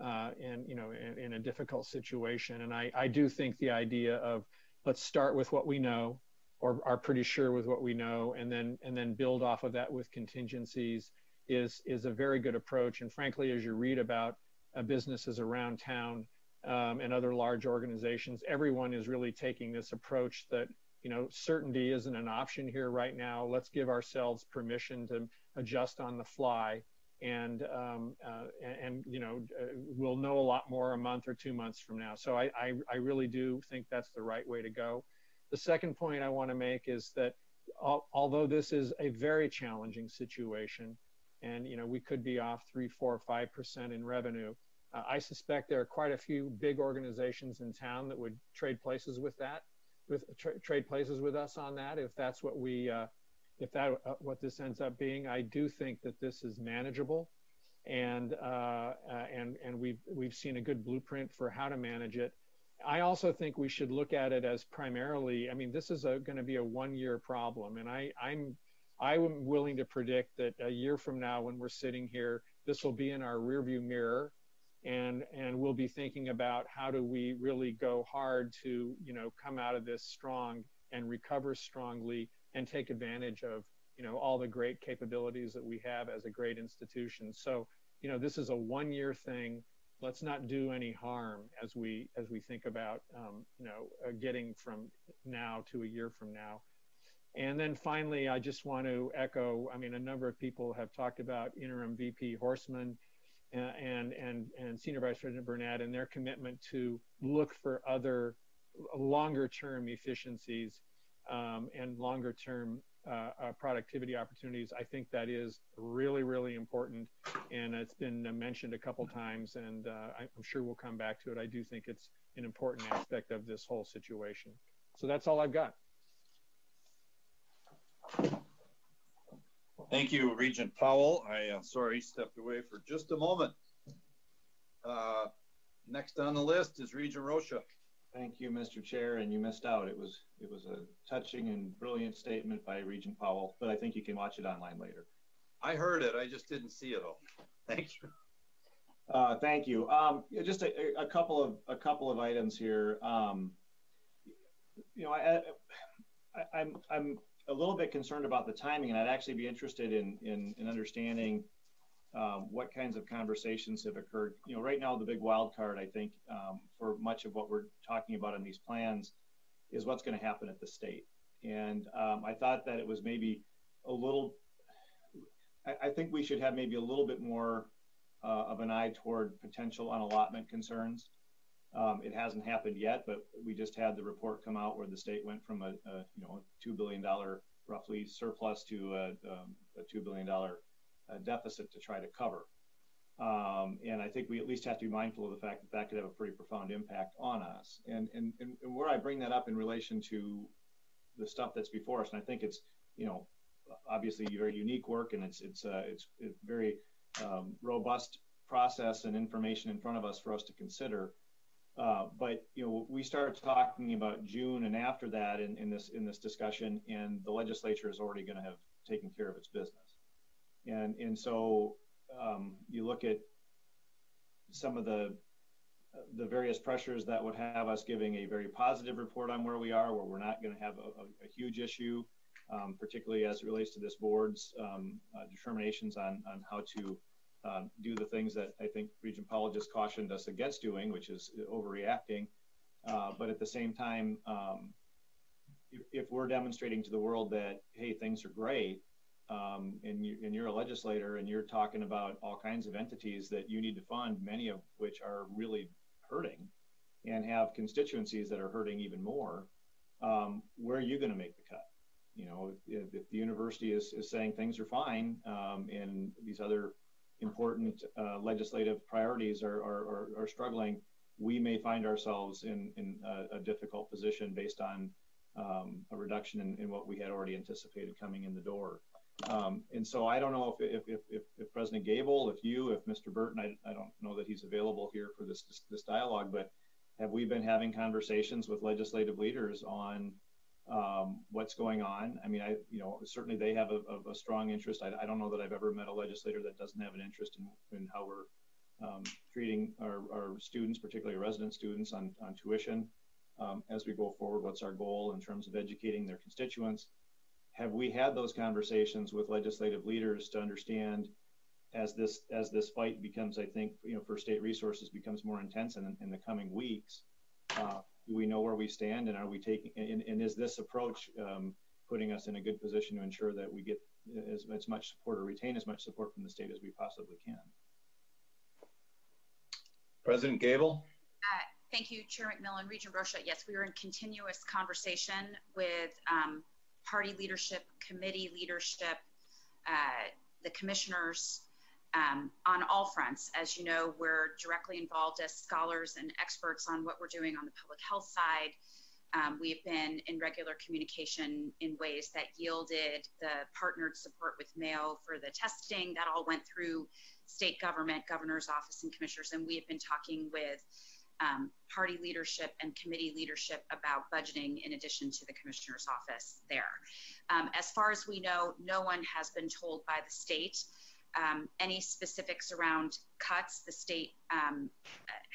uh, and you know in, in, a difficult situation. And I, I do think the idea of let's start with what we know or are pretty sure with what we know and then and then build off of that with contingencies is is a very good approach. And frankly, as you read about uh, businesses around town um, and other large organizations, everyone is really taking this approach that you know certainty isn't an option here right now. Let's give ourselves permission to adjust on the fly and um, uh, and, you know uh, we'll know a lot more a month or two months from now. So I, I, I really do think that's the right way to go. The second point I want to make is that al although this is a very challenging situation, and you know we could be off three, four, five percent in revenue. Uh, I suspect there are quite a few big organizations in town that would trade places with that, with tra trade places with us on that if that's what we uh, if that uh, what this ends up being, I do think that this is manageable, and uh, uh, and and we've we've seen a good blueprint for how to manage it. I also think we should look at it as primarily. I mean, this is going to be a one-year problem, and I I'm I'm willing to predict that a year from now, when we're sitting here, this will be in our rearview mirror, and and we'll be thinking about how do we really go hard to you know come out of this strong and recover strongly and take advantage of you know all the great capabilities that we have as a great institution. So you know this is a one year thing. Let's not do any harm as we as we think about um, you know uh, getting from now to a year from now. And then finally, I just want to echo, I mean, a number of people have talked about interim VP Horstman and, and, and Senior Vice President Burnett and their commitment to look for other longer term efficiencies and longer term uh, uh, productivity opportunities. I think that is really, really important. And it's been mentioned a couple times, and uh, I'm sure we'll come back to it. I do think it's an important aspect of this whole situation. So that's all I've got. Thank you, Regent Powell. I uh, sorry he stepped away for just a moment. Uh, next on the list is Regent Rosha. Thank you, Mr. Chair, and you missed out. It was it was a touching and brilliant statement by Regent Powell, but I think you can watch it online later. I heard it. I just didn't see it all. Thank you. Uh, thank you. Um, just a, a, couple of a couple of items here. Um, you know, I, I, I'm I'm a little bit concerned about the timing, and I'd actually be interested in in, in understanding um, what kinds of conversations have occurred. You know, right now the big wild card, I think, um, for much of what we're talking about in these plans, is what's going to happen at the state. And um, I thought that it was maybe a little. I, I, think we should have maybe a little bit more uh, of an eye toward potential unallotment concerns. Um, it hasn't happened yet, but we just had the report come out where the state went from a, a you know two billion dollar roughly surplus to a, um, a two billion dollar deficit to try to cover. Um, and I think we at least have to be mindful of the fact that that could have a pretty profound impact on us. And, and, and where I bring that up in relation to the stuff that's before us, and I think it's, you know, obviously very unique work and it's, it's, uh, it's, very um, robust process and information in front of us for us to consider. Uh, but you know, we started talking about June and after that in, in this in this discussion, and the legislature is already going to have taken care of its business. And and so um, you look at some of the the various pressures that would have us giving a very positive report on where we are, where we're not going to have a, a, a, huge issue, um, particularly as it relates to this board's um, uh, determinations on, on how to uh, do the things that I think Regent Powell just cautioned us against doing, which is overreacting. Uh, but at the same time, um, if, if, we're demonstrating to the world that, hey, things are great, um, and, you, and you're a legislator and you're talking about all kinds of entities that you need to fund, many of which are really hurting and have constituencies that are hurting even more, um, where are you going to make the cut? You know, if, if, the university is, is saying things are fine um, and these other important uh, legislative priorities are, are, are, struggling, we may find ourselves in, in a, a difficult position based on um, a reduction in, in, what we had already anticipated coming in the door. Um, and so I don't know if, President Gabel, if you, if Mr. Burton, I, don't know that he's available here for this, dialogue, but have we been having conversations with legislative leaders on um, what's going on? I mean, I, you know, certainly they have a, strong interest. I, don't know that I've ever met a legislator that doesn't have an interest in, how we're um, treating our, students, particularly resident students, on, on tuition as we go forward. What's our goal in terms of educating their constituents? Have we had those conversations with legislative leaders to understand as this as this fight becomes, I think, you know, for state resources becomes more intense in, in the coming weeks? Uh, do we know where we stand, and are we taking? And, and is this approach um, putting us in a good position to ensure that we get as, as much support or retain as much support from the state as we possibly can? President Gabel. Uh, thank you, Chair McMillan, Regent Rosha. Yes, we are in continuous conversation with um, party leadership, committee leadership, uh, the commissioners um, on all fronts. As you know, we're directly involved as scholars and experts on what we're doing on the public health side. Um, we've been in regular communication in ways that yielded the partnered support with Mayo for the testing. That all went through state government, governor's office, and commissioners. And we have been talking with um, party leadership and committee leadership about budgeting in addition to the commissioner's office there. Um, as far as we know, no one has been told by the state um, any specifics around cuts. The state um,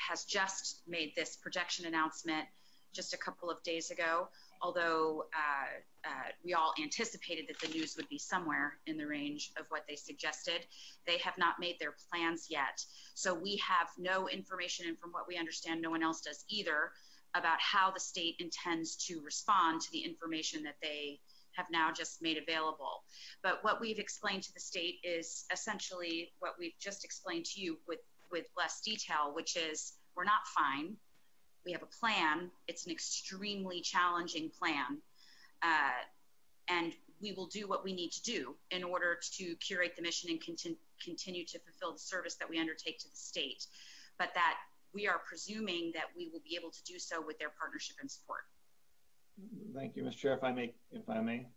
has just made this projection announcement just a couple of days ago although uh, uh, we all anticipated that the news would be somewhere in the range of what they suggested. They have not made their plans yet. So we have no information, and from what we understand, no one else does either, about how the state intends to respond to the information that they have now just made available. But what we've explained to the state is essentially what we've just explained to you with, with less detail, which is we're not fine. We have a plan. It's an extremely challenging plan. Uh, and we will do what we need to do in order to curate the mission and continue continue to fulfill the service that we undertake to the state, but that we are presuming that we will be able to do so with their partnership and support. Thank you, Mr. Chair. If I may, if I may.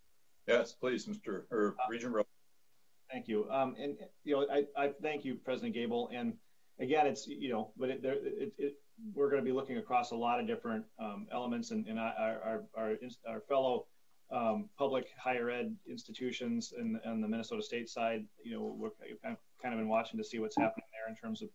Yes, please, Mr. or uh, Regent Rowe. Thank you. Um, and you know, I, I thank you, President Gabel. And again, it's you know, but it, there, it, it, we're going to be looking across a lot of different um, elements, and, and our, our, our, our fellow um, public higher ed institutions and on the Minnesota State side, you know, we're kind of been watching to see what's happening there in terms of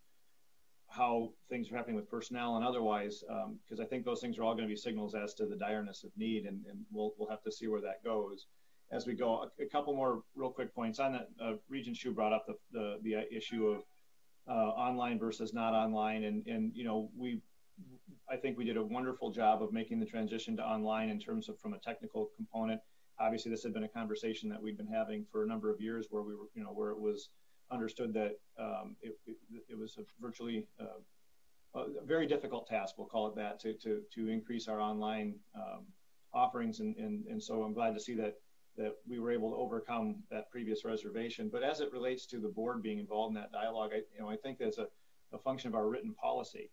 how things are happening with personnel and otherwise, because um, I think those things are all going to be signals as to the direness of need, and, and we'll we'll have to see where that goes as we go. A, a couple more real quick points on that. Uh, Regent Hsu brought up the the, the issue of uh, online versus not online, and and you know we I think we did a wonderful job of making the transition to online in terms of from a technical component. Obviously, this had been a conversation that we'd been having for a number of years, where we were, you know, where it was understood that um, it, it, it, was a virtually uh, a very difficult task, we'll call it that, to to, to increase our online um, offerings, and, and and so I'm glad to see that that we were able to overcome that previous reservation. But as it relates to the board being involved in that dialogue, I, you know, I think that's a, a function of our written policy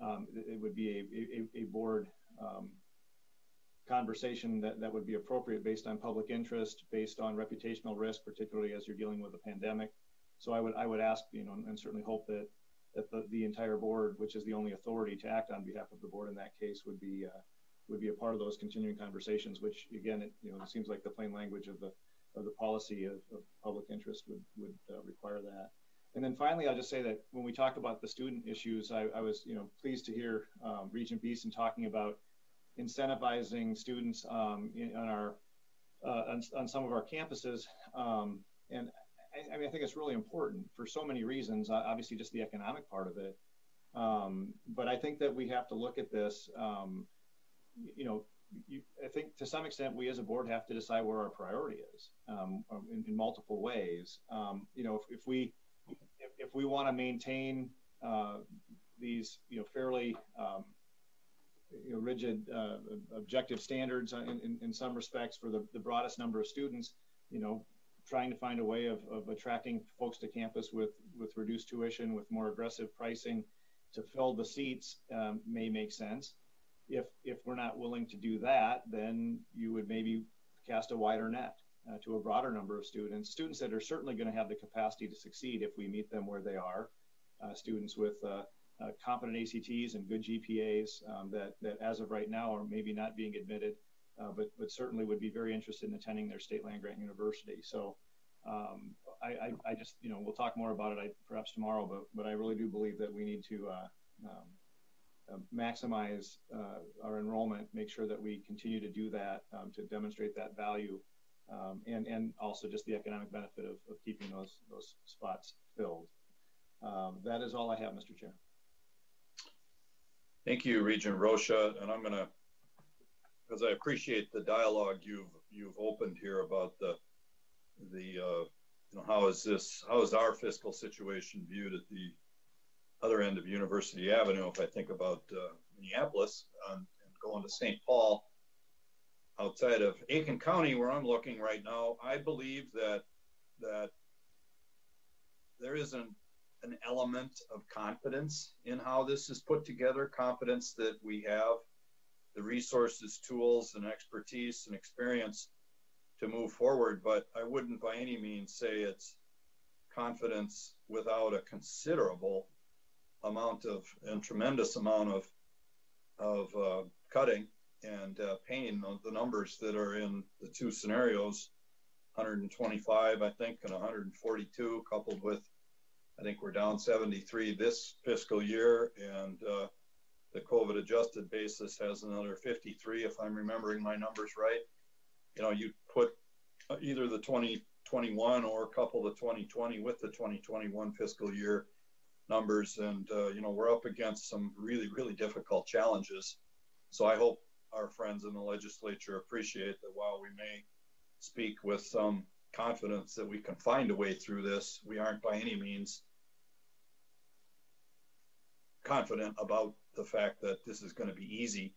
um, it would be a, a, a board um, conversation that, that would be appropriate based on public interest, based on reputational risk, particularly as you're dealing with a pandemic. So I would I would ask, you know, and certainly hope that that the, the entire board, which is the only authority to act on behalf of the board in that case, would be uh, would be a part of those continuing conversations. Which again, it, you know, it seems like the plain language of the of the policy of, of public interest would would uh, require that. And then finally, I'll just say that when we talk about the student issues, I, I was you know pleased to hear um, Regent Beeson talking about incentivizing students um, in, on our uh, on, on, some of our campuses. Um, and I, I, mean, I think it's really important for so many reasons. Obviously, just the economic part of it. Um, but I think that we have to look at this. Um, you know, you, I think to some extent we as a board have to decide where our priority is um, in, in, multiple ways. you know, if, if we if, if we want to maintain uh, these, you know, fairly um, you know, rigid uh, objective standards in, in, in, some respects for the, the broadest number of students, you know, trying to find a way of, of attracting folks to campus with, with reduced tuition, with more aggressive pricing to fill the seats um, may make sense. If, if we're not willing to do that, then you would maybe cast a wider net uh, to a broader number of students, students that are certainly going to have the capacity to succeed if we meet them where they are, uh, students with uh, uh competent ACTs and good GPAs um, that, that as of right now are maybe not being admitted, uh, but, but certainly would be very interested in attending their state land grant university. So um, I, I, I, just, you know, we'll talk more about it I, perhaps tomorrow, but, but I really do believe that we need to uh, um, maximize our enrollment, make sure that we continue to do that um, to demonstrate that value um, and and also just the economic benefit of, of keeping those those spots filled. Um, that is all I have, Mr. Chair. Thank you, Regent Rosha, and I'm going to, because I appreciate the dialogue you've you've opened here about the the uh, you know how is this how is our fiscal situation viewed at the other end of University Avenue? If I think about uh, Minneapolis and going to St. Paul, outside of Aitkin County, where I'm looking right now, I believe that that there isn't an element of confidence in how this is put together, confidence that we have the resources, tools, and expertise and experience to move forward. But I wouldn't by any means say it's confidence without a considerable amount of and tremendous amount of of uh, cutting and uh, pain. The numbers that are in the two scenarios 125 i think and 142 coupled with i think we're down 73 this fiscal year and uh, the covid adjusted basis has another 53 if i'm remembering my numbers right. You know you put uh, either the 2021 or couple the 2020 with the 2021 fiscal year numbers and uh, you know we're up against some really really difficult challenges so i hope our friends in the legislature appreciate that while we may speak with some confidence that we can find a way through this. We aren't by any means confident about the fact that this is going to be easy.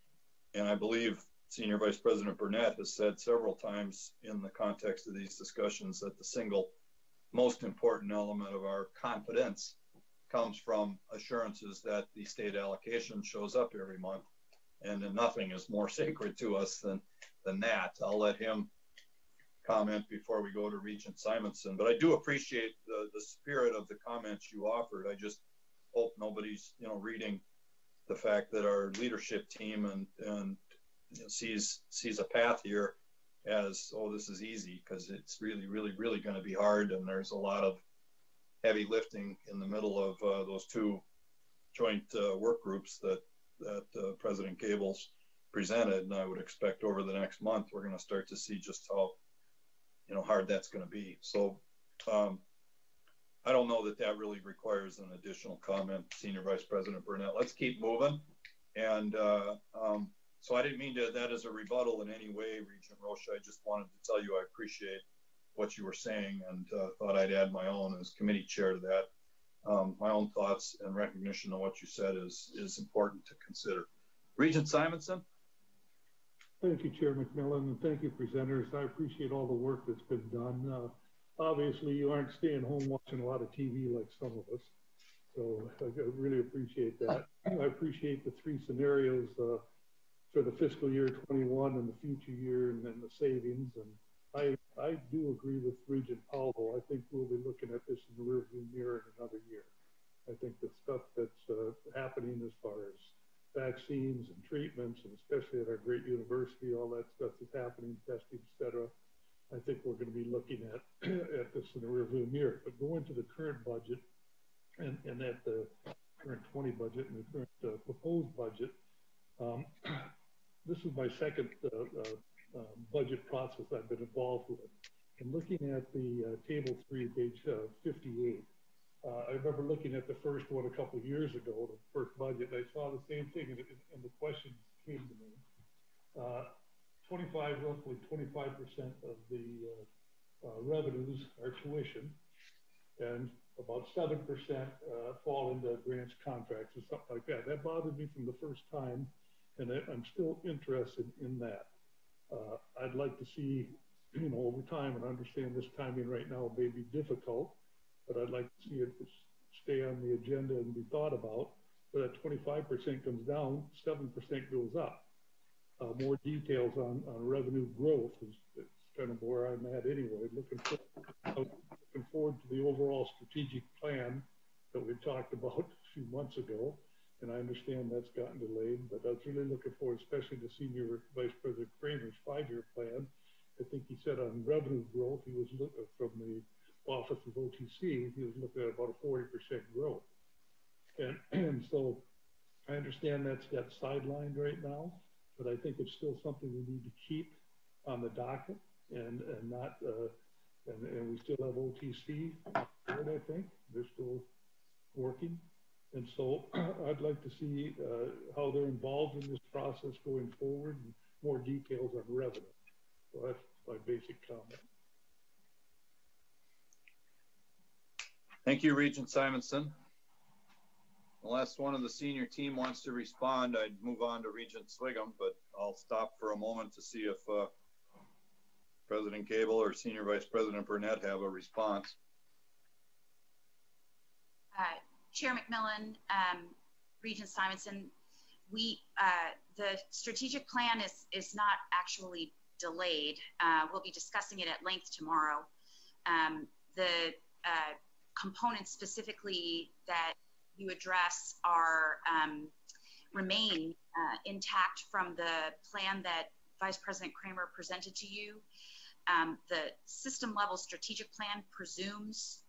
And I believe Senior Vice President Burnett has said several times in the context of these discussions that the single most important element of our confidence comes from assurances that the state allocation shows up every month. And nothing is more sacred to us than, than that. I'll let him comment before we go to Regent Simonson. But I do appreciate the, the spirit of the comments you offered. I just hope nobody's, you know, reading the fact that our leadership team and, and sees sees a path here as oh this is easy because it's really really really going to be hard and there's a lot of heavy lifting in the middle of uh, those two joint uh, work groups that that uh, President Gabel's presented and I would expect over the next month we're going to start to see just how you know hard that's going to be. So um, I don't know that that really requires an additional comment Senior Vice President Burnett. Let's keep moving. And uh, um, so I didn't mean to that as a rebuttal in any way, Regent Rosha. I just wanted to tell you I appreciate what you were saying and uh, thought I'd add my own as committee chair to that. Um, my own thoughts and recognition of what you said is is important to consider. Regent Simonson. Thank you, Chair McMillan, and thank you, presenters. I appreciate all the work that's been done. Uh, obviously, you aren't staying home watching a lot of TV like some of us, so I really appreciate that. I appreciate the three scenarios uh, for the fiscal year 21 and the future year and then the savings. And I, I do agree with Regent Powell. I think we'll be looking at this in the rearview mirror in another year. I think the stuff that's uh, happening as far as vaccines and treatments, and especially at our great university, all that stuff that's happening, testing, et cetera, I think we're going to be looking at at this in the rearview mirror. But going to the current budget and, and at the current 20 budget and the current uh, proposed budget, um, this is my second uh, uh, Um, budget process I've been involved with. And looking at the uh, table three, page uh, 58, uh, I remember looking at the first one a couple of years ago, the first budget, I saw the same thing, and, and the question came to me. 25, roughly 25% of the revenues are tuition, and about 7% uh, fall into grants contracts or something like that. That bothered me from the first time and I, am still interested in that. Uh, I'd like to see, you know, over time, and I understand this timing right now may be difficult, but I'd like to see it stay on the agenda and be thought about. But at 25% comes down, 7% goes up. Uh, more details on, on revenue growth is, is kind of where I'm at anyway. Looking, looking forward to the overall strategic plan that we talked about a few months ago and I understand that's gotten delayed, but I was really looking forward, especially to Senior Vice President Cramer's five-year plan. I think he said on revenue growth, he was looking from the Office of OTC, he was looking at about a 40% growth. And, and so I understand that's got sidelined right now, but I think it's still something we need to keep on the docket and, and not, uh, and, and we still have OTC, I think, they're still working. And so I'd like to see uh, how they're involved in this process going forward and more details on revenue. So that's my basic comment. Thank you, Regent Simonson. Unless one of the senior team wants to respond, I'd move on to Regent Sviggum, but I'll stop for a moment to see if uh, President Gabel or Senior Vice President Burnett have a response. Uh, Chair McMillan, um, Regent Simonson, we uh, the strategic plan is is not actually delayed. Uh, we'll be discussing it at length tomorrow. Um, the uh, components specifically that you address are um, remain uh, intact from the plan that Vice President Cramer presented to you. Um, the system level strategic plan presumes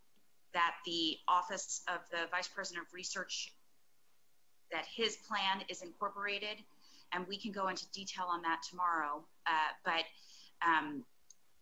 that the Office of the Vice President of Research, that his plan is incorporated, and we can go into detail on that tomorrow. Uh, but um,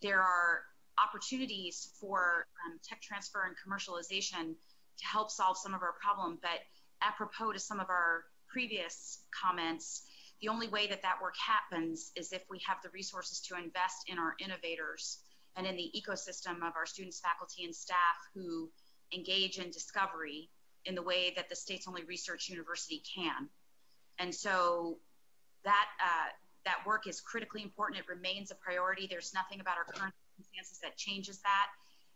there are opportunities for um, tech transfer and commercialization to help solve some of our problem. But apropos to some of our previous comments, The only way that that work happens is if we have the resources to invest in our innovators and in the ecosystem of our students, faculty, and staff who engage in discovery in the way that the state's only research university can. And so that uh, that work is critically important. It remains a priority. There's nothing about our current circumstances that changes that.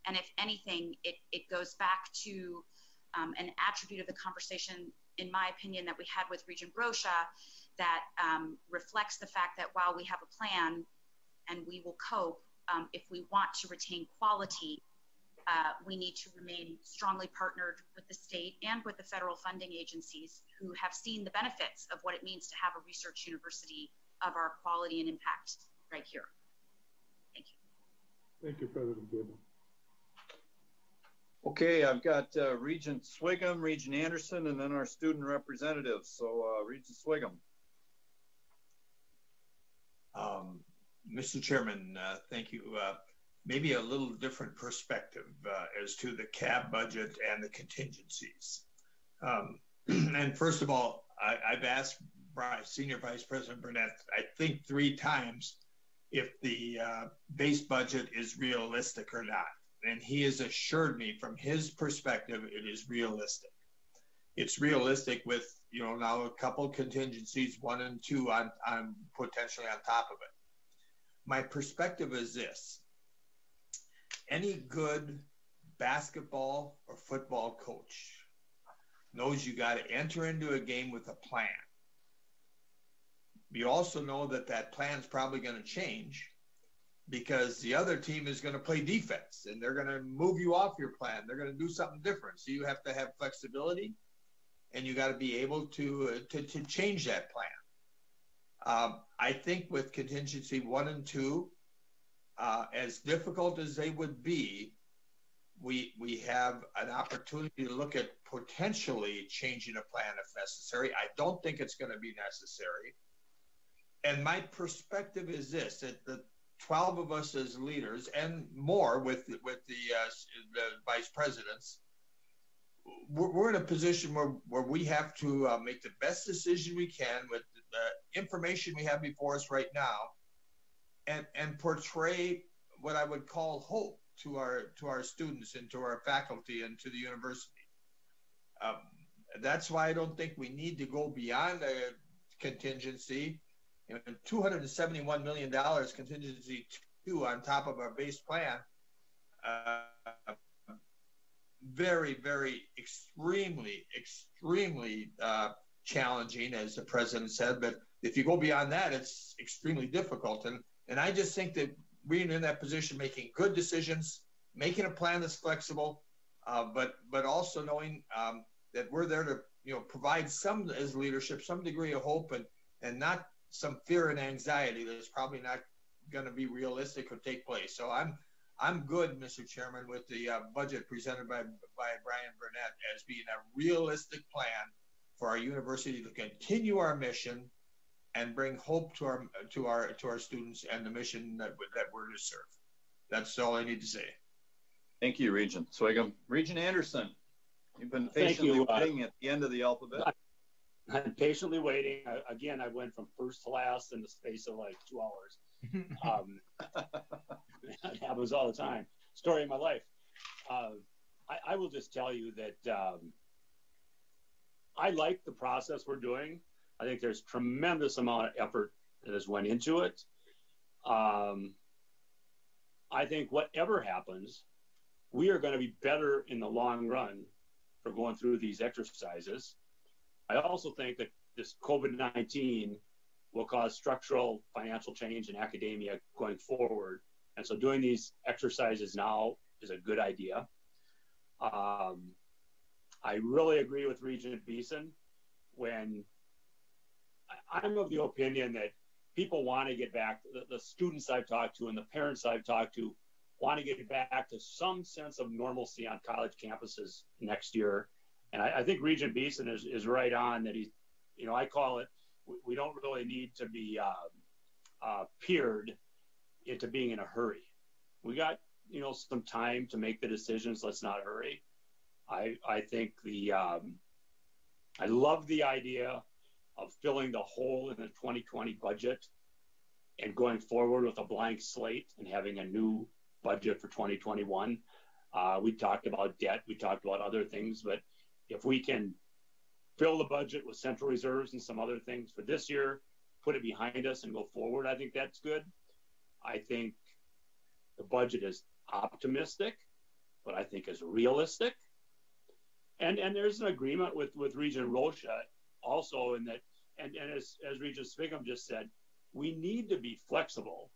And if anything, it, goes back to um, an attribute of the conversation, in my opinion, that we had with Regent Rosha that um, reflects the fact that while we have a plan and we will cope, um, if we want to retain quality, we need to remain strongly partnered with the state and with the federal funding agencies who have seen the benefits of what it means to have a research university of our quality and impact right here. Thank you. Thank you, President Goodman. Okay, I've got uh, Regent Sviggum, Regent Anderson, and then our student representatives. So, uh, Regent Sviggum. Um, Mr. Chairman, uh, thank you. Maybe a little different perspective uh, as to the CAB budget and the contingencies. Um, and first of all, I, have asked Senior Vice President Burnett, I think three times, if the uh, base budget is realistic or not. And he has assured me from his perspective, it is realistic. It's realistic with, you know, now a couple contingencies, one and two on potentially on top of it. My perspective is this any good basketball or football coach knows you got to enter into a game with a plan. You also know that that plan is probably going to change because the other team is going to play defense and they're going to move you off your plan. They're going to do something different. So you have to have flexibility and you got to be able to, uh, to, to change that plan. Um, I think with contingency one and two, as difficult as they would be, we we have an opportunity to look at potentially changing a plan if necessary. I don't think it's going to be necessary. And my perspective is this: that the 12 of us as leaders and more with with the, uh, the vice presidents, we're, we're, in a position where where we have to uh, make the best decision we can with the information we have before us right now and and portray what I would call hope to our to our students and to our faculty and to the university. Um, that's why I don't think we need to go beyond a contingency. You know, two hundred and seventy-one million dollars contingency two on top of our base plan. Uh, very, very, extremely, extremely uh, challenging, as the president said. But if you go beyond that, it's extremely difficult. And and I just think that being in that position, making good decisions, making a plan that's flexible, uh, but but also knowing um, that we're there to you know provide some as leadership some degree of hope and and not some fear and anxiety that's probably not going to be realistic or take place. So I'm I'm good, Mr. Chairman, with the uh, budget presented by by Brian Burnett as being a realistic plan for our university to continue our mission and bring hope to our to our to our students and the mission that that we're to serve. That's all I need to say. Thank you, Regent Sviggum. Regent Anderson, you've been patiently you. Uh, waiting at the end of the alphabet. I'm patiently waiting. I, again, I went from first to last in the space of like two hours. Um, that happens all the time. Story of my life. Uh, I, I, will just tell you that um, I like the process we're doing. I think there's tremendous amount of effort that has went into it. Um, I think whatever happens, we are going to be better in the long run for going through these exercises. I also think that this COVID 19 will cause structural financial change in academia going forward. And so doing these exercises now is a good idea. Um, I really agree with Regent Beeson when I'm of the opinion that people want to get back, the, the students I've talked to and the parents I've talked to want to get back to some sense of normalcy on college campuses next year. And I, I think Regent Beeson is, is right on that he, you know, I call it, we, we don't really need to be uh, uh, peered into being in a hurry. We got, you know, some time to make the decisions. Let's not hurry. I, I think the, um, I love the idea of filling the hole in the 2020 budget and going forward with a blank slate and having a new budget for 2021. Uh, we talked about debt, we talked about other things, but if we can fill the budget with central reserves and some other things for this year, put it behind us and go forward, I think that's good. I think the budget is optimistic, but I think is realistic. And and there's an agreement with with Regent Rosha also in that, and, and as, as Regent Sviggum just said, we need to be flexible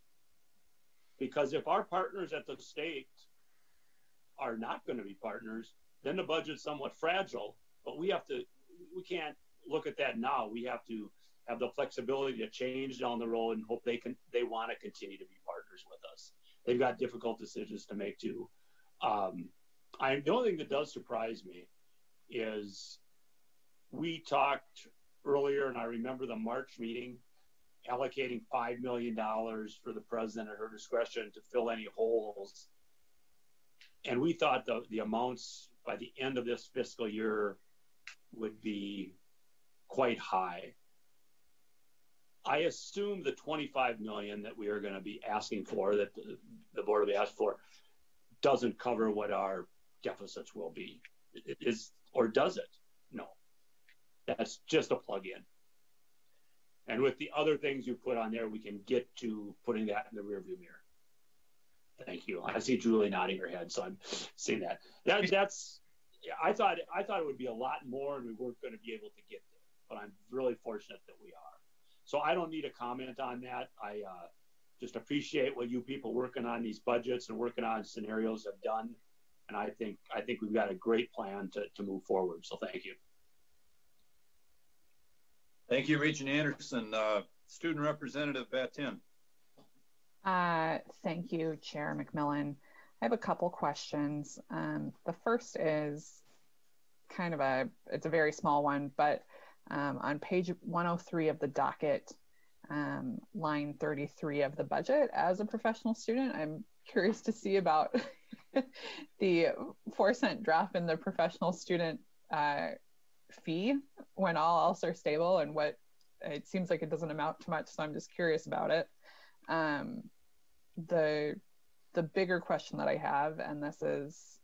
because if our partners at the state are not going to be partners, then the budget's somewhat fragile. But we have to, we can't look at that now. We have to have the flexibility to change down the road and hope they can, they want to continue to be partners with us. They've got difficult decisions to make too. Um, I the only thing that does surprise me is we talked earlier, and I remember the March meeting allocating $5 million for the president at her discretion to fill any holes. And we thought the, the amounts by the end of this fiscal year would be quite high. I assume the 25 million that we are going to be asking for, that the, the board will be asked for, doesn't cover what our deficits will be. Is, or does it? No. That's just a plug-in. And with the other things you put on there, we can get to putting that in the rearview mirror. Thank you. I see Julie nodding her head, so I'm seeing that. That that's. I thought I thought it would be a lot more, and we weren't going to be able to get there. But I'm really fortunate that we are. So I don't need a comment on that. I uh, just appreciate what you people working on these budgets and working on scenarios have done, and I think I think we've got a great plan to to move forward. So thank you. Thank you, Regent Anderson. Uh, Student Representative Batin. Uh, thank you, Chair McMillan. I have a couple questions. Um, the first is kind of a, it's a very small one, but um, on page 103 of the docket, um, line 33 of the budget, as a professional student, I'm curious to see about the four cent drop in the professional student uh, fee when all else are stable and what it seems like it doesn't amount to much so i'm just curious about it. Um, the the bigger question that i have and this is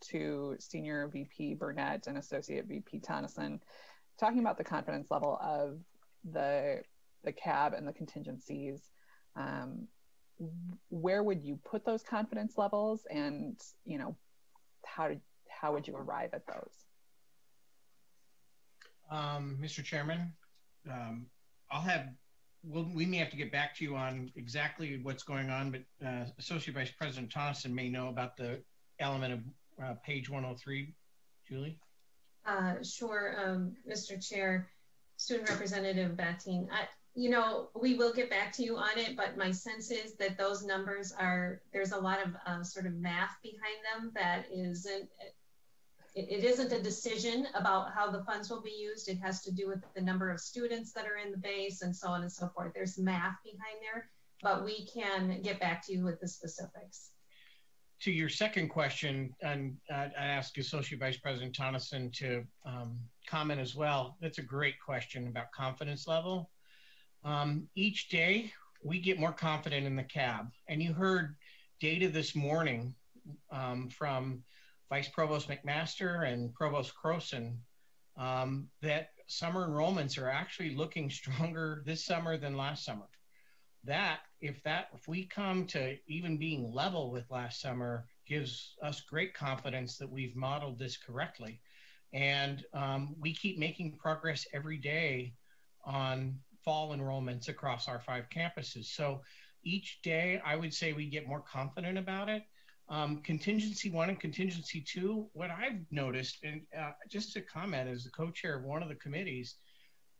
to senior vp burnett and associate vp tonneson talking about the confidence level of the the CAB and the contingencies um, where would you put those confidence levels? And you know how did how would you arrive at those um, Mr. Chairman, um, I'll have, we'll, we may have to get back to you on exactly what's going on, but uh, Associate Vice President Tonneson may know about the element of uh, page 103. Julie? Uh, sure, um, Mr. Chair, Student Representative Batin. You know, we will get back to you on it, but my sense is that those numbers are, there's a lot of uh, sort of math behind them that isn't it, isn't a decision about how the funds will be used. It has to do with the number of students that are in the base and so on and so forth. There's math behind there, but we can get back to you with the specifics. To your second question, and I ask Associate Vice President Tonneson to um, comment as well. That's a great question about confidence level. Um, each day, we get more confident in the CAB. And you heard data this morning um, from Vice Provost McMaster and Provost Croson um, that summer enrollments are actually looking stronger this summer than last summer. That if that if we come to even being level with last summer gives us great confidence that we've modeled this correctly, and um, we keep making progress every day on fall enrollments across our five campuses. So each day, I would say we get more confident about it. Um, contingency one and contingency two, what I've noticed, and uh, just to comment as the co chair of one of the committees,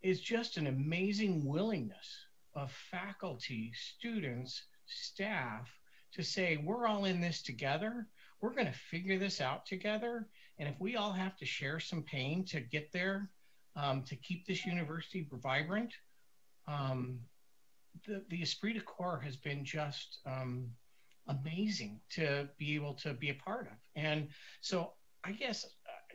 is just an amazing willingness of faculty, students, staff to say, we're all in this together. We're going to figure this out together. And if we all have to share some pain to get there, um, to keep this university vibrant, um, the, the esprit de corps has been just um, amazing to be able to be a part of. And so I guess,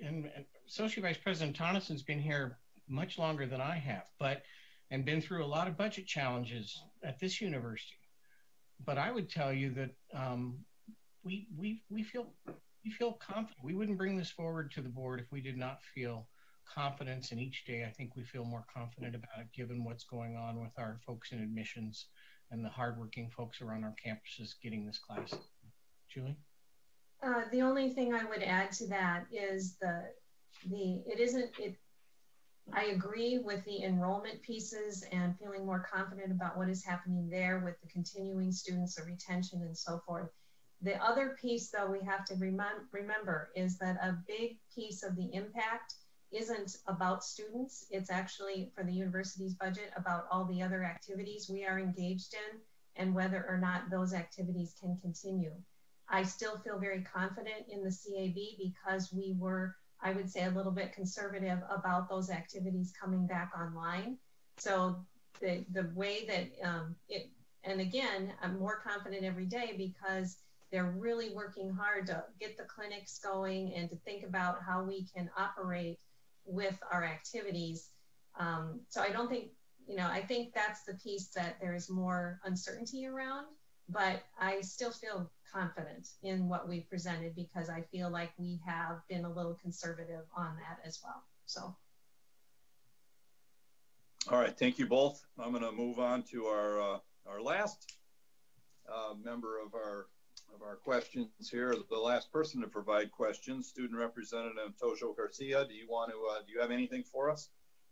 and, and Associate Vice President Tonneson's been here much longer than I have, but and been through a lot of budget challenges at this university. But I would tell you that um, we we we feel we feel confident. We wouldn't bring this forward to the board if we did not feel confidence. And each day, I think we feel more confident about it, given what's going on with our folks in admissions and the hardworking folks around our campuses getting this class. Julie. Uh, the only thing I would add to that is the the it isn't it I agree with the enrollment pieces and feeling more confident about what is happening there with the continuing students, the retention and so forth. The other piece though we have to remem remember is that a big piece of the impact isn't about students. It's actually for the university's budget about all the other activities we are engaged in and whether or not those activities can continue. I still feel very confident in the CAB because we were, I would say, a little bit conservative about those activities coming back online. So the the way that um, it, and again, I'm more confident every day because they're really working hard to get the clinics going and to think about how we can operate with our activities. Um, so I don't think, you know, I think that's the piece that there is more uncertainty around but I still feel confident in what we presented because I feel like we have been a little conservative on that as well. So. All right, thank you both. I'm going to move on to our uh, our last uh, member of our of our questions here. The last person to provide questions, Student Representative Tojo Garcia. Do you want to? Uh, do you have anything for us?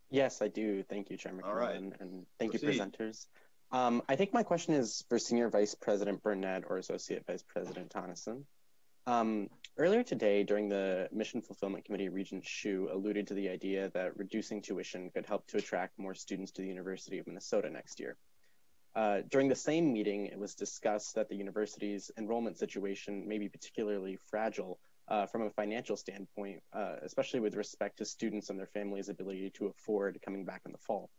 Yes, I do. Thank you, Chairman. All right, and, and thank Proceed. you, presenters. Um, I think my question is for Senior Vice President Burnett or Associate Vice President Tonneson. Um, earlier today, during the Mission Fulfillment Committee, Regent Hsu alluded to the idea that reducing tuition could help to attract more students to the University of Minnesota next year. Uh, during the same meeting, it was discussed that the university's enrollment situation may be particularly fragile uh, from a financial standpoint, uh, especially with respect to students and their families' ability to afford coming back in the fall.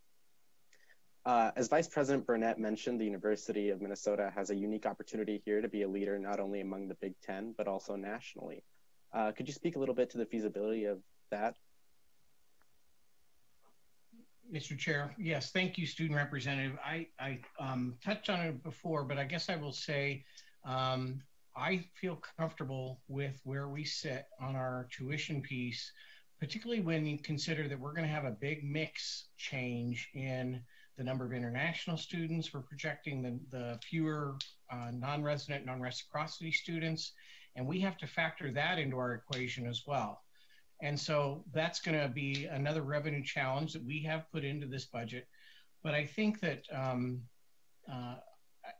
Uh, as Vice President Burnett mentioned, the University of Minnesota has a unique opportunity here to be a leader not only among the Big Ten, but also nationally. Uh, could you speak a little bit to the feasibility of that? Mr. Chair, yes, thank you, student representative. I, I um, touched on it before, but I guess I will say um, I feel comfortable with where we sit on our tuition piece, particularly when you consider that we're going to have a big mix change in the number of international students. We're projecting the, the fewer uh, non-resident, non-reciprocity students, and we have to factor that into our equation as well. And so that's going to be another revenue challenge that we have put into this budget. But I think that, um, uh,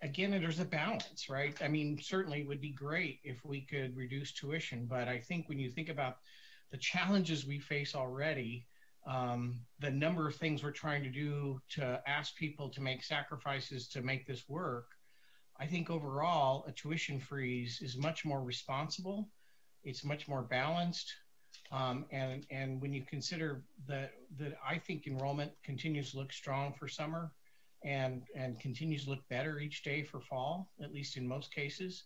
again, there's a balance, right? I mean, certainly it would be great if we could reduce tuition, but I think when you think about the challenges we face already, um, the number of things we're trying to do to ask people to make sacrifices to make this work, I think overall a tuition freeze is much more responsible. It's much more balanced. Um, and, when you consider that, that I think enrollment continues to look strong for summer and, continues to look better each day for fall, at least in most cases,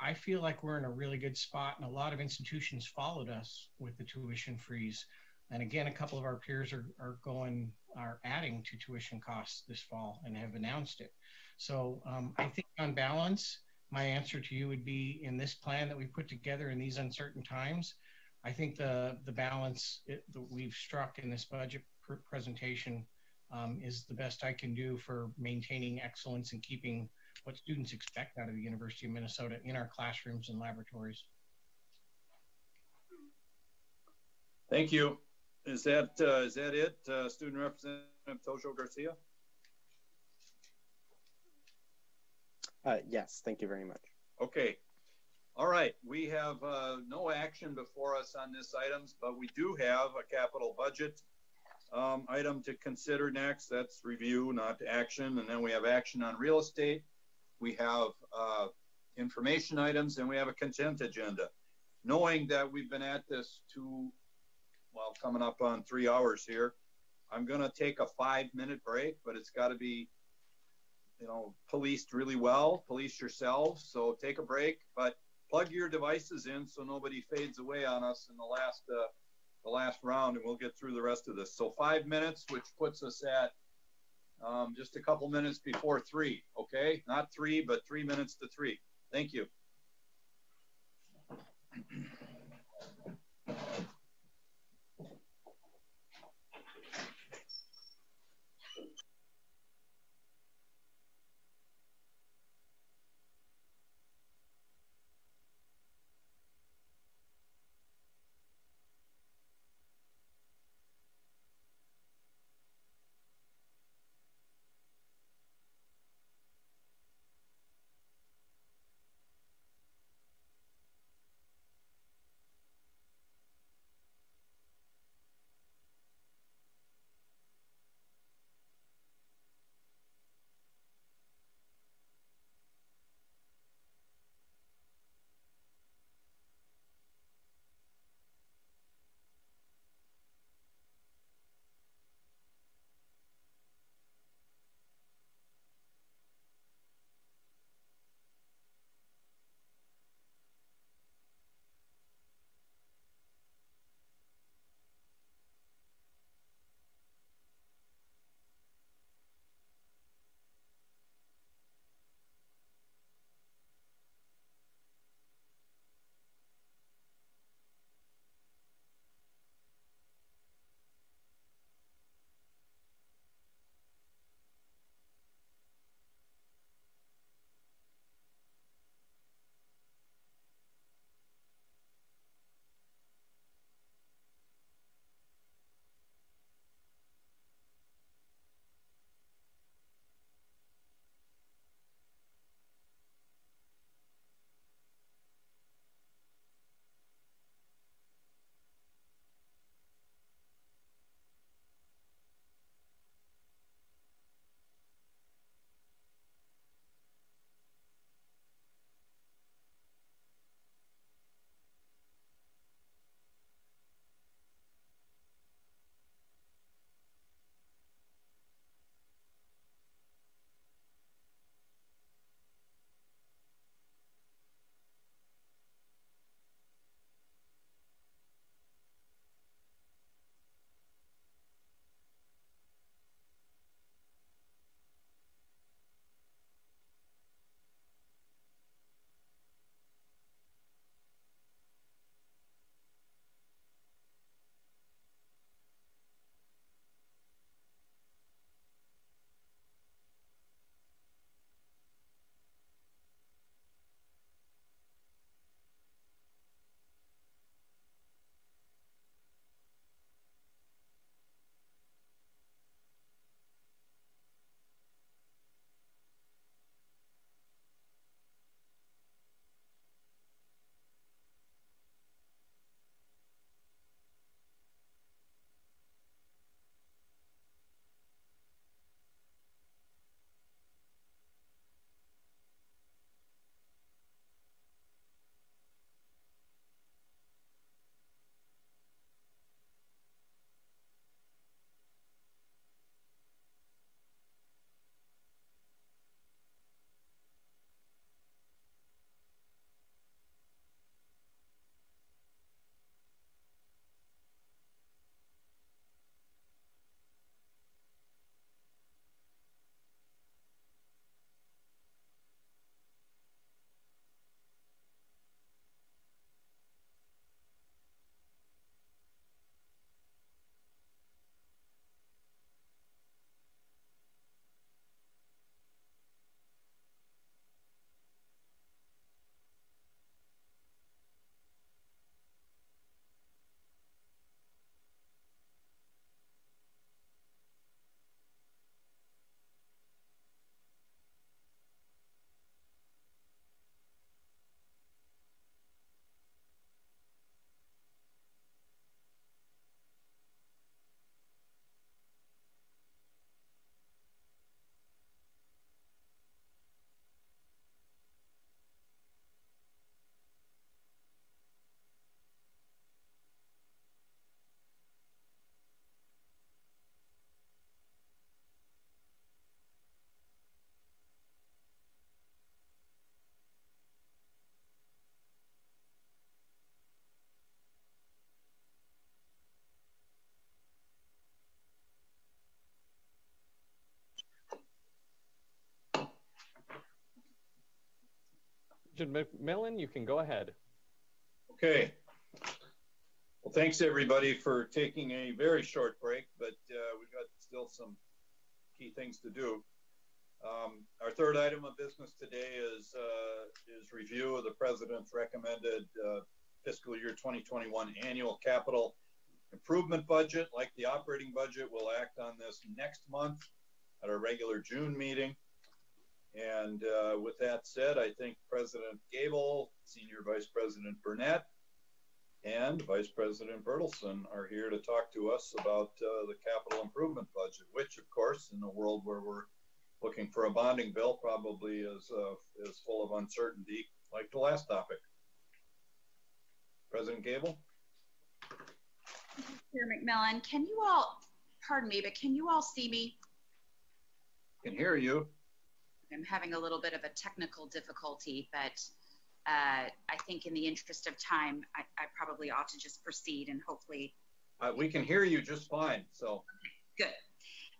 I, feel like we're in a really good spot and a lot of institutions followed us with the tuition freeze. And again, a couple of our peers are, are going, are adding to tuition costs this fall and have announced it. So um, I think on balance, my answer to you would be in this plan that we put together in these uncertain times, I think the, the balance it, that we've struck in this budget pr presentation um, is the best I can do for maintaining excellence and keeping what students expect out of the University of Minnesota in our classrooms and laboratories. Thank you. Is that uh, is that it, uh, Student Representative Tojo Garcia? Uh, yes, thank you very much. Okay. All right. We have uh, no action before us on this items, but we do have a capital budget um, item to consider next. That's review, not action. And then we have action on real estate. We have uh, information items, and we have a consent agenda. Knowing that we've been at this two well, coming up on three hours here. I'm going to take a five minute break, but it's got to be, you know, policed really well. Police yourselves. So take a break, but plug your devices in so nobody fades away on us in the last uh, the last round and we'll get through the rest of this. So five minutes, which puts us at um, just a couple minutes before three, okay? Not three, but three minutes to three. Thank you. McMillan, you can go ahead. Okay. Well, thanks everybody for taking a very short break, but uh, we've got still some key things to do. Um, our third item of business today is uh, is review of the president's recommended uh, fiscal year 2021 annual capital improvement budget. Like the operating budget, we'll act on this next month at our regular June meeting. And uh, with that said, I think President Gabel, Senior Vice President Burnett, and Vice President Berthelsen are here to talk to us about uh, the capital improvement budget, which, of course, in a world where we're looking for a bonding bill, probably is uh, is full of uncertainty, like the last topic. President Gabel. Chair McMillan, can you all, pardon me, but can you all see me? I can hear you. I'm having a little bit of a technical difficulty, but uh, I think in the interest of time, I, I, probably ought to just proceed and hopefully. Uh, we can hear you just fine, so. Good.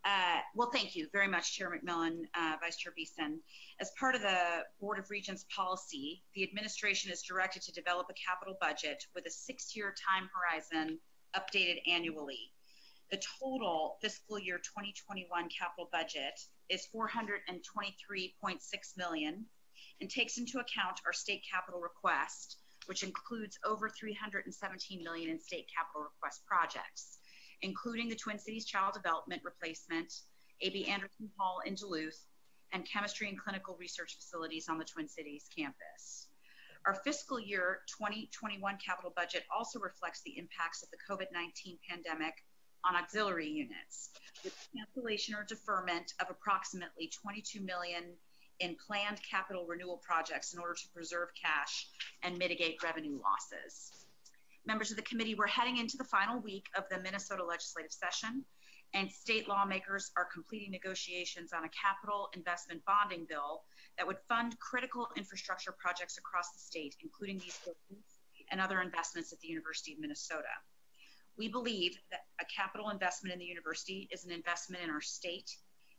Uh, well, thank you very much, Chair McMillan, uh, Vice Chair Beeson. As part of the Board of Regents policy, the administration is directed to develop a capital budget with a six-year time horizon updated annually. The total fiscal year 2021 capital budget is 423.6 million and takes into account our state capital request, which includes over 317 million in state capital request projects including the Twin Cities Child Development Replacement, A.B. Anderson Hall in Duluth, and chemistry and clinical research facilities on the Twin Cities campus. Our fiscal year 2021 capital budget also reflects the impacts of the COVID 19 pandemic on auxiliary units, with cancellation or deferment of approximately 22 million in planned capital renewal projects in order to preserve cash and mitigate revenue losses members of the committee, we're heading into the final week of the Minnesota legislative session, and state lawmakers are completing negotiations on a capital investment bonding bill that would fund critical infrastructure projects across the state, including these buildings and other investments at the University of Minnesota. We believe that a capital investment in the university is an investment in our state.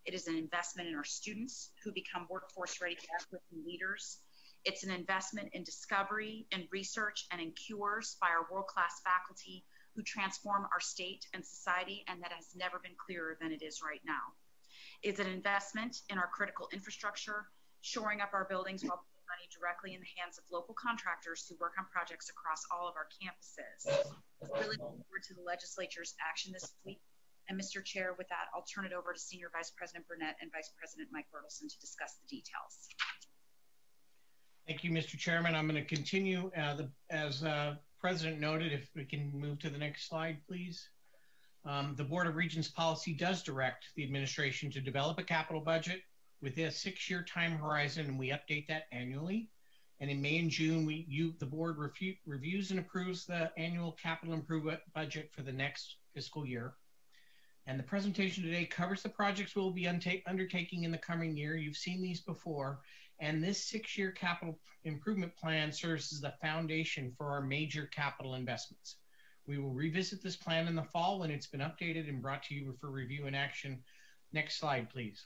It is an investment in our students who become workforce ready graduates and leaders it's an investment in discovery and research and in cures by our world class faculty who transform our state and society, and that has never been clearer than it is right now. It's an investment in our critical infrastructure, shoring up our buildings while money directly in the hands of local contractors who work on projects across all of our campuses. Really looking forward to the legislature's action this week. And Mr. Chair, with that, I'll turn it over to Senior Vice President Burnett and Vice President Mike Berthelsen to discuss the details. Thank you, Mr. Chairman. I'm going to continue uh, the, as uh, President noted, if we can move to the next slide, please. Um, the Board of Regents policy does direct the administration to develop a capital budget with a six-year time horizon, and we update that annually. And in May and June, we you the board refu- reviews and approves the annual capital improvement budget for the next fiscal year. And the presentation today covers the projects we'll be undertaking in the coming year. You've seen these before, and this six year capital improvement plan serves as the foundation for our major capital investments. We will revisit this plan in the fall when it's been updated and brought to you for review and action. Next slide, please.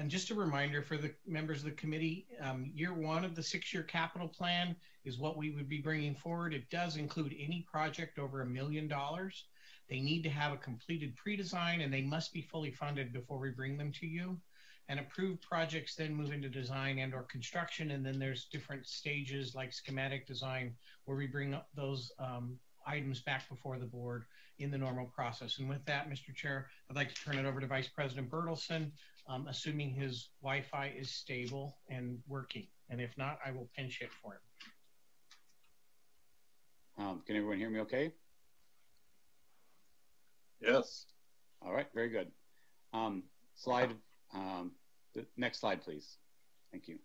And just a reminder for the members of the committee, um, year one of the six-year capital plan is what we would be bringing forward. It does include any project over a million dollars. They need to have a completed pre-design and they must be fully funded before we bring them to you and approved projects then move into design and or construction and then there's different stages like schematic design where we bring up those um, items back before the board in the normal process and with that mr chair i'd like to turn it over to vice president berthelsen um, assuming his wi-fi is stable and working and if not i will pinch hit for him um, can everyone hear me okay yes all right very good um, slide um, the next slide, please. Thank you.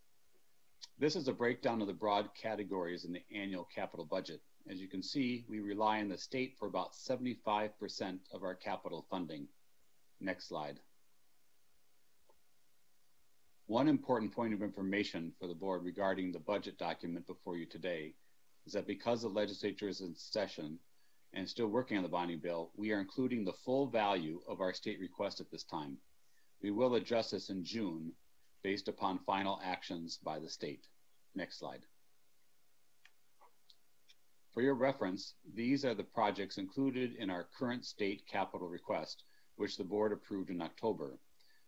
This is a breakdown of the broad categories in the annual capital budget. As you can see, we rely on the state for about 75% of our capital funding. Next slide. One important point of information for the board regarding the budget document before you today is that because the legislature is in session and still working on the bonding bill, we are including the full value of our state request at this time. We will adjust this in June based upon final actions by the state. Next slide. For your reference, these are the projects included in our current state capital request, which the board approved in October.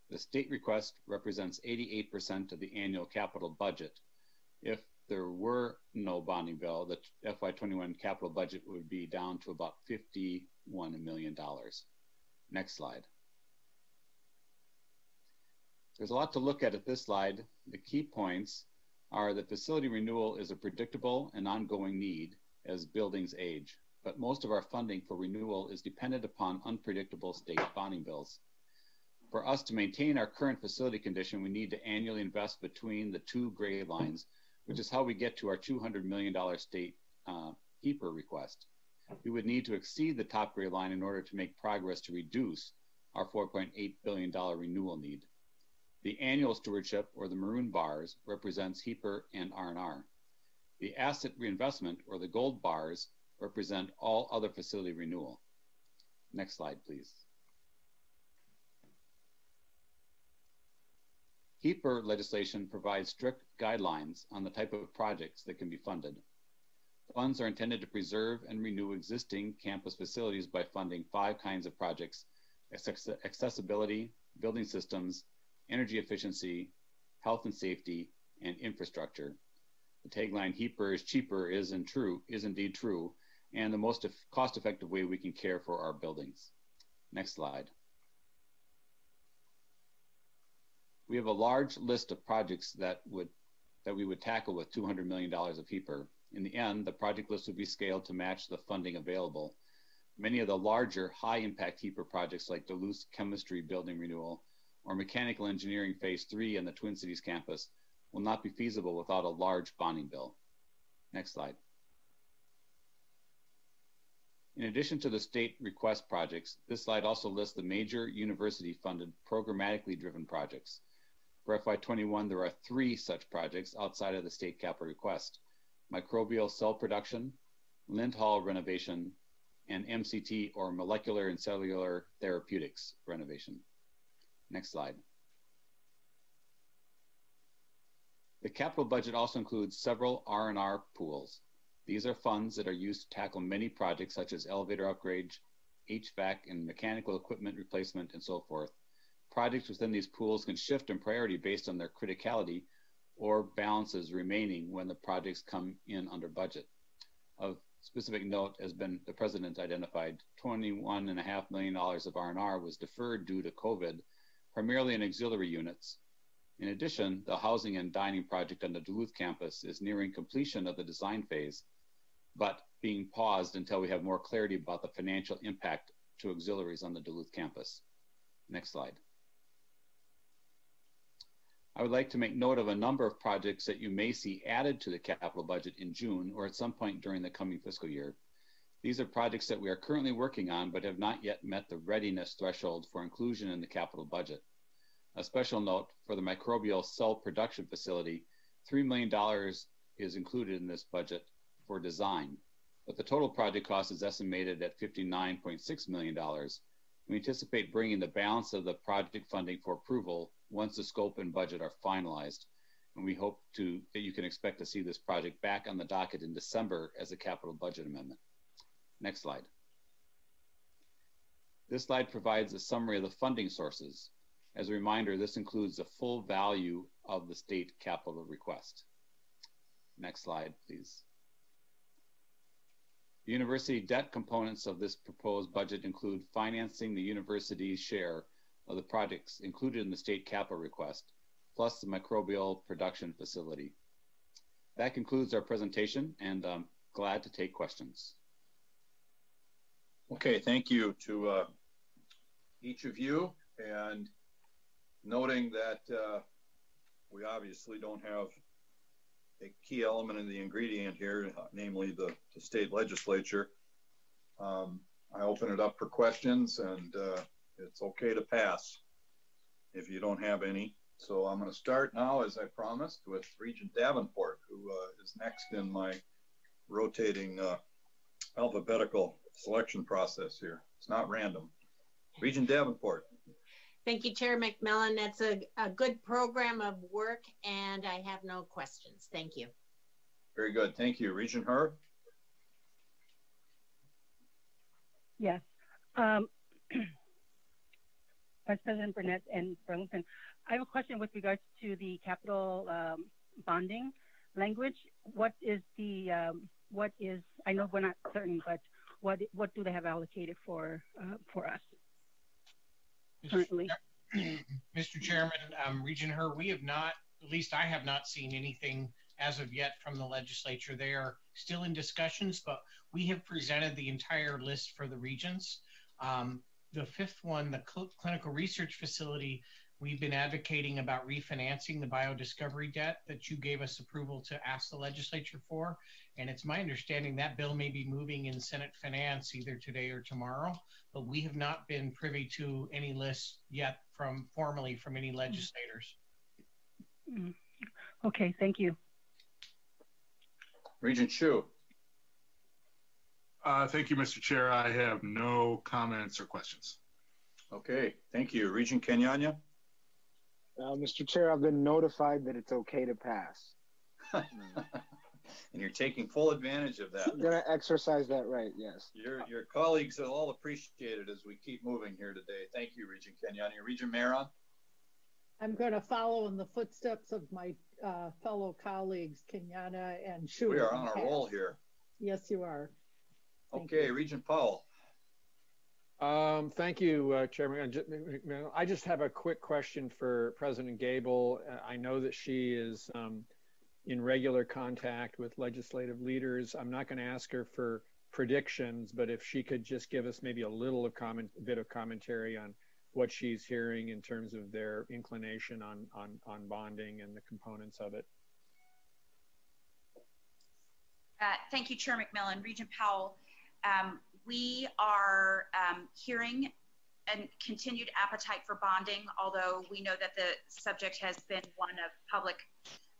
The state request represents 88% of the annual capital budget. If there were no bonding bill, the FY21 capital budget would be down to about $51 million. Next slide. There's a lot to look at at this slide. The key points are that facility renewal is a predictable and ongoing need as buildings age, but most of our funding for renewal is dependent upon unpredictable state bonding bills. For us to maintain our current facility condition, we need to annually invest between the two gray lines, which is how we get to our $200 million state uh, request. We would need to exceed the top gray line in order to make progress to reduce our $4.8 billion renewal need. The annual stewardship, or the maroon bars, represents HEAPR and R&R. The asset reinvestment, or the gold bars, represent all other facility renewal. Next slide, please. HEAPR legislation provides strict guidelines on the type of projects that can be funded. Funds are intended to preserve and renew existing campus facilities by funding five kinds of projects accessibility, building systems, energy efficiency, health and safety, and infrastructure. The tagline "HEAPR is cheaper" is in true is indeed true, and the most cost-effective way we can care for our buildings. Next slide. We have a large list of projects that would that we would tackle with $200 million of HEAPR. In the end, the project list would be scaled to match the funding available. Many of the larger high-impact HEAPR projects like Duluth Chemistry Building Renewal or Mechanical Engineering Phase 3 in the Twin Cities campus will not be feasible without a large bonding bill. Next slide. In addition to the state request projects, this slide also lists the major university-funded programmatically driven projects. For FY21, there are three such projects outside of the state capital request. Microbial cell production, Lind Hall renovation, and MCT or molecular and cellular therapeutics renovation. Next slide. The capital budget also includes several R&R pools. These are funds that are used to tackle many projects such as elevator upgrades, HVAC and mechanical equipment replacement, and so forth. Projects within these pools can shift in priority based on their criticality or balances remaining when the projects come in under budget. Of specific note has been the president identified $21.5 million of R&R was deferred due to COVID, primarily in auxiliary units, in addition, the housing and dining project on the Duluth campus is nearing completion of the design phase, but being paused until we have more clarity about the financial impact to auxiliaries on the Duluth campus. Next slide. I would like to make note of a number of projects that you may see added to the capital budget in June or at some point during the coming fiscal year. These are projects that we are currently working on but have not yet met the readiness threshold for inclusion in the capital budget. A special note for the microbial cell production facility, $3 million is included in this budget for design, but the total project cost is estimated at $59.6 million. We anticipate bringing the balance of the project funding for approval once the scope and budget are finalized. And we hope to that you can expect to see this project back on the docket in December as a capital budget amendment. Next slide. This slide provides a summary of the funding sources. As a reminder, this includes the full value of the state capital request. Next slide, please. The university debt components of this proposed budget include financing the university's share of the projects included in the state capital request, plus the microbial production facility. That concludes our presentation, and I'm glad to take questions. Okay, thank you to uh, each of you. And noting that uh, we obviously don't have a key element in the ingredient here, namely the, the state legislature. Um, I open it up for questions and uh, it's okay to pass if you don't have any. So I'm going to start now, as I promised, with Regent Davenport, who uh, is next in my rotating uh, alphabetical selection process here. It's not random. Regent Davenport. Thank you, Chair McMillan. That's a, a good program of work, and I have no questions. Thank you. Very good. Thank you. Regent Her? Yes. Um, Vice President Burnett and Burlington, I have a question with regards to the capital um, bonding language. What is the um, what is? I know we're not certain, but what what do they have allocated for uh, for us currently? Mr. Chairman, um, Regent Her, we have not, at least I have not seen anything as of yet from the legislature. They are still in discussions, but we have presented the entire list for the regions. Um, the fifth one, the cl clinical research facility, we've been advocating about refinancing the biodiscovery debt that you gave us approval to ask the legislature for. And it's my understanding that bill may be moving in Senate Finance either today or tomorrow, but we have not been privy to any lists yet from formally from any legislators. Mm. Okay, thank you. Regent Hsu. Uh, thank you, Mr. Chair. I have no comments or questions. Okay, thank you. Regent Kenyanya? Uh, Mr. Chair, I've been notified that it's okay to pass. and you're taking full advantage of that. I'm going to exercise that right, yes. Your, your colleagues will all appreciate it as we keep moving here today. Thank you, Regent Kenyanya. Regent Mayeron? I'm going to follow in the footsteps of my uh, fellow colleagues, Kenyanya and Hsu. We are on a roll here. Yes, you are. Thank okay, you. Regent Powell. Um, thank you, uh, Chairman. I just have a quick question for President Gabel. I know that she is um, in regular contact with legislative leaders. I'm not going to ask her for predictions, but if she could just give us maybe a little of comment, a bit of commentary on what she's hearing in terms of their inclination on on on bonding and the components of it. Uh, thank you, Chair McMillan. Regent Powell. Um, we are um, hearing a continued appetite for bonding, although we know that the subject has been one of public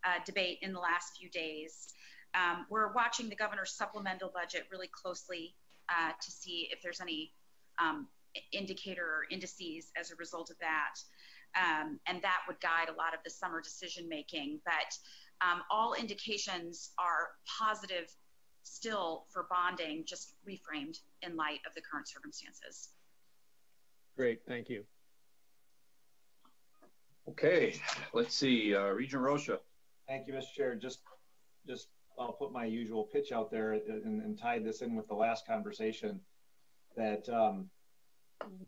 uh, debate in the last few days. Um, we're watching the governor's supplemental budget really closely uh, to see if there's any um, indicator or indices as a result of that. Um, and that would guide a lot of the summer decision making. But um, all indications are positive still for bonding, just reframed in light of the current circumstances. Great, thank you. Okay, let's see, uh, Regent Rosha. Thank you, Mr. Chair. Just, just I'll put my usual pitch out there and, and tie this in with the last conversation. That um,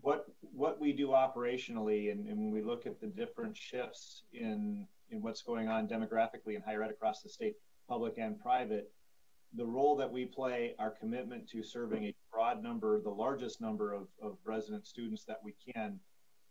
what what we do operationally, and, and when we look at the different shifts in in what's going on demographically in higher ed across the state, public and private, the role that we play, our commitment to serving a broad number, the largest number of, of resident students that we can,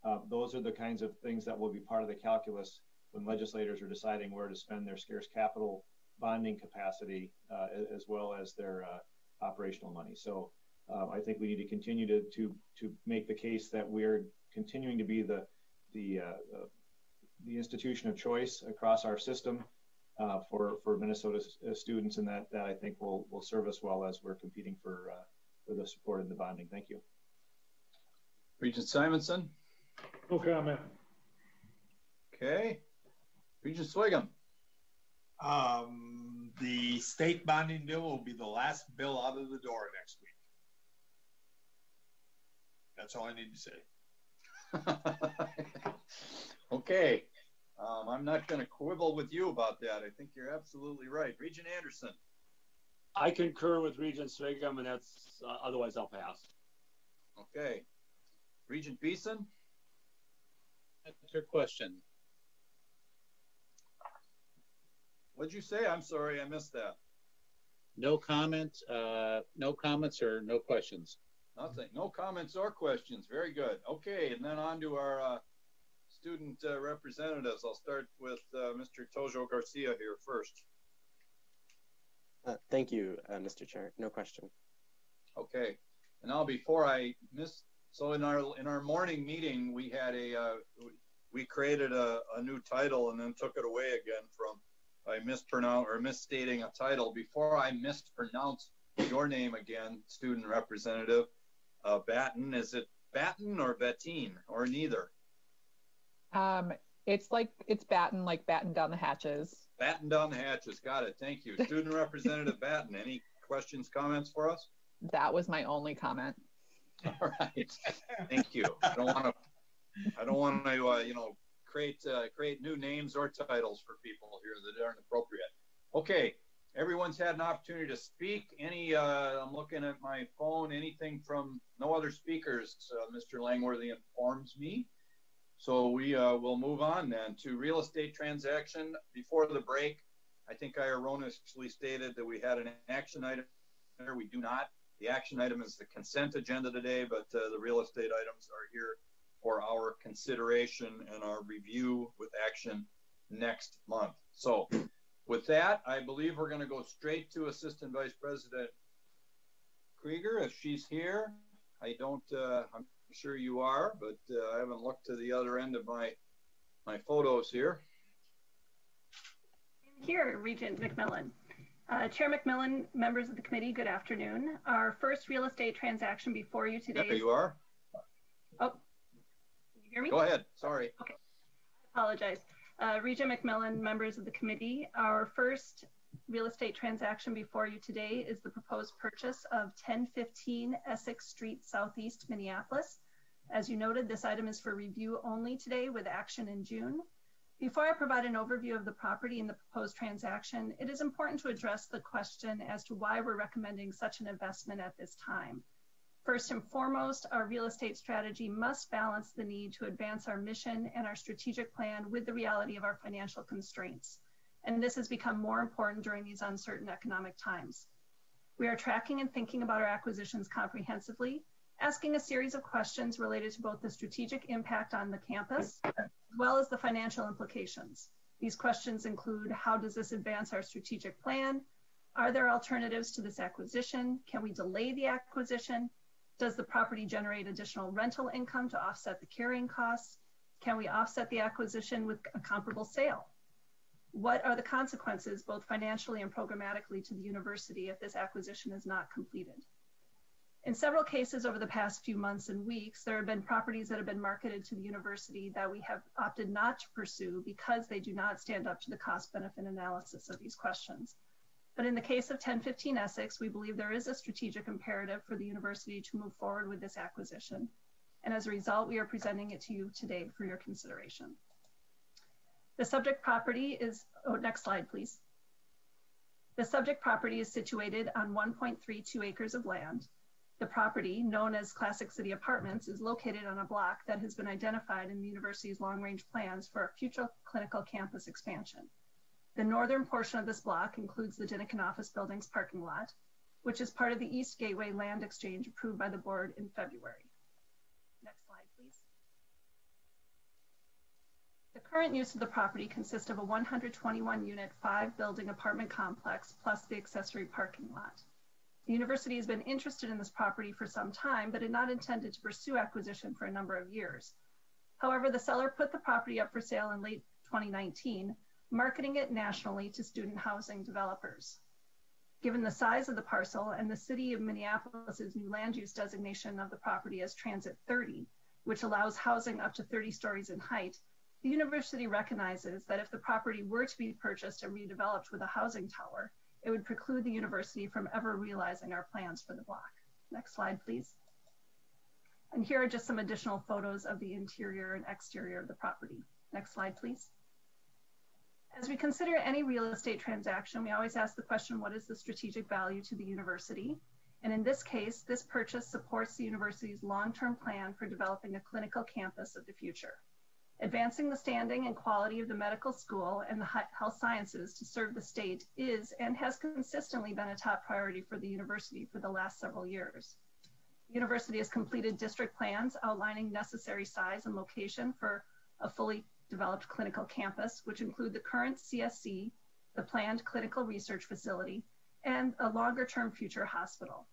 uh, those are the kinds of things that will be part of the calculus when legislators are deciding where to spend their scarce capital bonding capacity uh, as well as their uh, operational money. So uh, I think we need to continue to, to, to make the case that we're continuing to be the, the, uh, uh, the institution of choice across our system uh, for for Minnesota uh, students, and that that I think will will serve us well as we're competing for uh, for the support and the bonding. Thank you. Regent Simonson. No comment. Okay. Regent Sviggum. Um, the state bonding bill will be the last bill out of the door next week. That's all I need to say. okay. Um, I'm not going to quibble with you about that. I think you're absolutely right. Regent Anderson. I concur with Regent Sviggum, and that's uh, otherwise I'll pass. Okay. Regent Beeson? That's your question. What'd you say? I'm sorry, I missed that. No comments, uh, no comments or no questions. Nothing. No comments or questions. Very good. Okay, and then on to our uh, student uh, representatives. I'll start with uh, Mr. Tojo Garcia here first. Uh, thank you, uh, Mr. Chair. No question. Okay. And now before I miss, so in our in our morning meeting, we had a uh, we created a, a new title and then took it away again from I mispronounce or misstating a title. Before I mispronounce your name again, student representative uh, Batten, is it Batten or Bettine or neither? Um, it's like it's batten, like batten down the hatches. Batten down the hatches. Got it. Thank you. Student Representative Batten, any questions, comments for us? That was my only comment. All right. Thank you. I don't want to. I don't want to. Uh, you know, create uh, create new names or titles for people here that aren't appropriate. Okay. Everyone's had an opportunity to speak. Any? Uh, I'm looking at my phone. Anything from no other speakers? Uh, Mr. Langworthy informs me. So we uh, will move on then to real estate transaction. Before the break, I think I erroneously stated that we had an action item there. We do not. The action item is the consent agenda today, but uh, the real estate items are here for our consideration and our review with action next month. So with that, I believe we're going to go straight to Assistant Vice President Krueger if she's here. I don't, uh, I'm sure you are, but uh, I haven't looked to the other end of my my photos here. Here, Regent McMillan. Uh, Chair McMillan, members of the committee, good afternoon. Our first real estate transaction before you today. There you are. Oh, can you hear me? Go ahead. Sorry. Okay. I apologize. Uh, Regent McMillan, members of the committee, our first real estate transaction before you today is the proposed purchase of 1015 Essex Street Southeast, Minneapolis. As you noted, this item is for review only today with action in June. Before I provide an overview of the property and the proposed transaction, it is important to address the question as to why we're recommending such an investment at this time. First and foremost, our real estate strategy must balance the need to advance our mission and our strategic plan with the reality of our financial constraints and this has become more important during these uncertain economic times. We are tracking and thinking about our acquisitions comprehensively, asking a series of questions related to both the strategic impact on the campus as well as the financial implications. These questions include how does this advance our strategic plan? Are there alternatives to this acquisition? Can we delay the acquisition? Does the property generate additional rental income to offset the carrying costs? Can we offset the acquisition with a comparable sale? What are the consequences, both financially and programmatically, to the university if this acquisition is not completed? In several cases over the past few months and weeks, there have been properties that have been marketed to the university that we have opted not to pursue because they do not stand up to the cost benefit analysis of these questions. But in the case of 1015 Essex, we believe there is a strategic imperative for the university to move forward with this acquisition. And as a result, we are presenting it to you today for your consideration. The subject property is, oh, next slide, please. The subject property is situated on 1.32 acres of land. The property, known as Classic City Apartments, is located on a block that has been identified in the university's long-range plans for a future clinical campus expansion. The northern portion of this block includes the Dinnaken Office Building's parking lot, which is part of the East Gateway land exchange approved by the board in February. The current use of the property consists of a 121 unit, five building apartment complex plus the accessory parking lot. The university has been interested in this property for some time, but had not intended to pursue acquisition for a number of years. However, the seller put the property up for sale in late 2019, marketing it nationally to student housing developers. Given the size of the parcel and the city of Minneapolis's new land use designation of the property as Transit 30, which allows housing up to 30 stories in height, the university recognizes that if the property were to be purchased and redeveloped with a housing tower, it would preclude the university from ever realizing our plans for the block. Next slide, please. And here are just some additional photos of the interior and exterior of the property. Next slide, please. As we consider any real estate transaction, we always ask the question, what is the strategic value to the university? And in this case, this purchase supports the university's long-term plan for developing a clinical campus of the future. Advancing the standing and quality of the medical school and the health sciences to serve the state is and has consistently been a top priority for the university for the last several years. The university has completed district plans outlining necessary size and location for a fully developed clinical campus, which include the current CSC, the planned clinical research facility, and a longer term future hospital.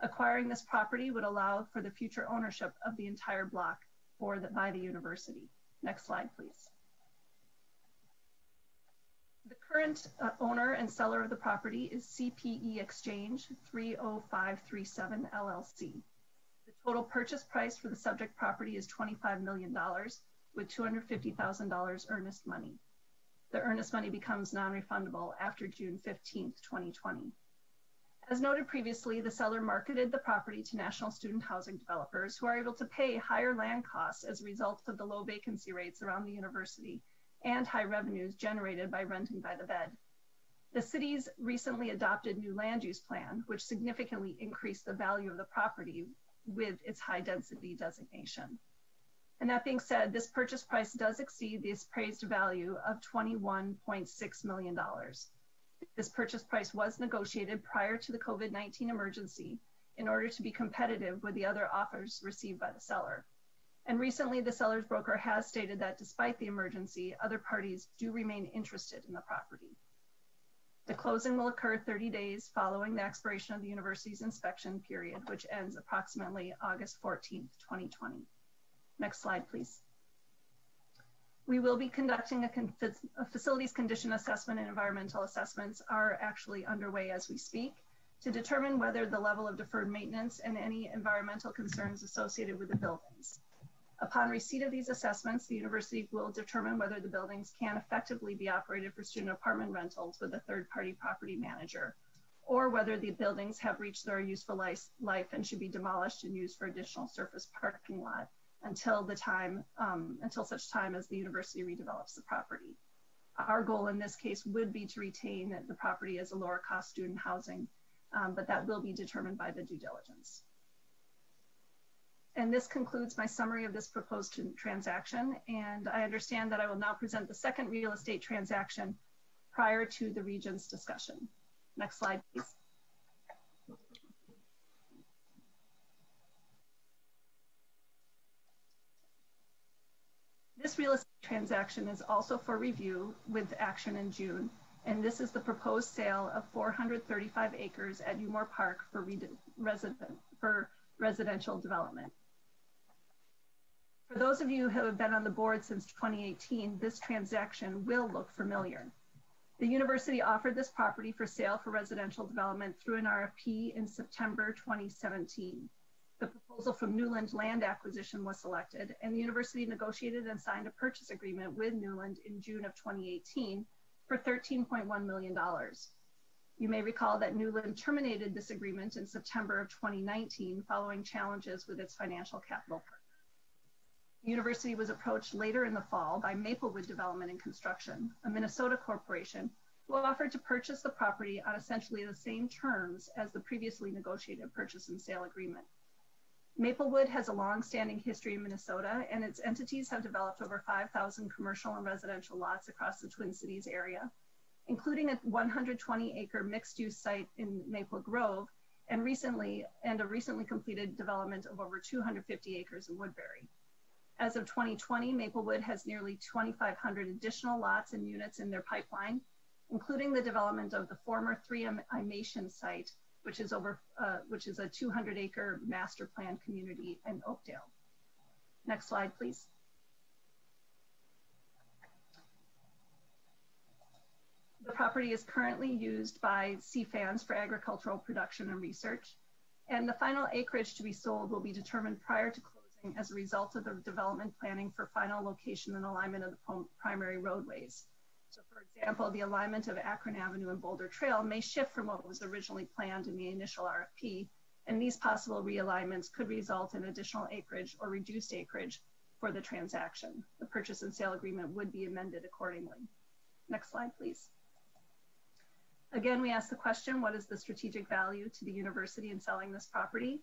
Acquiring this property would allow for the future ownership of the entire block by the university. Next slide, please. The current uh, owner and seller of the property is CPE Exchange 30537 LLC. The total purchase price for the subject property is $25 million, with $250,000 earnest money. The earnest money becomes non-refundable after June 15, 2020. As noted previously, the seller marketed the property to national student housing developers who are able to pay higher land costs as a result of the low vacancy rates around the university and high revenues generated by renting by the bed. The city's recently adopted new land use plan, which significantly increased the value of the property with its high density designation. And that being said, this purchase price does exceed the appraised value of $21.6 million. This purchase price was negotiated prior to the COVID-19 emergency in order to be competitive with the other offers received by the seller. And recently, the seller's broker has stated that despite the emergency, other parties do remain interested in the property. The closing will occur 30 days following the expiration of the university's inspection period, which ends approximately August 14th, 2020. Next slide, please. We will be conducting a, facilities condition assessment and environmental assessments are actually underway as we speak to determine whether the level of deferred maintenance and any environmental concerns associated with the buildings. Upon receipt of these assessments, the university will determine whether the buildings can effectively be operated for student apartment rentals with a third-party property manager, or whether the buildings have reached their useful life and should be demolished and used for additional surface parking lot until the time, um, until such time as the university redevelops the property. Our goal in this case would be to retain the property as a lower cost student housing, um, but that will be determined by the due diligence. And this concludes my summary of this proposed transaction. And I understand that I will now present the second real estate transaction prior to the region's discussion. Next slide, please. This real estate transaction is also for review with action in June, and this is the proposed sale of 435 acres at Umore Park for, resident, for residential development. For those of you who have been on the board since 2018, this transaction will look familiar. The university offered this property for sale for residential development through an RFP in September 2017 the proposal from Newland Land Acquisition was selected, and the university negotiated and signed a purchase agreement with Newland in June of 2018 for $13.1 million. You may recall that Newland terminated this agreement in September of 2019 following challenges with its financial capital. The university was approached later in the fall by Maplewood Development and Construction, a Minnesota corporation, who offered to purchase the property on essentially the same terms as the previously negotiated purchase and sale agreement. Maplewood has a long-standing history in Minnesota, and its entities have developed over 5,000 commercial and residential lots across the Twin Cities area, including a 120-acre mixed-use site in Maple Grove, and recently and a recently completed development of over 250 acres in Woodbury. As of 2020, Maplewood has nearly 2,500 additional lots and units in their pipeline, including the development of the former 3M Imation site which is over, uh, which is a 200 acre master plan community in Oakdale. Next slide, please. The property is currently used by CFANS for agricultural production and research, and the final acreage to be sold will be determined prior to closing as a result of the development planning for final location and alignment of the primary roadways. So for example, the alignment of Akron Avenue and Boulder Trail may shift from what was originally planned in the initial RFP, and these possible realignments could result in additional acreage or reduced acreage for the transaction. The purchase and sale agreement would be amended accordingly. Next slide, please. Again, we ask the question, what is the strategic value to the university in selling this property?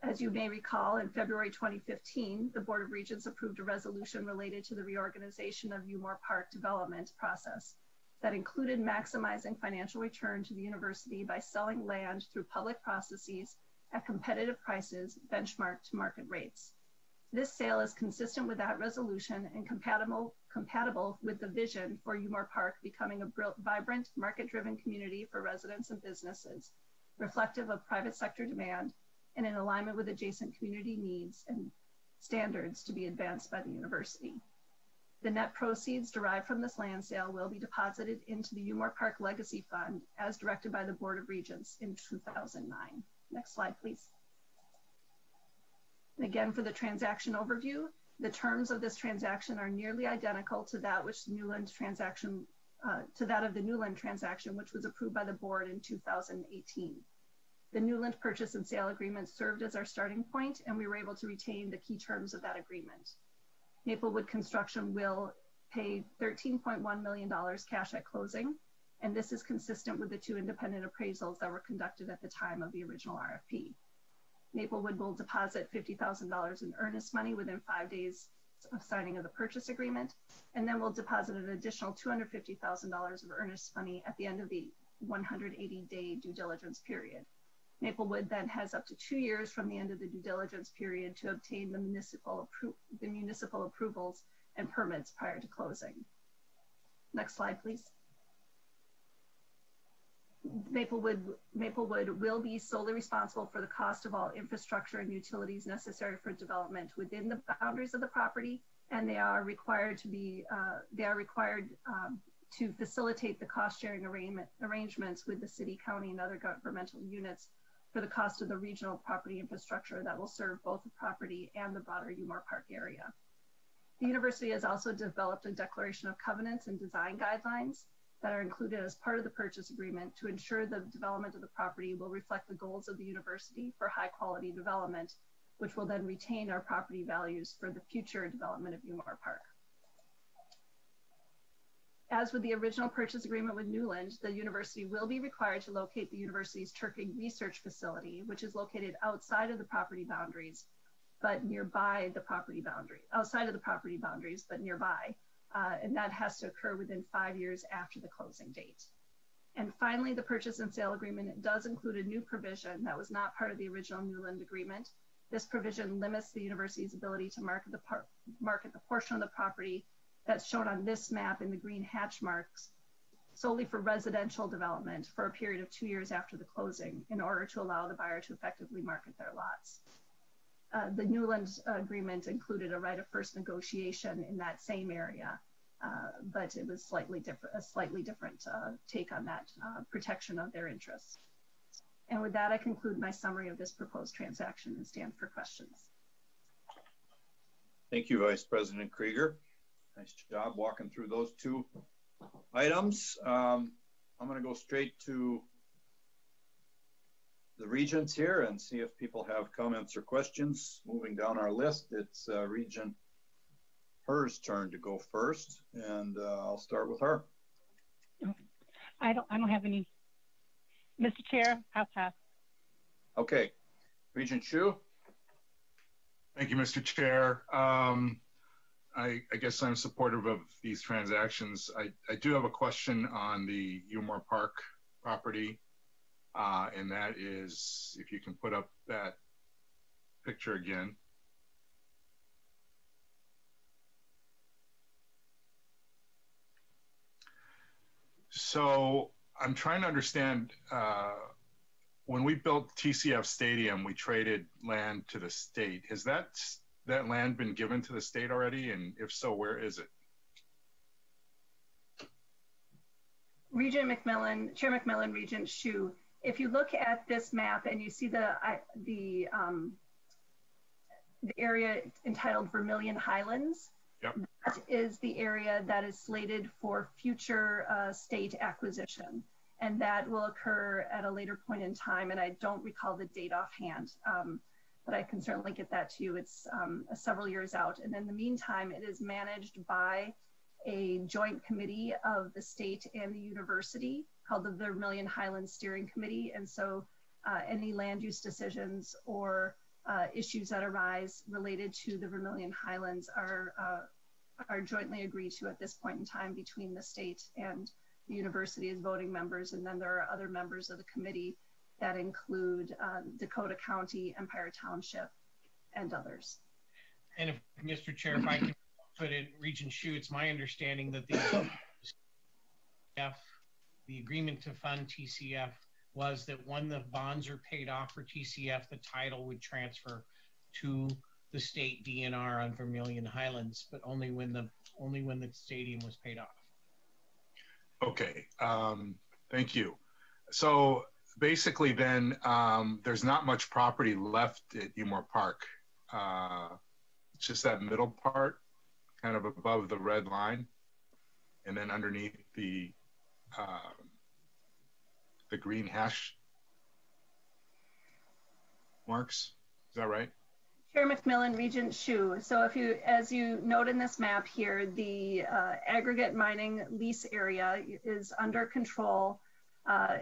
As you may recall, in February 2015, the Board of Regents approved a resolution related to the reorganization of Umore Park development process that included maximizing financial return to the university by selling land through public processes at competitive prices benchmarked to market rates. This sale is consistent with that resolution and compatible, compatible with the vision for Umore Park becoming a vibrant, market-driven community for residents and businesses, reflective of private sector demand and in alignment with adjacent community needs and standards to be advanced by the university. The net proceeds derived from this land sale will be deposited into the Umore Park Legacy Fund as directed by the Board of Regents in 2009. Next slide, please. And again, for the transaction overview, The terms of this transaction are nearly identical to that which Newland transaction uh, to that of the Newland transaction, which was approved by the board in 2018. The Newland purchase and sale agreement served as our starting point, and we were able to retain the key terms of that agreement. Maplewood Construction will pay $13.1 million cash at closing, and this is consistent with the two independent appraisals that were conducted at the time of the original RFP. Maplewood will deposit $50,000 in earnest money within five days of signing of the purchase agreement, and then we'll deposit an additional $250,000 of earnest money at the end of the 180-day due diligence period. Maplewood then has up to two years from the end of the due diligence period to obtain the municipal, the municipal approvals and permits prior to closing. Next slide, please. Maplewood, Maplewood will be solely responsible for the cost of all infrastructure and utilities necessary for development within the boundaries of the property, and they are required to be, uh, they are required um, to facilitate the cost sharing arrangement, arrangements with the city, county, and other governmental units for the cost of the regional property infrastructure that will serve both the property and the broader Umore Park area. The university has also developed a declaration of covenants and design guidelines that are included as part of the purchase agreement to ensure the development of the property will reflect the goals of the university for high quality development, which will then retain our property values for the future development of Umore Park. As with the original purchase agreement with Newland, the university will be required to locate the university's turkey research facility, which is located outside of the property boundaries, but nearby the property boundary, outside of the property boundaries, but nearby, uh, and that has to occur within five years after the closing date. And finally, the purchase and sale agreement does include a new provision that was not part of the original Newland agreement. This provision limits the university's ability to market the, market the portion of the property that's shown on this map in the green hatch marks solely for residential development for a period of two years after the closing in order to allow the buyer to effectively market their lots. Uh, the Newland agreement included a right of first negotiation in that same area, uh, but it was slightly different, a slightly different uh, take on that protection of their interests. And with that, I conclude my summary of this proposed transaction and stand for questions. Thank you, Vice President Krueger. Nice job walking through those two items. Um, I'm going to go straight to the regents here and see if people have comments or questions. Moving down our list, it's uh, Regent Her's turn to go first, and uh, I'll start with her. I don't. I don't have any. Mr. Chair, I'll pass. Okay, Regent Hsu. Thank you, Mr. Chair. Um, I, guess I'm supportive of these transactions. I, I do have a question on the Umore Park property. Uh, and that is, if you can put up that picture again. So I'm trying to understand, uh, when we built TCF Stadium, we traded land to the state. Has that, that land been given to the state already? And if so, where is it? Regent McMillan, Chair McMillan, Regent Hsu, if you look at this map and you see the the um, the area entitled Vermilion Highlands, that is the area that is slated for future uh, state acquisition. And that will occur at a later point in time. And I don't recall the date offhand, um, but I can certainly get that to you. It's um, several years out. And in the meantime, it is managed by a joint committee of the state and the university called the Vermilion Highlands Steering Committee. And so uh, any land use decisions or uh, issues that arise related to the Vermilion Highlands are, uh, are jointly agreed to at this point in time between the state and the university as voting members. And then there are other members of the committee that include uh, Dakota County, Empire Township, and others. And if, Mr. Chair, if I can put in Regent Hsu, it's my understanding that the the agreement to fund TCF was that when the bonds are paid off for TCF, the title would transfer to the state DNR on Vermilion Highlands, but only when the only when the stadium was paid off. Okay, um, thank you. So basically, then um, there's not much property left at Umore Park. Uh, It's just that middle part, kind of above the red line, and then underneath the uh, the green hash marks. Is that right? Chair McMillan, Regent Hsu. So if you, as you note in this map here, the uh, aggregate mining lease area is under control,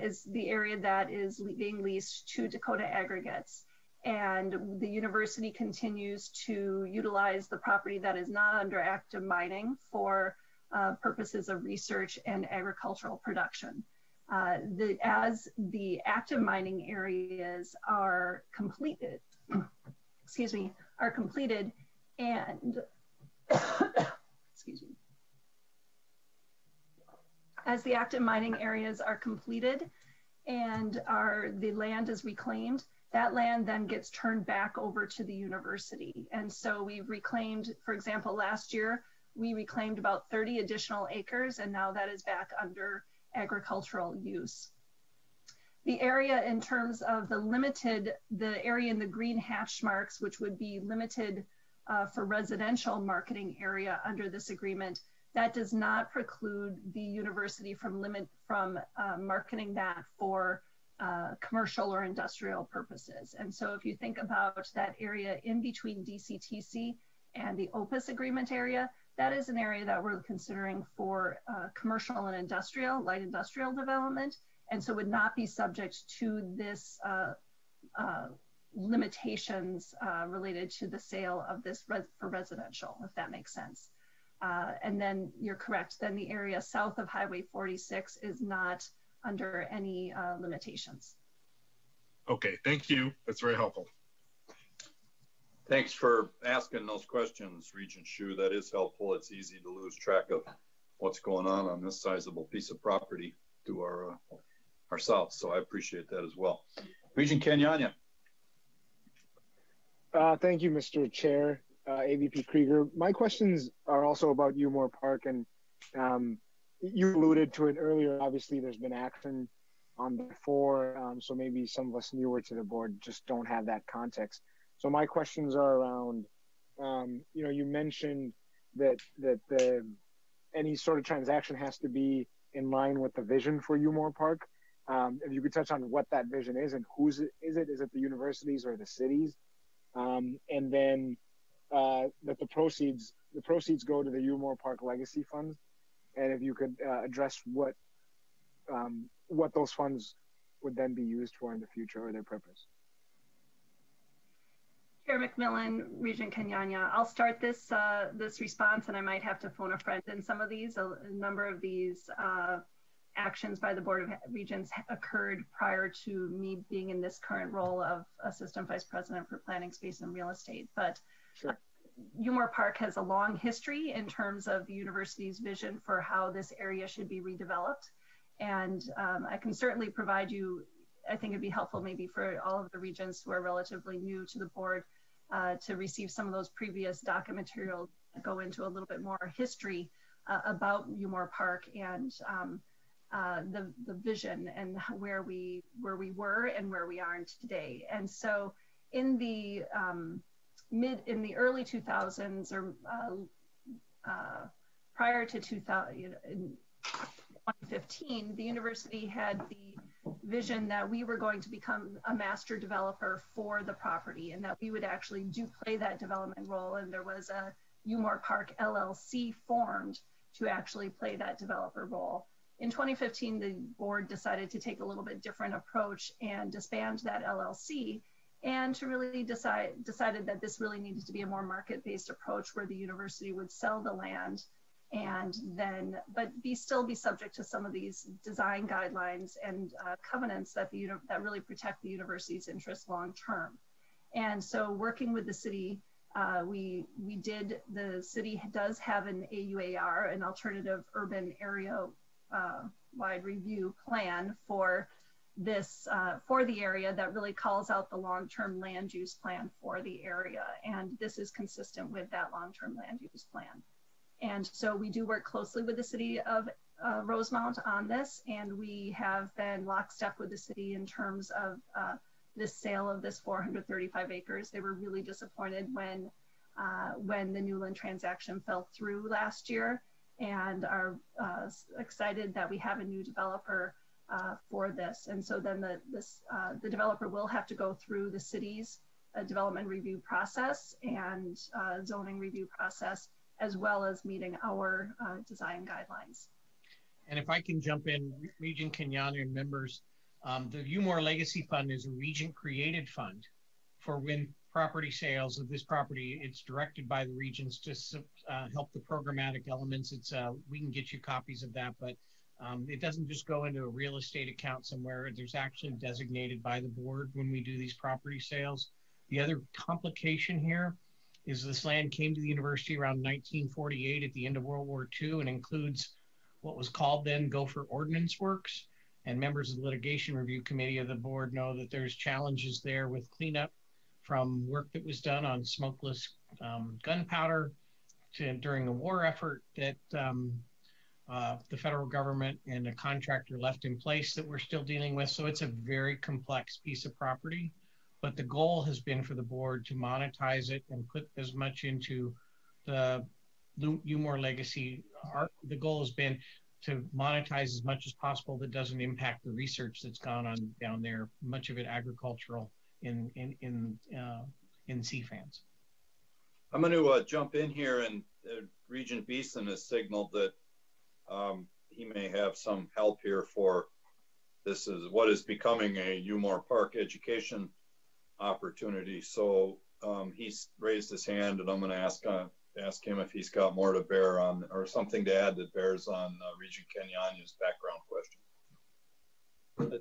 is the area that is being leased to Dakota Aggregates. And the university continues to utilize the property that is not under active mining for uh, purposes of research and agricultural production. Uh, the, as the active mining areas are completed, excuse me, are completed and, excuse me, as the active mining areas are completed and are, the land is reclaimed, that land then gets turned back over to the university. And so we've reclaimed, for example, last year, we reclaimed about 30 additional acres and now that is back under agricultural use. The area in terms of the limited, the area in the green hatch marks, which would be limited uh, for residential marketing area under this agreement, that does not preclude the university from limit from uh, marketing that for uh, commercial or industrial purposes. And so if you think about that area in between DCTC and the OPUS agreement area, that is an area that we're considering for uh, commercial and industrial, light industrial development, and so would not be subject to this uh, uh, limitations uh, related to the sale of this res for residential, if that makes sense. Uh, and then you're correct, then the area south of Highway 46 is not under any uh, limitations. Okay, thank you. That's very helpful. Thanks for asking those questions, Regent Hsu. That is helpful. It's easy to lose track of what's going on on this sizable piece of property to our uh, our south. So I appreciate that as well. Regent Kenyanya. Uh, thank you, Mr. Chair, uh, AVP Krueger. My questions are also about Umore Park, and um, you alluded to it earlier. Obviously, there's been action on before, um, so maybe some of us newer to the board just don't have that context. So my questions are around, um, you know, you mentioned that that the any sort of transaction has to be in line with the vision for Umore Park. Um, if you could touch on what that vision is and whose is it? Is it the universities or the cities? Um, and then uh, that the proceeds the proceeds go to the Umore Park Legacy Funds. And if you could uh, address what um, what those funds would then be used for in the future or their purpose. Chair McMillan, Regent Kenyanya. I'll start this uh, this response, and I might have to phone a friend in some of these. A, a number of these uh, actions by the Board of Regents occurred prior to me being in this current role of Assistant Vice President for Planning, Space, and Real Estate. But sure. Umore Park has a long history in terms of the university's vision for how this area should be redeveloped. And um, I can certainly provide you, I think it'd be helpful maybe for all of the regents who are relatively new to the board uh, to receive some of those previous docket materials go into a little bit more history uh, about Umore Park and um, uh, the the vision and where we where we were and where we are today. And so in the um, mid in the early 2000s or uh, uh, prior to 2000 you know, in 2015, the university had the vision that we were going to become a master developer for the property and that we would actually do play that development role. And there was a Umore Park LLC formed to actually play that developer role. In 2015, the board decided to take a little bit different approach and disband that LLC and to really decide decided that this really needed to be a more market-based approach where the university would sell the land and then but be still be subject to some of these design guidelines and uh, covenants that the that really protect the university's interests long term and so working with the city uh, we we did the city does have an AUAR an alternative urban area uh, wide review plan for this uh, for the area that really calls out the long-term land use plan for the area. And this is consistent with that long-term land use plan. And so we do work closely with the city of uh, Rosemount on this, and we have been lockstep with the city in terms of uh, this sale of this 435 acres. They were really disappointed when uh, when the Newland transaction fell through last year. And are uh, excited that we have a new developer uh, for this. And so then the, this, uh, the developer will have to go through the city's uh, development review process and uh, zoning review process, as well as meeting our uh, design guidelines. And if I can jump in, Regent Kenyanya and members, um, the Umore Legacy Fund is a Regent created fund for when property sales of this property. It's directed by the regions to help the programmatic elements. It's we can get you copies of that, but um, it doesn't just go into a real estate account somewhere. There's actually designated by the board when we do these property sales. The other complication here is this land came to the university around 1948 at the end of World War II and includes what was called then Gopher Ordnance Works. And members of the litigation review committee of the board know that there's challenges there with cleanup from work that was done on smokeless um, gunpowder during the war effort that um, uh, the federal government and a contractor left in place that we're still dealing with. So it's a very complex piece of property. But the goal has been for the board to monetize it and put as much into the Umore legacy. Our, the goal has been to monetize as much as possible that doesn't impact the research that's gone on down there, much of it agricultural in in in uh, in CFANS. I'm going to uh, jump in here, and uh, Regent Beeson has signaled that um, he may have some help here for this is what is becoming a Umore Park education opportunity. So um, he's raised his hand, and I'm going to ask uh, ask him if he's got more to bear on or something to add that bears on uh, Regent Kenyanya's background question.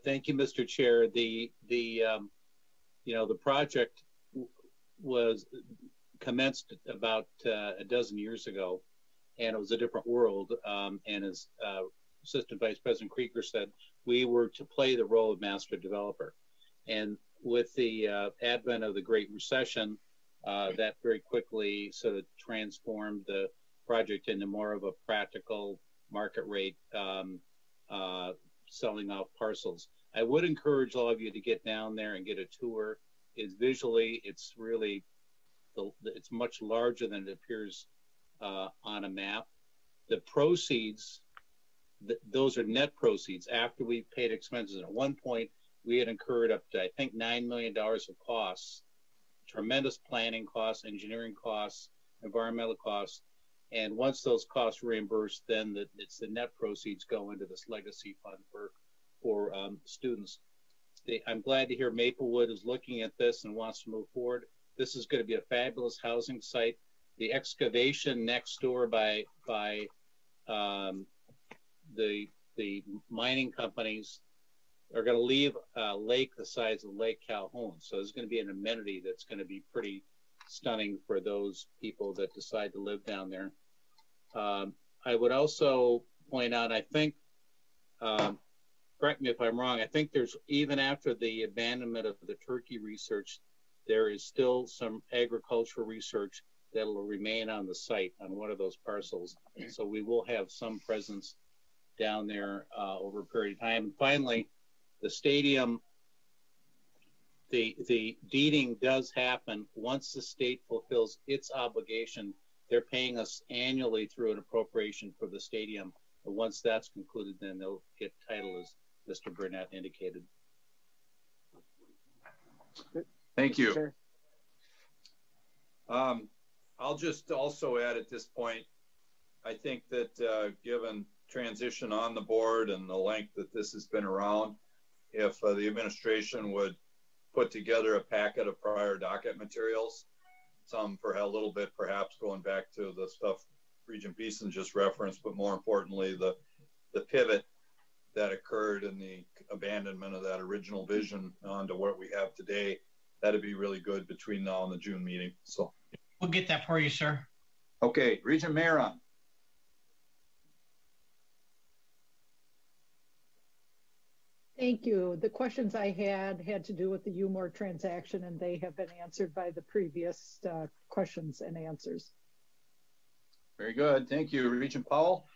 Thank you, Mr. Chair. The the um, you know, the project was commenced about uh, a dozen years ago, and it was a different world. Um, and as uh, Assistant Vice President Krueger said, we were to play the role of master developer. And with the uh, advent of the Great Recession, uh, that very quickly sort of transformed the project into more of a practical market rate um, uh, selling off parcels. I would encourage all of you to get down there and get a tour. It's visually, it's really, it's much larger than it appears on a map. The proceeds, those are net proceeds after we've paid expenses. At one point, we had incurred up to, I think, $9 million of costs, tremendous planning costs, engineering costs, environmental costs. And once those costs reimbursed, then the, it's the net proceeds go into this legacy fund for for um, students. They, I'm glad to hear Maplewood is looking at this and wants to move forward. This is going to be a fabulous housing site. The excavation next door by by um, the the mining companies are going to leave a lake the size of Lake Calhoun. So there's going to be an amenity that's going to be pretty stunning for those people that decide to live down there. Um, I would also point out, I think um, correct me if I'm wrong, I think there's even after the abandonment of the turkey research, there is still some agricultural research that will remain on the site on one of those parcels. So we will have some presence down there uh, over a period of time. And finally, the stadium, the the deeding does happen once the state fulfills its obligation. They're paying us annually through an appropriation for the stadium. And once that's concluded, then they'll get title as Mr. Burnett indicated. Thank you. Um, I'll just also add at this point, I think that uh, given transition on the board and the length that this has been around, if uh, the administration would put together a packet of prior docket materials, some for a little bit perhaps going back to the stuff Regent Beeson just referenced, but more importantly, the the pivot that occurred in the abandonment of that original vision onto what we have today. That'd be really good between now and the June meeting. So we'll get that for you, sir. Okay, Regent Mayeron. Thank you. The questions I had had to do with the Umore transaction, and they have been answered by the previous uh, questions and answers. Very good. Thank you. Regent Powell.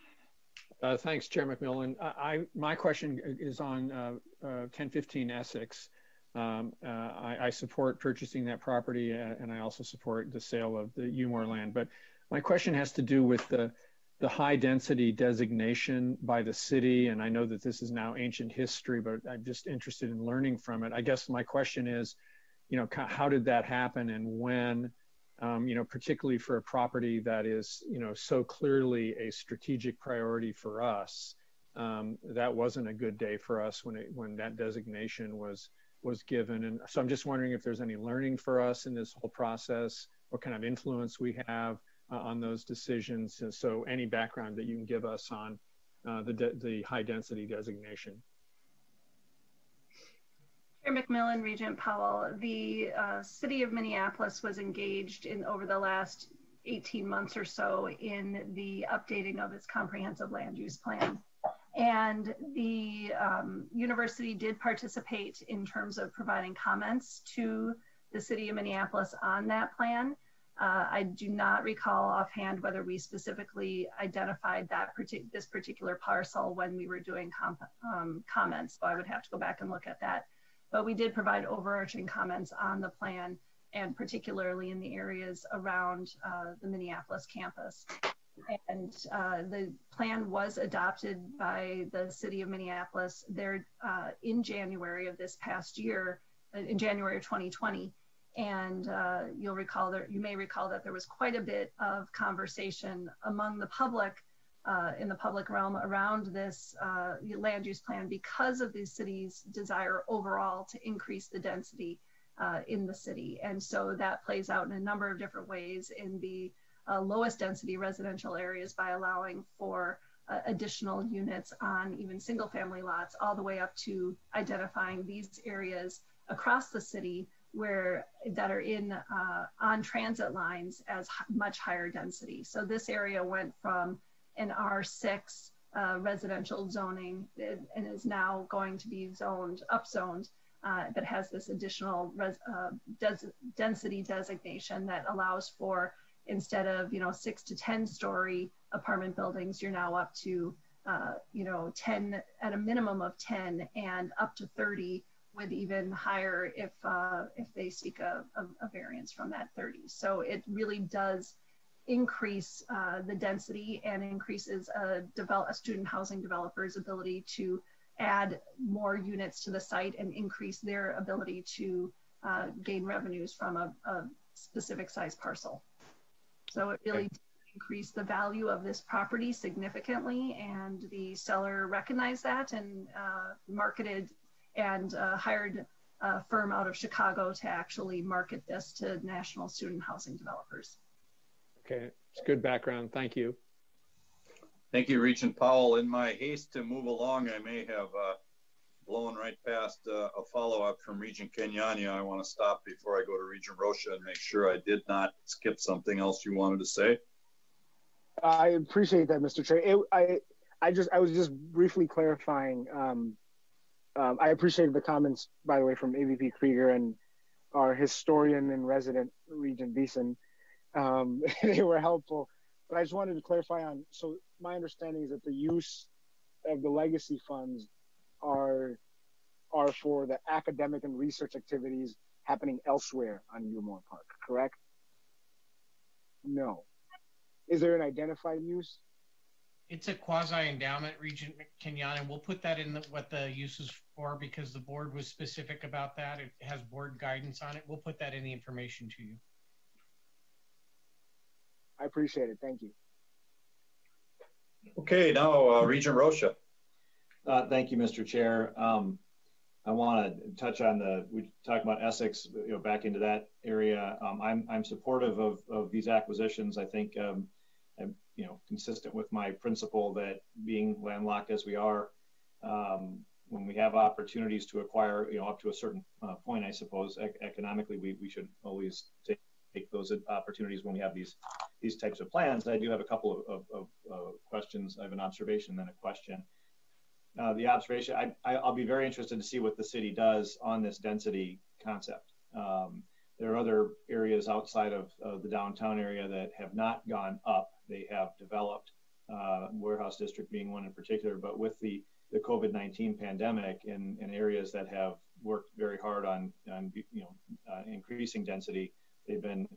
Uh, thanks, Chair McMillan. I, I, my question is on uh, 1015 uh, Essex. Um, uh, I, I, support purchasing that property, uh, and I also support the sale of the Umore land. But my question has to do with the the high density designation by the city, and I know that this is now ancient history, but I'm just interested in learning from it. I guess my question is, you know, how did that happen, and when? Um, you know, particularly for a property that is, you know, so clearly a strategic priority for us. Um, that wasn't a good day for us when it when that designation was was given. And so I'm just wondering if there's any learning for us in this whole process, what kind of influence we have uh, on those decisions. So any background that you can give us on uh, the, the high density designation. Chair McMillan, Regent Powell, the uh, city of Minneapolis was engaged in over the last 18 months or so in the updating of its comprehensive land use plan. And the um, university did participate in terms of providing comments to the city of Minneapolis on that plan. Uh, I do not recall offhand whether we specifically identified that partic this particular parcel when we were doing um, comments, so I would have to go back and look at that. But we did provide overarching comments on the plan and particularly in the areas around uh, the Minneapolis campus and uh, the plan was adopted by the city of Minneapolis there uh, in January of this past year, uh, in January of 2020. And uh, you'll recall that you may recall that there was quite a bit of conversation among the public uh, in the public realm around this uh, land use plan because of the city's desire overall to increase the density in the city. And so that plays out in a number of different ways in the uh, lowest density residential areas by allowing for uh, additional units on even single family lots, all the way up to identifying these areas across the city where that are in uh, on transit lines as much higher density. So this area went from an R6 uh, residential zoning and is now going to be zoned, upzoned, uh, but has this additional uh, des density designation that allows for instead of you know six to ten story apartment buildings you're now up to uh, you know 10 at a minimum of 10 and up to 30 with even higher if uh, if they seek a, a, a, variance from that 30 so it really does increase uh, the density and increases a, develop, a student housing developer's ability to add more units to the site and increase their ability to uh, gain revenues from a, a specific size parcel. So it really increased the value of this property significantly, and the seller recognized that and uh, marketed and uh, hired a firm out of Chicago to actually market this to national student housing developers. Okay, it's good background. Thank you. Thank you, Regent Powell. In my haste to move along, I may have uh, blown right past uh, a follow-up from Regent Kenyanya. I want to stop before I go to Regent Rosha and make sure I did not skip something else you wanted to say. I appreciate that, Mr. Chair. It, I, I just, I was just briefly clarifying. Um, um, I appreciated the comments, by the way, from AVP Krueger and our historian and resident Regent Beeson. Um, they were helpful, but I just wanted to clarify on. So my understanding is that the use of the legacy funds are are for the academic and research activities happening elsewhere on Umore Park, correct? No. Is there an identified use? It's a quasi endowment, Regent Kenyon, and we'll put that in the, what the use is for because the board was specific about that. It has board guidance on it. We'll put that in the information to you. I appreciate it. Thank you. Okay, now uh, Regent Rosha. Uh, thank you, Mr. Chair. Um, I want to touch on the, we talk about Essex, you know, back into that area. Um, I'm, I'm supportive of, of these acquisitions. I think um, I'm, you know, consistent with my principle that being landlocked as we are, um, when we have opportunities to acquire, you know, up to a certain uh, point, I suppose, ec economically, we, we should always take, take those opportunities when we have these these types of plans. I do have a couple of, of, of uh, questions. I have an observation, then a question uh, the observation. I, I, will be very interested to see what the city does on this density concept. Um, there are other areas outside of, of, the downtown area that have not gone up. They have developed, uh, warehouse district being one in particular, but with the, the COVID-19 pandemic in, in areas that have worked very hard on, on you know, uh, increasing density. They've been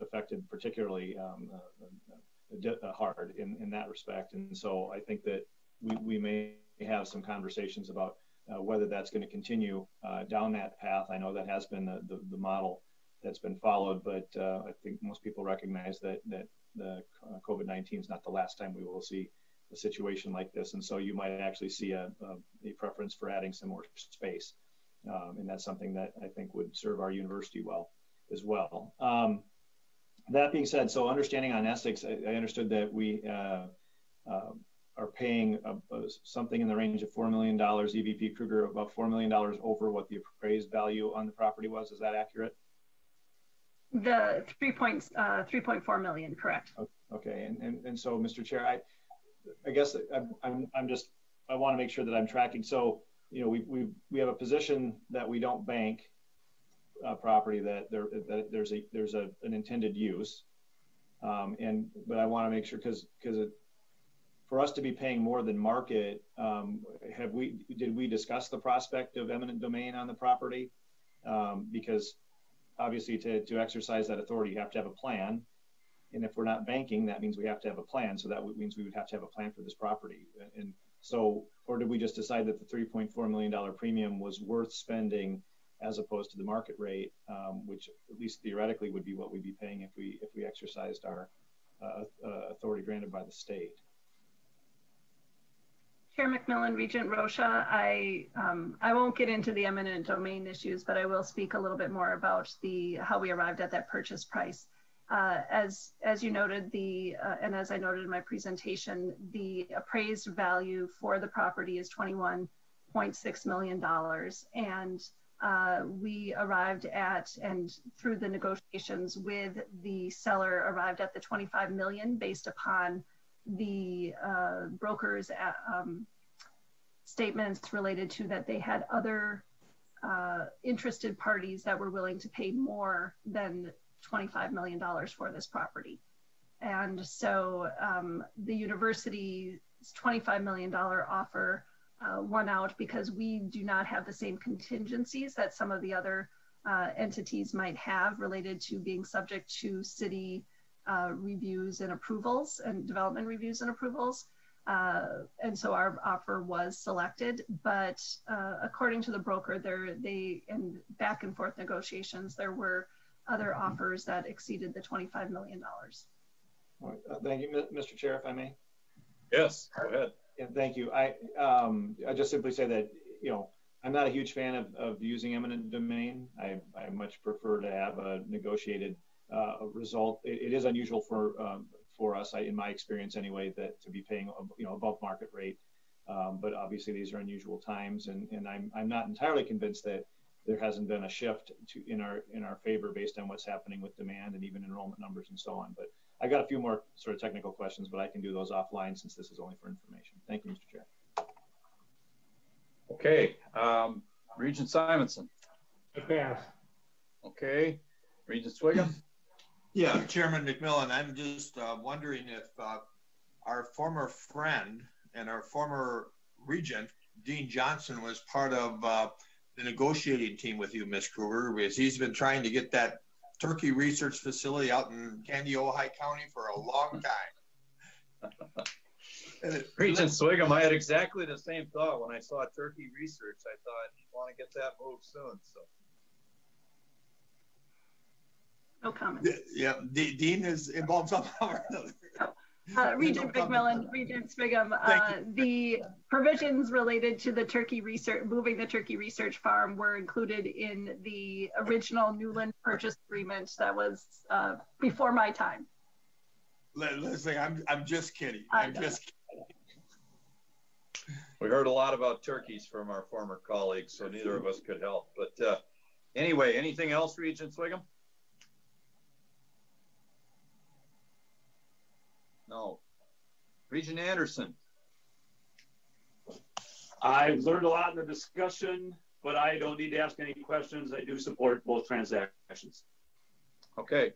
affected particularly um, uh, uh, hard in, in that respect. And so I think that we, we may have some conversations about uh, whether that's going to continue uh, down that path. I know that has been the, the, the model that's been followed, but uh, I think most people recognize that, that the COVID-19 is not the last time we will see a situation like this. And so you might actually see a, a, a preference for adding some more space. Um, and that's something that I think would serve our university well as well. Um, that being said, so understanding on Essex, I, I understood that we uh, uh, are paying a, a, something in the range of $4 million, EVP Krueger, about $4 million over what the appraised value on the property was. Is that accurate? The 3.4 uh, million, correct. Okay, and, and, and so, Mr. Chair, I, I guess I'm, I'm, I'm just, I want to make sure that I'm tracking. So, you know, we, we, we have a position that we don't bank uh, property that there, that there's a, there's a, an intended use. Um, and, but I want to make sure, because, because it, for us to be paying more than market, um, have we, did we discuss the prospect of eminent domain on the property? Um, because obviously to, to exercise that authority, you have to have a plan. And if we're not banking, that means we have to have a plan. So that means we would have to have a plan for this property. And so, or did we just decide that the $3.4 million premium was worth spending as opposed to the market rate, um, which at least theoretically would be what we'd be paying if we if we exercised our uh, uh, authority granted by the state. Chair McMillan, Regent Rosha, I um, I won't get into the eminent domain issues, but I will speak a little bit more about the how we arrived at that purchase price. Uh, as as you noted, the uh, and as I noted in my presentation, the appraised value for the property is twenty one point six million dollars, and uh, we arrived at and through the negotiations with the seller arrived at the 25 million based upon the uh, brokers at, uh, um, statements related to that they had other uh, interested parties that were willing to pay more than $25 million for this property. And so um, the university's $25 million offer uh, won out because we do not have the same contingencies that some of the other uh, entities might have related to being subject to city uh, reviews and approvals and development reviews and approvals. Uh, and so our offer was selected, but uh, according to the broker, there they in back and forth negotiations, there were other offers that exceeded the $25 million. Right. Uh, thank you, Mr. Chair, if I may. Yes, go ahead. Yeah, thank you. I um, I just simply say that you know I'm not a huge fan of, of using eminent domain. I, I much prefer to have a negotiated uh, result. It, it is unusual for um, for us, I, in my experience anyway, that to be paying you know above market rate. Um, but obviously these are unusual times, and, and I'm I'm not entirely convinced that there hasn't been a shift to in our in our favor based on what's happening with demand and even enrollment numbers and so on. But I got a few more sort of technical questions, but I can do those offline since this is only for information. Thank you, Mr. Chair. Okay, um, Regent Simonson. I pass. Okay, Regent Sviggum. Yeah, Chairman McMillan, I'm just uh, wondering if uh, our former friend and our former regent, Dean Johnson, was part of uh, the negotiating team with you, Ms. Krueger, because he's been trying to get that turkey research facility out in Kandiyohi County for a long time. Regent Sviggum, I had exactly the same thought when I saw turkey research. I thought you want to get that moved soon. So no comment. Yeah, D- Dean is involved somehow or another. Uh, Regent McMillan, Regent Sviggum, uh, the provisions related to the turkey research, moving the turkey research farm were included in the original Newland purchase agreement that was uh, before my time. Listen, I'm, I'm just kidding. I'm just kidding. We heard a lot about turkeys from our former colleagues, so neither of us could help. But uh, anyway, anything else, Regent Sviggum? No. Regent Anderson. I've learned a lot in the discussion, but I don't need to ask any questions. I do support both transactions. Okay.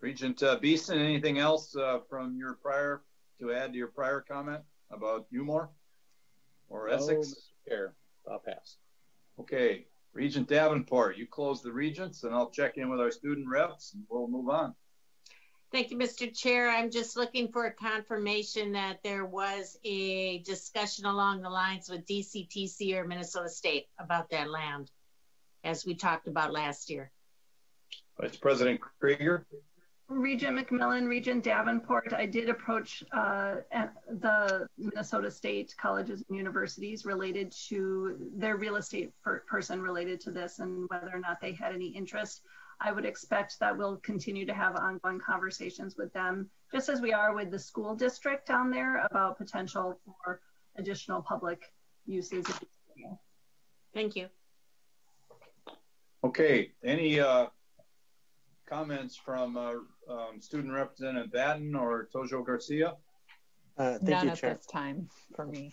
Regent uh, Beeson, anything else uh, from your prior to add to your prior comment about Umore or no, Essex? Chair, I'll pass. Okay. Regent Davenport, you close the regents and I'll check in with our student reps and we'll move on. Thank you, Mr. Chair. I'm just looking for a confirmation that there was a discussion along the lines with DCTC or Minnesota State about that land, as we talked about last year. Vice President Krueger. Regent McMillan, Regent Davenport, I did approach uh, the Minnesota State colleges and universities related to their real estate person related to this and whether or not they had any interest. I would expect that we'll continue to have ongoing conversations with them, just as we are with the school district down there about potential for additional public uses. Thank you. Okay, any uh, comments from uh, um, Student Representative Batten or Tojo Garcia? Uh, thank None you, at Chair. this time for me.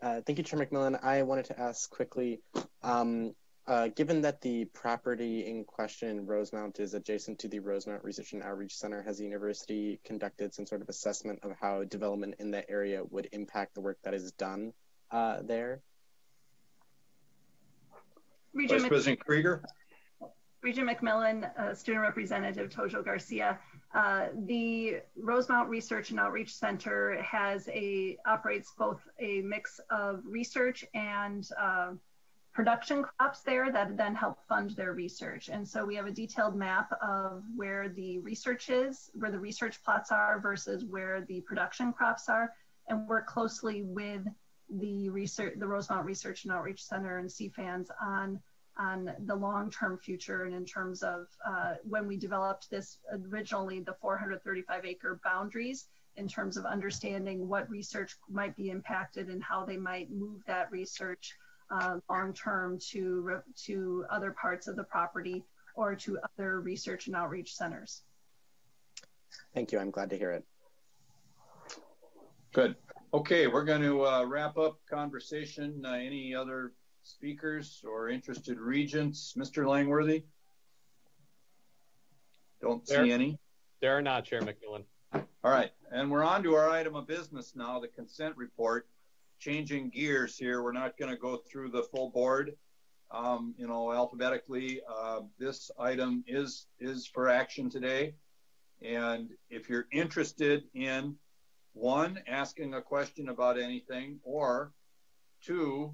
Uh, thank you, Chair McMillan. I wanted to ask quickly, um, uh, given that the property in question Rosemount is adjacent to the Rosemount Research and Outreach Center, has the university conducted some sort of assessment of how development in that area would impact the work that is done uh, there? Regent Vice President Krueger. Regent McMillan, uh, Student Representative Tojo Garcia. Uh, the Rosemount Research and Outreach Center has a operates both a mix of research and uh, production crops there that then help fund their research. And so we have a detailed map of where the research is, where the research plots are versus where the production crops are, and work closely with the research, the Rosemount Research and Outreach Center and CFANS on on the long-term future and in terms of uh, when we developed this originally the 435 acre boundaries in terms of understanding what research might be impacted and how they might move that research uh, long-term to to other parts of the property or to other research and outreach centers. Thank you. I'm glad to hear it. Good. Okay, we're going to uh, wrap up conversation. Uh, any other speakers or interested regents? Mr. Langworthy? Don't There- see any. There are not, Chair McMillan. All right, and we're on to our item of business now, the consent report. Changing gears here, we're not going to go through the full board, um, you know, alphabetically. Uh, this item is is for action today, and if you're interested in one, asking a question about anything, or two,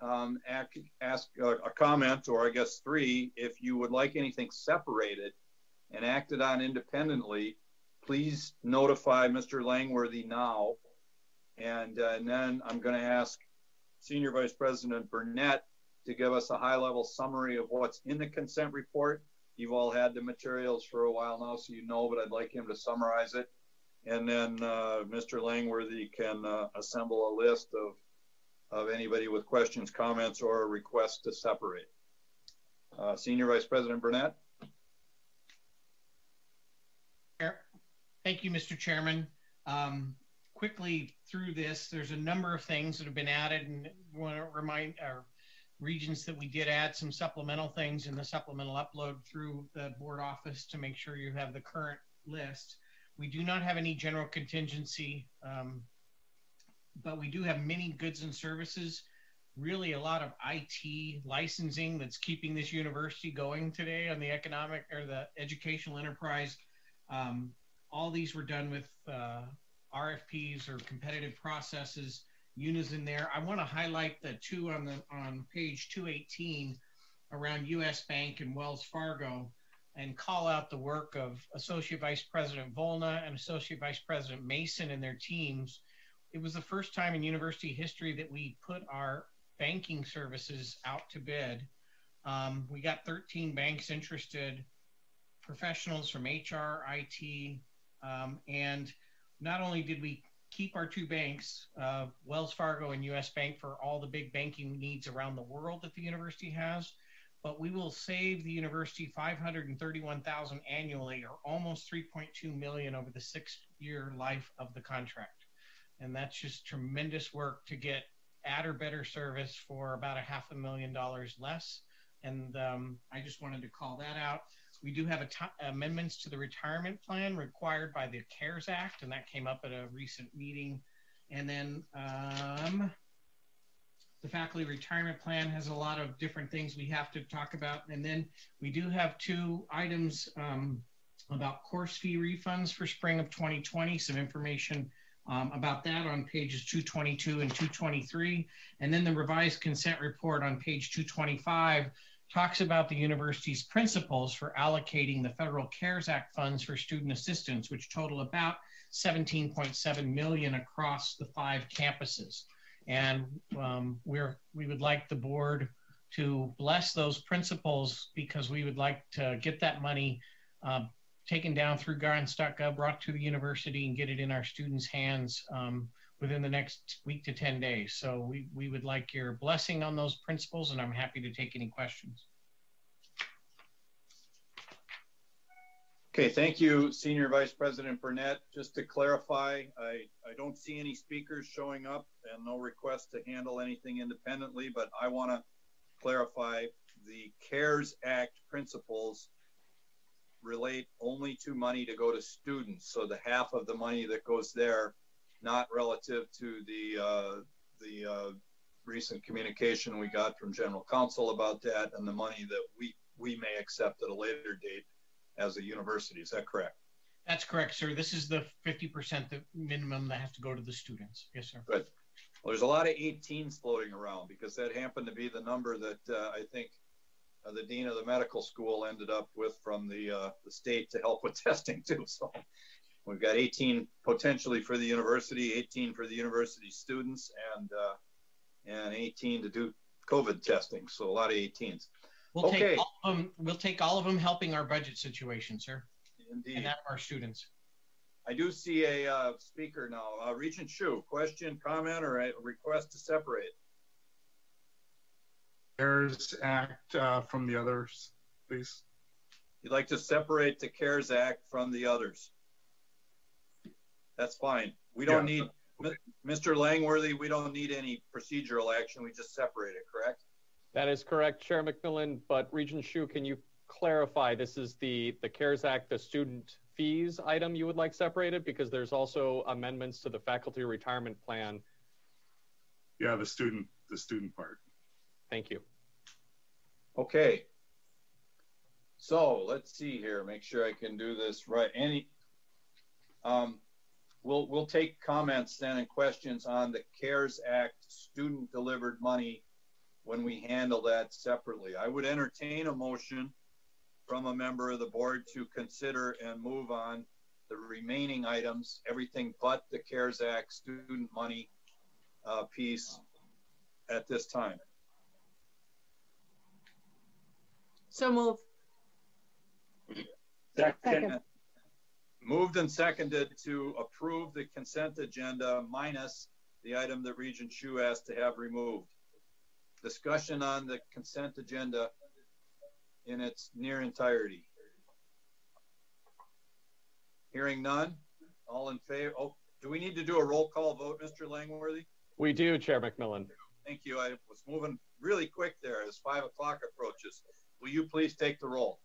um, ask, ask a, a comment, or I guess three, if you would like anything separated and acted on independently, please notify Mr. Langworthy now. And, uh, and then I'm going to ask Senior Vice President Burnett to give us a high level summary of what's in the consent report. You've all had the materials for a while now, so you know, but I'd like him to summarize it. And then uh, Mr. Langworthy can uh, assemble a list of, of anybody with questions, comments, or a request to separate. Uh, Senior Vice President Burnett. Thank you, Mr. Chairman. Um, quickly through this, there's a number of things that have been added and want to remind our regions that we did add some supplemental things in the supplemental upload through the board office to make sure you have the current list. We do not have any general contingency, um, but we do have many goods and services, really a lot of IT licensing that's keeping this university going today on the economic or the educational enterprise. Um, all these were done with uh, RFPs or competitive processes. Unis in there. I want to highlight the two on the on page 218 around U.S. Bank and Wells Fargo, and call out the work of Associate Vice President Volna and Associate Vice President Mason and their teams. It was the first time in university history that we put our banking services out to bid. Um, we got 13 banks interested, professionals from HR, IT, um, and not only did we keep our two banks, uh, Wells Fargo and US Bank, for all the big banking needs around the world that the university has, but we will save the university 531,000 annually, or almost 3.2 million over the six-year life of the contract. And that's just tremendous work to get at or better service for about a half a million dollars less. And um, I just wanted to call that out. We do have amendments to the retirement plan required by the CARES Act, and that came up at a recent meeting. And then um, the faculty retirement plan has a lot of different things we have to talk about. And then we do have two items um, about course fee refunds for spring of 2020, some information um, about that on pages 222 and 223. And then the revised consent report on page 225 talks about the university's principles for allocating the Federal CARES Act funds for student assistance, which total about 17.7 million across the five campuses. And um, we're, we would like the board to bless those principles because we would like to get that money uh, taken down through grants.gov, brought to the university and get it in our students' hands um, within the next week to 10 days. So we, we would like your blessing on those principles and I'm happy to take any questions. Okay, thank you, Senior Vice President Burnett. Just to clarify, I, I don't see any speakers showing up and no request to handle anything independently, but I want to clarify the CARES Act principles relate only to money to go to students. So the half of the money that goes there, not relative to the uh, the uh, recent communication we got from General Counsel about that, and the money that we we may accept at a later date as a university. Is that correct? That's correct, sir. This is the 50% the minimum that has to go to the students. Yes, sir. Good. Well, there's a lot of 18s floating around because that happened to be the number that uh, I think uh, the dean of the medical school ended up with from the uh, the state to help with testing too. So we've got 18 potentially for the university, 18 for the university students, and uh, and 18 to do COVID testing. So a lot of 18s. We'll okay. take all of them. We'll take all of them helping our budget situation, sir. Indeed. And that of our students. I do see a uh, speaker now. Uh, Regent Hsu, question, comment, or a request to separate? CARES Act uh, from the others, please. You'd like to separate the CARES Act from the others? That's fine. We don't yeah. need. Mr. Langworthy, we don't need any procedural action. We just separate it, correct? That is correct, Chair McMillan. But Regent Hsu, can you clarify this is the the CARES Act, the student fees item you would like separated because there's also amendments to the faculty retirement plan. Yeah, the student the student part. Thank you. Okay. So let's see here. Make sure I can do this right. Any um, we'll we'll take comments then and questions on the CARES Act student delivered money when we handle that separately. I would entertain a motion from a member of the board to consider and move on the remaining items, everything but the CARES Act student money uh, piece at this time. So move. Second. Moved and seconded to approve the consent agenda minus the item that Regent Hsu asked to have removed discussion on the consent agenda in its near entirety. Hearing none, all in favor. Oh, do we need to do a roll call vote, Mr. Langworthy? We do, Chair McMillan. Thank you. I was moving really quick there as five o'clock approaches. Will you please take the roll?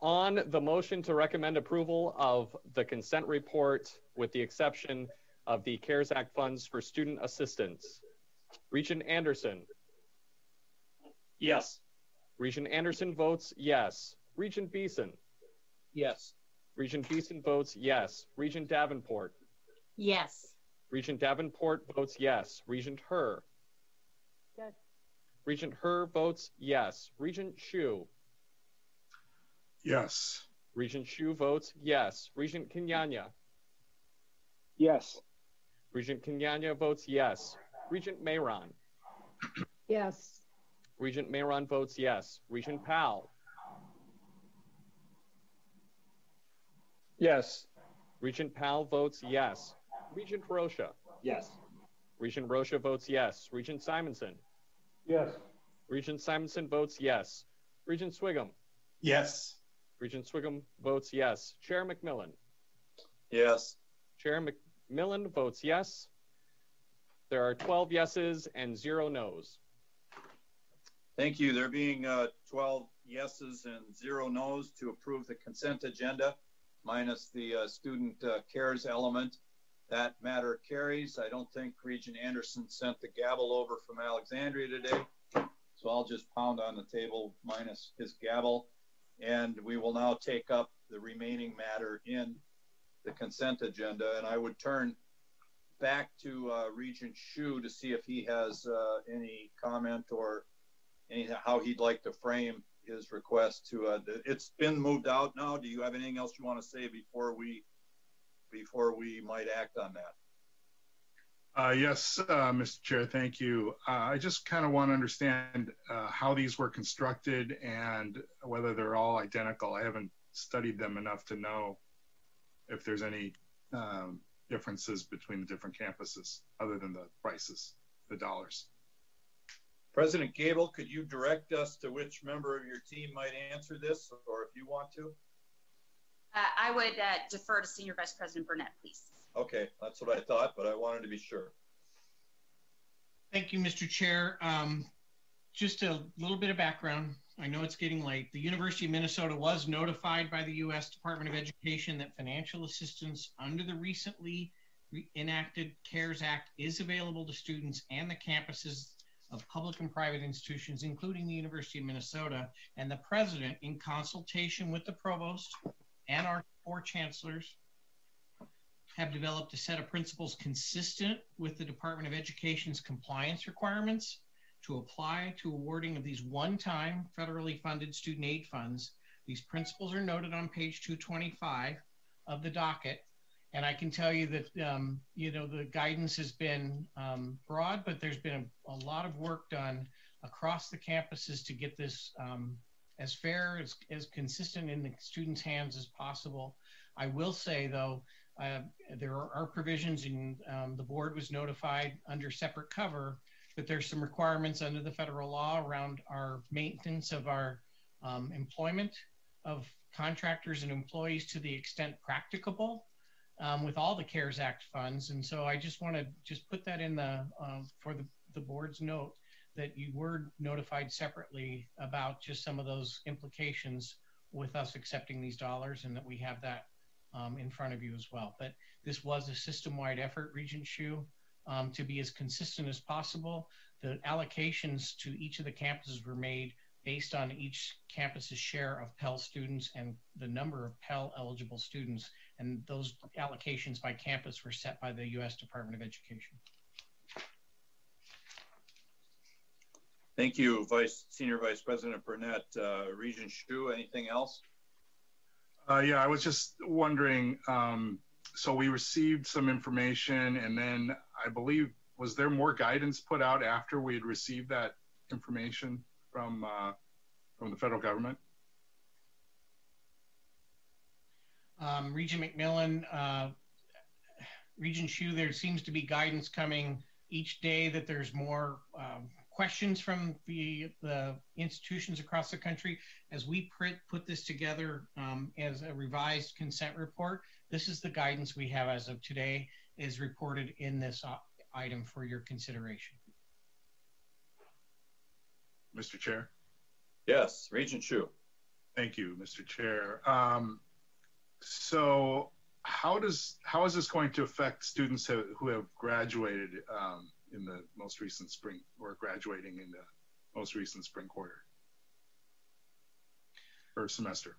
On the motion to recommend approval of the consent report with the exception of the CARES Act funds for student assistance, Regent Anderson. Yes. Regent Anderson votes yes. Regent Beeson. Yes. Regent Beeson votes yes. Regent Davenport. Yes. Regent Davenport votes yes. Regent Her. Yes. Regent Her votes yes. Regent Hsu. Yes. Regent Hsu votes yes. Regent Kenyanya. Yes. Regent Kenyanya votes yes. Regent Mayeron. Yes. Regent Mayeron votes yes. Regent Powell. Yes. Regent Powell votes yes. Regent Rosha. Yes. Regent Rosha votes yes. Regent Simonson. Yes. Regent Simonson votes yes. Regent Sviggum. Yes. Regent Sviggum votes yes. Chair McMillan. Yes. Chair McMillan votes yes. There are 12 yeses and zero nos. Thank you. There being uh, 12 yeses and zero nos to approve the consent agenda, minus the uh, student uh, cares element. That matter carries. I don't think Regent Anderson sent the gavel over from Alexandria today. So I'll just pound on the table minus his gavel. And we will now take up the remaining matter in the consent agenda. And I would turn back to uh, Regent Hsu to see if he has uh, any comment or any, how he'd like to frame his request to, uh, it's been moved out now. Do you have anything else you want to say before we, before we might act on that? Uh, yes, uh, Mr. Chair, thank you. Uh, I just kind of want to understand uh, how these were constructed and whether they're all identical. I haven't studied them enough to know if there's any um, differences between the different campuses other than the prices, the dollars. President Gabel, could you direct us to which member of your team might answer this, or if you want to? Uh, I would uh, defer to Senior Vice President Burnett, please. Okay, that's what I thought, but I wanted to be sure. Thank you, Mr. Chair. Um, just a little bit of background. I know it's getting late. The University of Minnesota was notified by the U.S. Department of Education that financial assistance under the recently enacted CARES Act is available to students and the campuses of public and private institutions, including the University of Minnesota. And the president, in consultation with the provost and our four chancellors, have developed a set of principles consistent with the Department of Education's compliance requirements to apply to awarding of these one-time federally funded student aid funds. These principles are noted on page 225 of the docket. And I can tell you that, um, you know, the guidance has been um, broad, but there's been a, a, lot of work done across the campuses to get this um, as fair, as, as consistent in the students' hands as possible. I will say, though, there are provisions and um, the board was notified under separate cover that there's some requirements under the federal law around our maintenance of our um, employment of contractors and employees to the extent practicable um, with all the CARES Act funds. And so I just want to just put that in the uh, for the board's note that you were notified separately about just some of those implications with us accepting these dollars and that we have that um, in front of you as well. But this was a system-wide effort, Regent Hsu, um, to be as consistent as possible. The allocations to each of the campuses were made based on each campus's share of Pell students and the number of Pell eligible students. And those allocations by campus were set by the U.S. Department of Education. Thank you, Vice Senior Vice President Burnett. Uh, Regent Hsu, anything else? Uh, yeah, I was just wondering. Um, so we received some information, and then I believe was there more guidance put out after we had received that information from uh, from the federal government? Um, Regent McMillan, uh, Regent Hsu, there seems to be guidance coming each day that there's more um, questions from the, the institutions across the country. As we print, put this together um, as a revised consent report, this is the guidance we have as of today is reported in this uh, item for your consideration. Mr. Chair? Yes, Regent Hsu. Thank you, Mr. Chair. Um, so how does how is this going to affect students who, who have graduated um, in the most recent spring or graduating in the most recent spring quarter or semester?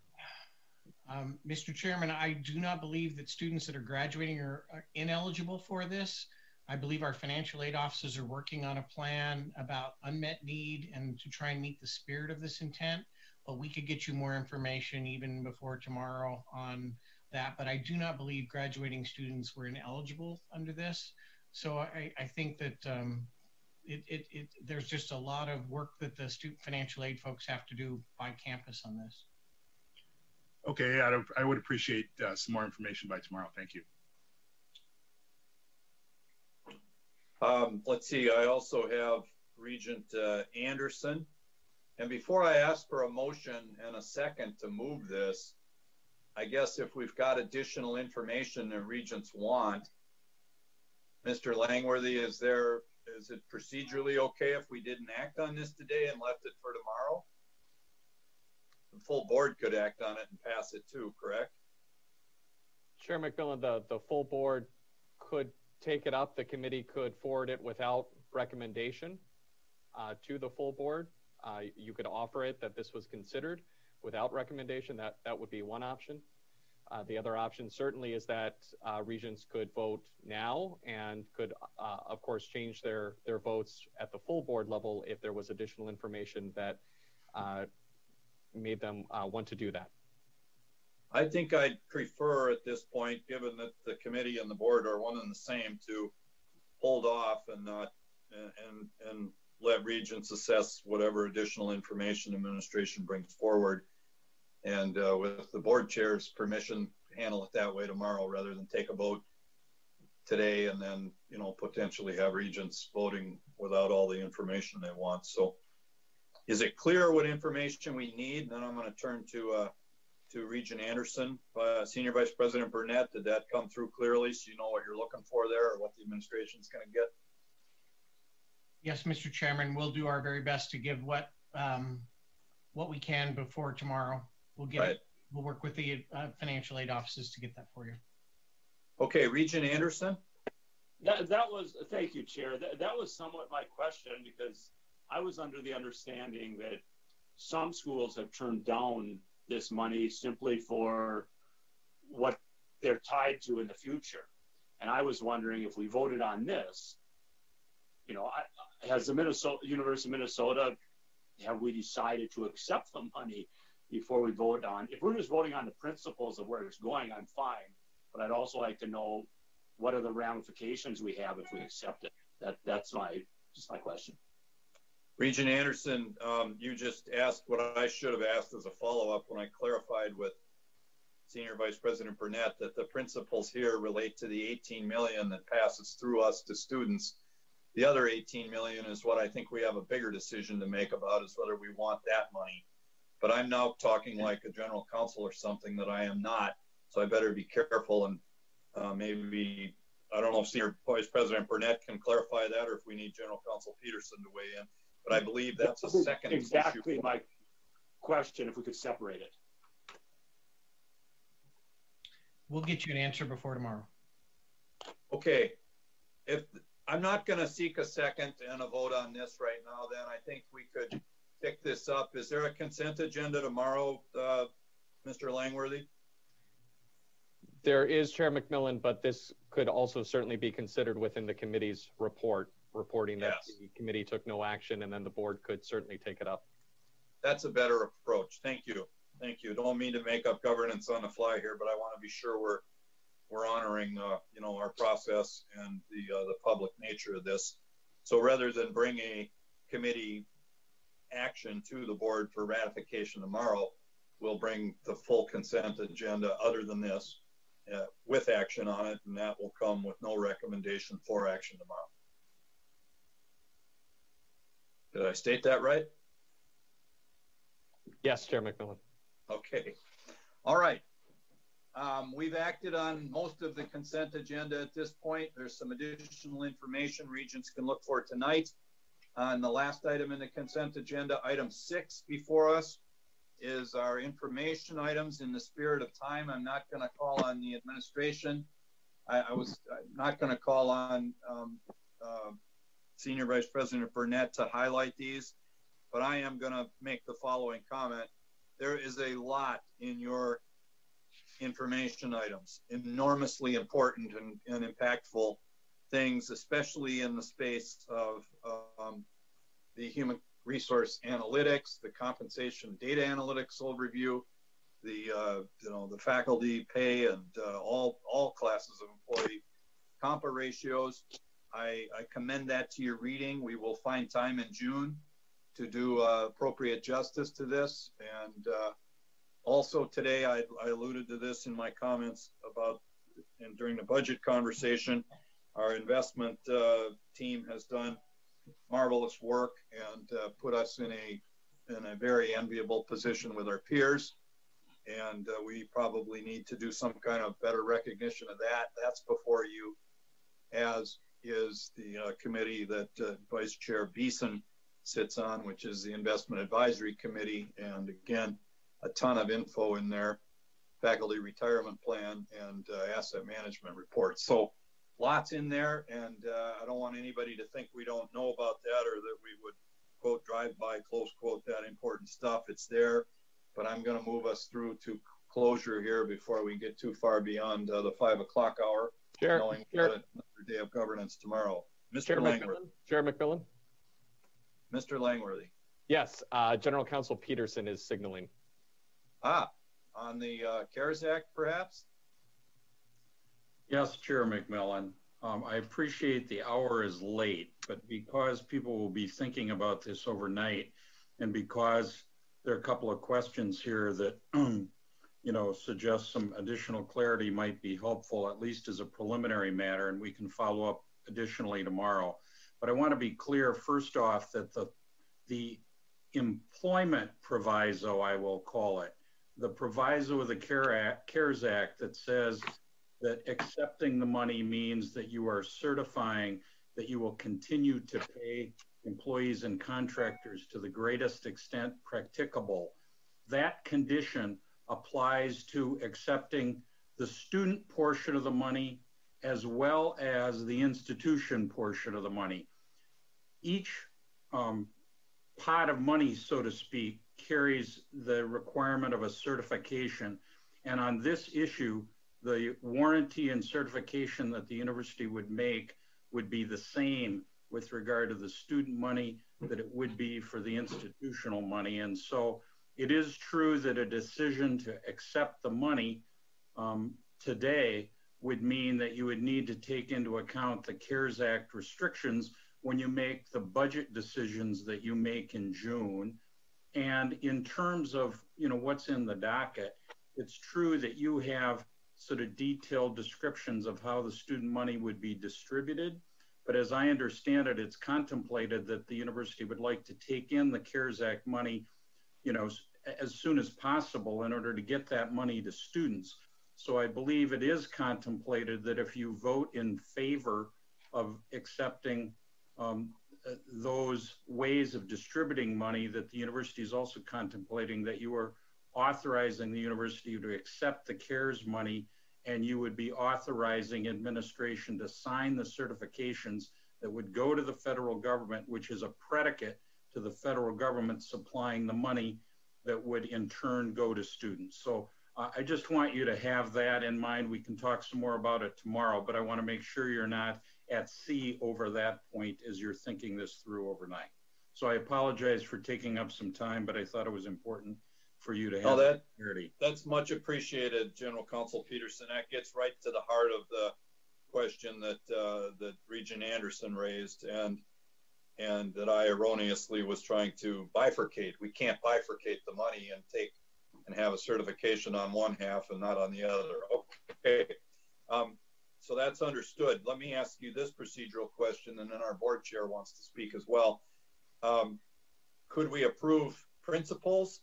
Um, Mr. Chairman, I do not believe that students that are graduating are, are, ineligible for this. I believe our financial aid offices are working on a plan about unmet need and to try and meet the spirit of this intent. But we could get you more information even before tomorrow on that. But I do not believe graduating students were ineligible under this. So I, I think that um, it, it, it, there's just a lot of work that the student financial aid folks have to do by campus on this. Okay, I, I would appreciate uh, some more information by tomorrow. Thank you. Um, let's see, I also have Regent uh, Anderson. And before I ask for a motion and a second to move this, I guess if we've got additional information that regents want, Mr. Langworthy, is there is it procedurally okay if we didn't act on this today and left it for tomorrow? The full board could act on it and pass it too, correct? Chair McMillan, the, the full board could take it up. The committee could forward it without recommendation uh, to the full board. Uh, you could offer it that this was considered without recommendation. That that would be one option. Uh, the other option certainly is that uh, could vote now and could, uh, of course, change their their votes at the full board level if there was additional information that uh, made them uh, want to do that. I think I'd prefer at this point, given that the committee and the board are one and the same, to hold off and not and and let regents assess whatever additional information administration brings forward. And uh, with the board chair's permission, handle it that way tomorrow rather than take a vote today and then, you know, potentially have regents voting without all the information they want. So is it clear what information we need? And then I'm going to turn to uh, to Regent Anderson. Uh, Senior Vice President Burnett, did that come through clearly so you know what you're looking for there or what the administration is going to get? Yes, Mr. Chairman, we'll do our very best to give what um, what we can before tomorrow. We'll get right. it. We'll work with the uh, financial aid offices to get that for you. Okay, Regent Anderson. That, that was thank you, Chair. That, that was somewhat my question because I was under the understanding that some schools have turned down this money simply for what they're tied to in the future. And I was wondering if we voted on this, you know, I, has the Minnesota University of Minnesota have we decided to accept the money before we vote on? If we're just voting on the principles of where it's going, I'm fine. But I'd also like to know what are the ramifications we have if we accept it. That that's my just my question. Regent Anderson, um, you just asked what I should have asked as a follow-up when I clarified with Senior Vice President Burnett that the principles here relate to the 18 million that passes through us to students. The other 18 million is what I think we have a bigger decision to make about is whether we want that money. But I'm now talking like a general counsel or something that I am not, so I better be careful and uh, maybe I don't know if Senior Vice President Burnett can clarify that, or if we need General Counsel Peterson to weigh in but I believe that's a second exactly issue. my question. If we could separate it, we'll get you an answer before tomorrow. Okay, if I'm not going to seek a second and a vote on this right now, then I think we could pick this up. Is there a consent agenda tomorrow, uh, Mr. Langworthy? There is, Chair McMillan, but this could also certainly be considered within the committee's report reporting that yes. the committee took no action and then the board could certainly take it up. That's a better approach. Thank you. Thank you. Don't mean to make up governance on the fly here, but I want to be sure we're we're honoring uh, you know our process and the uh, the public nature of this. So rather than bring a committee action to the board for ratification tomorrow, we'll bring the full consent agenda other than this uh, with action on it, and that will come with no recommendation for action tomorrow. Did I state that right? Yes, Chair McMillan. Okay. All right. Um, we've acted on most of the consent agenda at this point. There's some additional information regents can look for tonight. On the last item in the consent agenda, item six before us is our information items. In the spirit of time, I'm not going to call on the administration. I, I was not going to call on um, uh, Senior Vice President Burnett to highlight these, but I am going to make the following comment. There is a lot in your information items, enormously important and, and impactful things, especially in the space of um, the human resource analytics, the compensation data analytics overview, the uh, you know the faculty pay and uh, all all classes of employee compa ratios. I, I commend that to your reading. We will find time in June to do uh, appropriate justice to this. And uh, also today, I, I, alluded to this in my comments about, and during the budget conversation, our investment uh, team has done marvelous work and uh, put us in a in a very enviable position with our peers. And uh, we probably need to do some kind of better recognition of that. That's before you as is the uh, committee that uh, Vice Chair Beeson sits on, which is the Investment Advisory Committee. And again, a ton of info in there, faculty retirement plan and uh, asset management report. So lots in there, and uh, I don't want anybody to think we don't know about that or that we would quote drive by close quote that important stuff. It's there, but I'm going to move us through to closure here before we get too far beyond uh, the five o'clock hour. Chair, knowing Chair. another day of governance tomorrow. Mr. Chair Langworthy. McMillan. Chair McMillan. Mr. Langworthy. Yes, uh, General Counsel Peterson is signaling. Ah, on the uh, CARES Act, perhaps? Yes, Chair McMillan. Um, I appreciate the hour is late, but because people will be thinking about this overnight, and because there are a couple of questions here that, you know, suggest some additional clarity might be helpful, at least as a preliminary matter, and we can follow up additionally tomorrow. But I want to be clear, first off, that the the employment proviso, I will call it, the proviso of the CARE CARES Act that says that accepting the money means that you are certifying that you will continue to pay employees and contractors to the greatest extent practicable. That condition applies to accepting the student portion of the money as well as the institution portion of the money. Each um, pot of money, so to speak, carries the requirement of a certification. And on this issue, the warranty and certification that the university would make would be the same with regard to the student money that it would be for the institutional money. And so it is true that a decision to accept the money um, today would mean that you would need to take into account the CARES Act restrictions when you make the budget decisions that you make in June. And in terms of, you know, what's in the docket, it's true that you have sort of detailed descriptions of how the student money would be distributed. But as I understand it, it's contemplated that the university would like to take in the CARES Act money, you know, as soon as possible in order to get that money to students. So I believe it is contemplated that if you vote in favor of accepting um, those ways of distributing money that the university is also contemplating that you are authorizing the university to accept the CARES money and you would be authorizing administration to sign the certifications that would go to the federal government, which is a predicate to the federal government supplying the money that would in turn go to students. So uh, I just want you to have that in mind. We can talk some more about it tomorrow, but I want to make sure you're not at sea over that point as you're thinking this through overnight. So I apologize for taking up some time, but I thought it was important for you to have no, that, clarity. That's much appreciated, General Counsel Peterson. That gets right to the heart of the question that uh, that Regent Anderson raised, and and that I erroneously was trying to bifurcate. We can't bifurcate the money and take and have a certification on one half and not on the other. Okay. Um, so that's understood. Let me ask you this procedural question, and then our board chair wants to speak as well. Um, could we approve principles,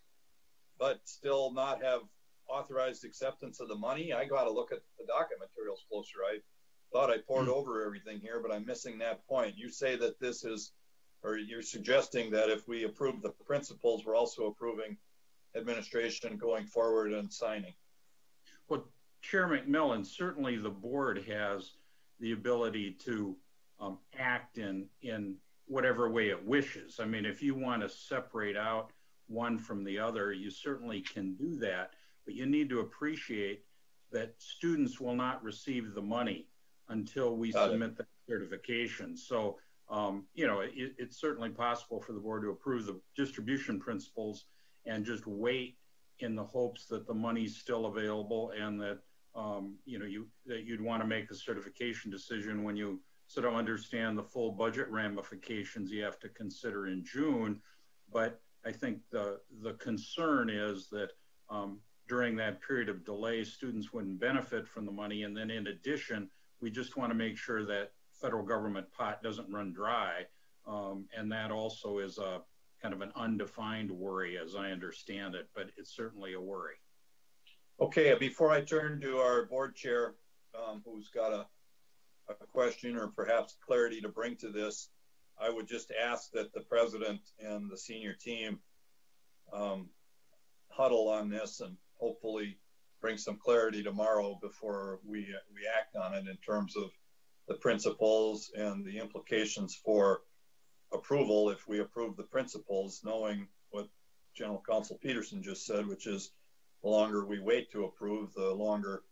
but still not have authorized acceptance of the money? I got to look at the docket materials closer. I thought I poured mm. over everything here, but I'm missing that point. You say that this is, or you're suggesting that if we approve the principles, we're also approving administration going forward and signing. Well, Chair McMillan, certainly the board has the ability to um, act in in whatever way it wishes. I mean, if you want to separate out one from the other, you certainly can do that, but you need to appreciate that students will not receive the money until we Got submit it. the certification. So, um, you know, it, it's certainly possible for the board to approve the distribution principles and just wait in the hopes that the money's still available and that um, you know, you, that you'd want to make a certification decision when you sort of understand the full budget ramifications you have to consider in June. But I think the, the concern is that um, during that period of delay, students wouldn't benefit from the money. And then in addition, we just want to make sure that federal government pot doesn't run dry. Um, and that also is a kind of an undefined worry as I understand it, but it's certainly a worry. Okay, before I turn to our board chair, um, who's got a, a question or perhaps clarity to bring to this, I would just ask that the president and the senior team um, huddle on this and hopefully bring some clarity tomorrow before we we act on it in terms of the principles and the implications for approval if we approve the principles, knowing what General Counsel Peterson just said, which is the longer we wait to approve, the longer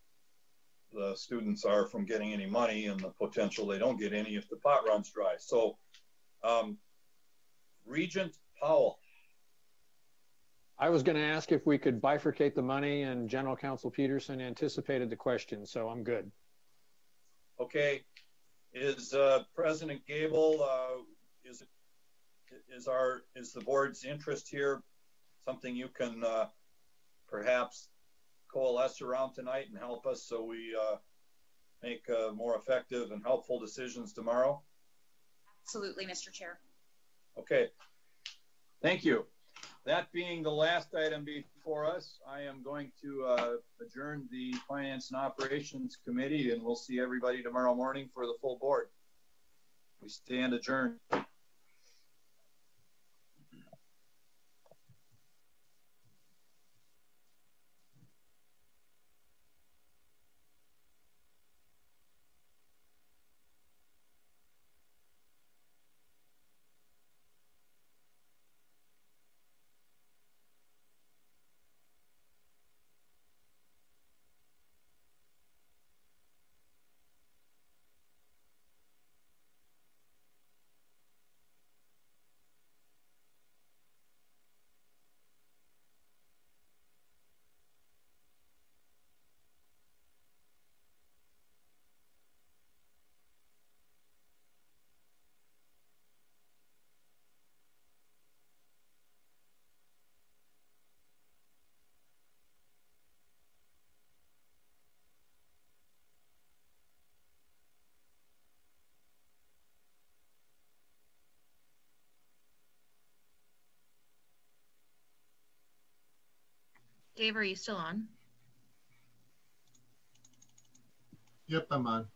the students are from getting any money and the potential they don't get any if the pot runs dry. So, um, Regent Powell. I was going to ask if we could bifurcate the money, and General Counsel Peterson anticipated the question, so I'm good. Okay. Is uh, President Gabel, uh, is, is, our, is the board's interest here something you can uh, perhaps coalesce around tonight and help us so we uh, make uh, more effective and helpful decisions tomorrow? Absolutely, Mr. Chair. Okay. Thank you. That being the last item before us, I am going to uh, adjourn the Finance and Operations Committee, and we'll see everybody tomorrow morning for the full board. We stand adjourned. Dave, are you still on? Yep, I'm on.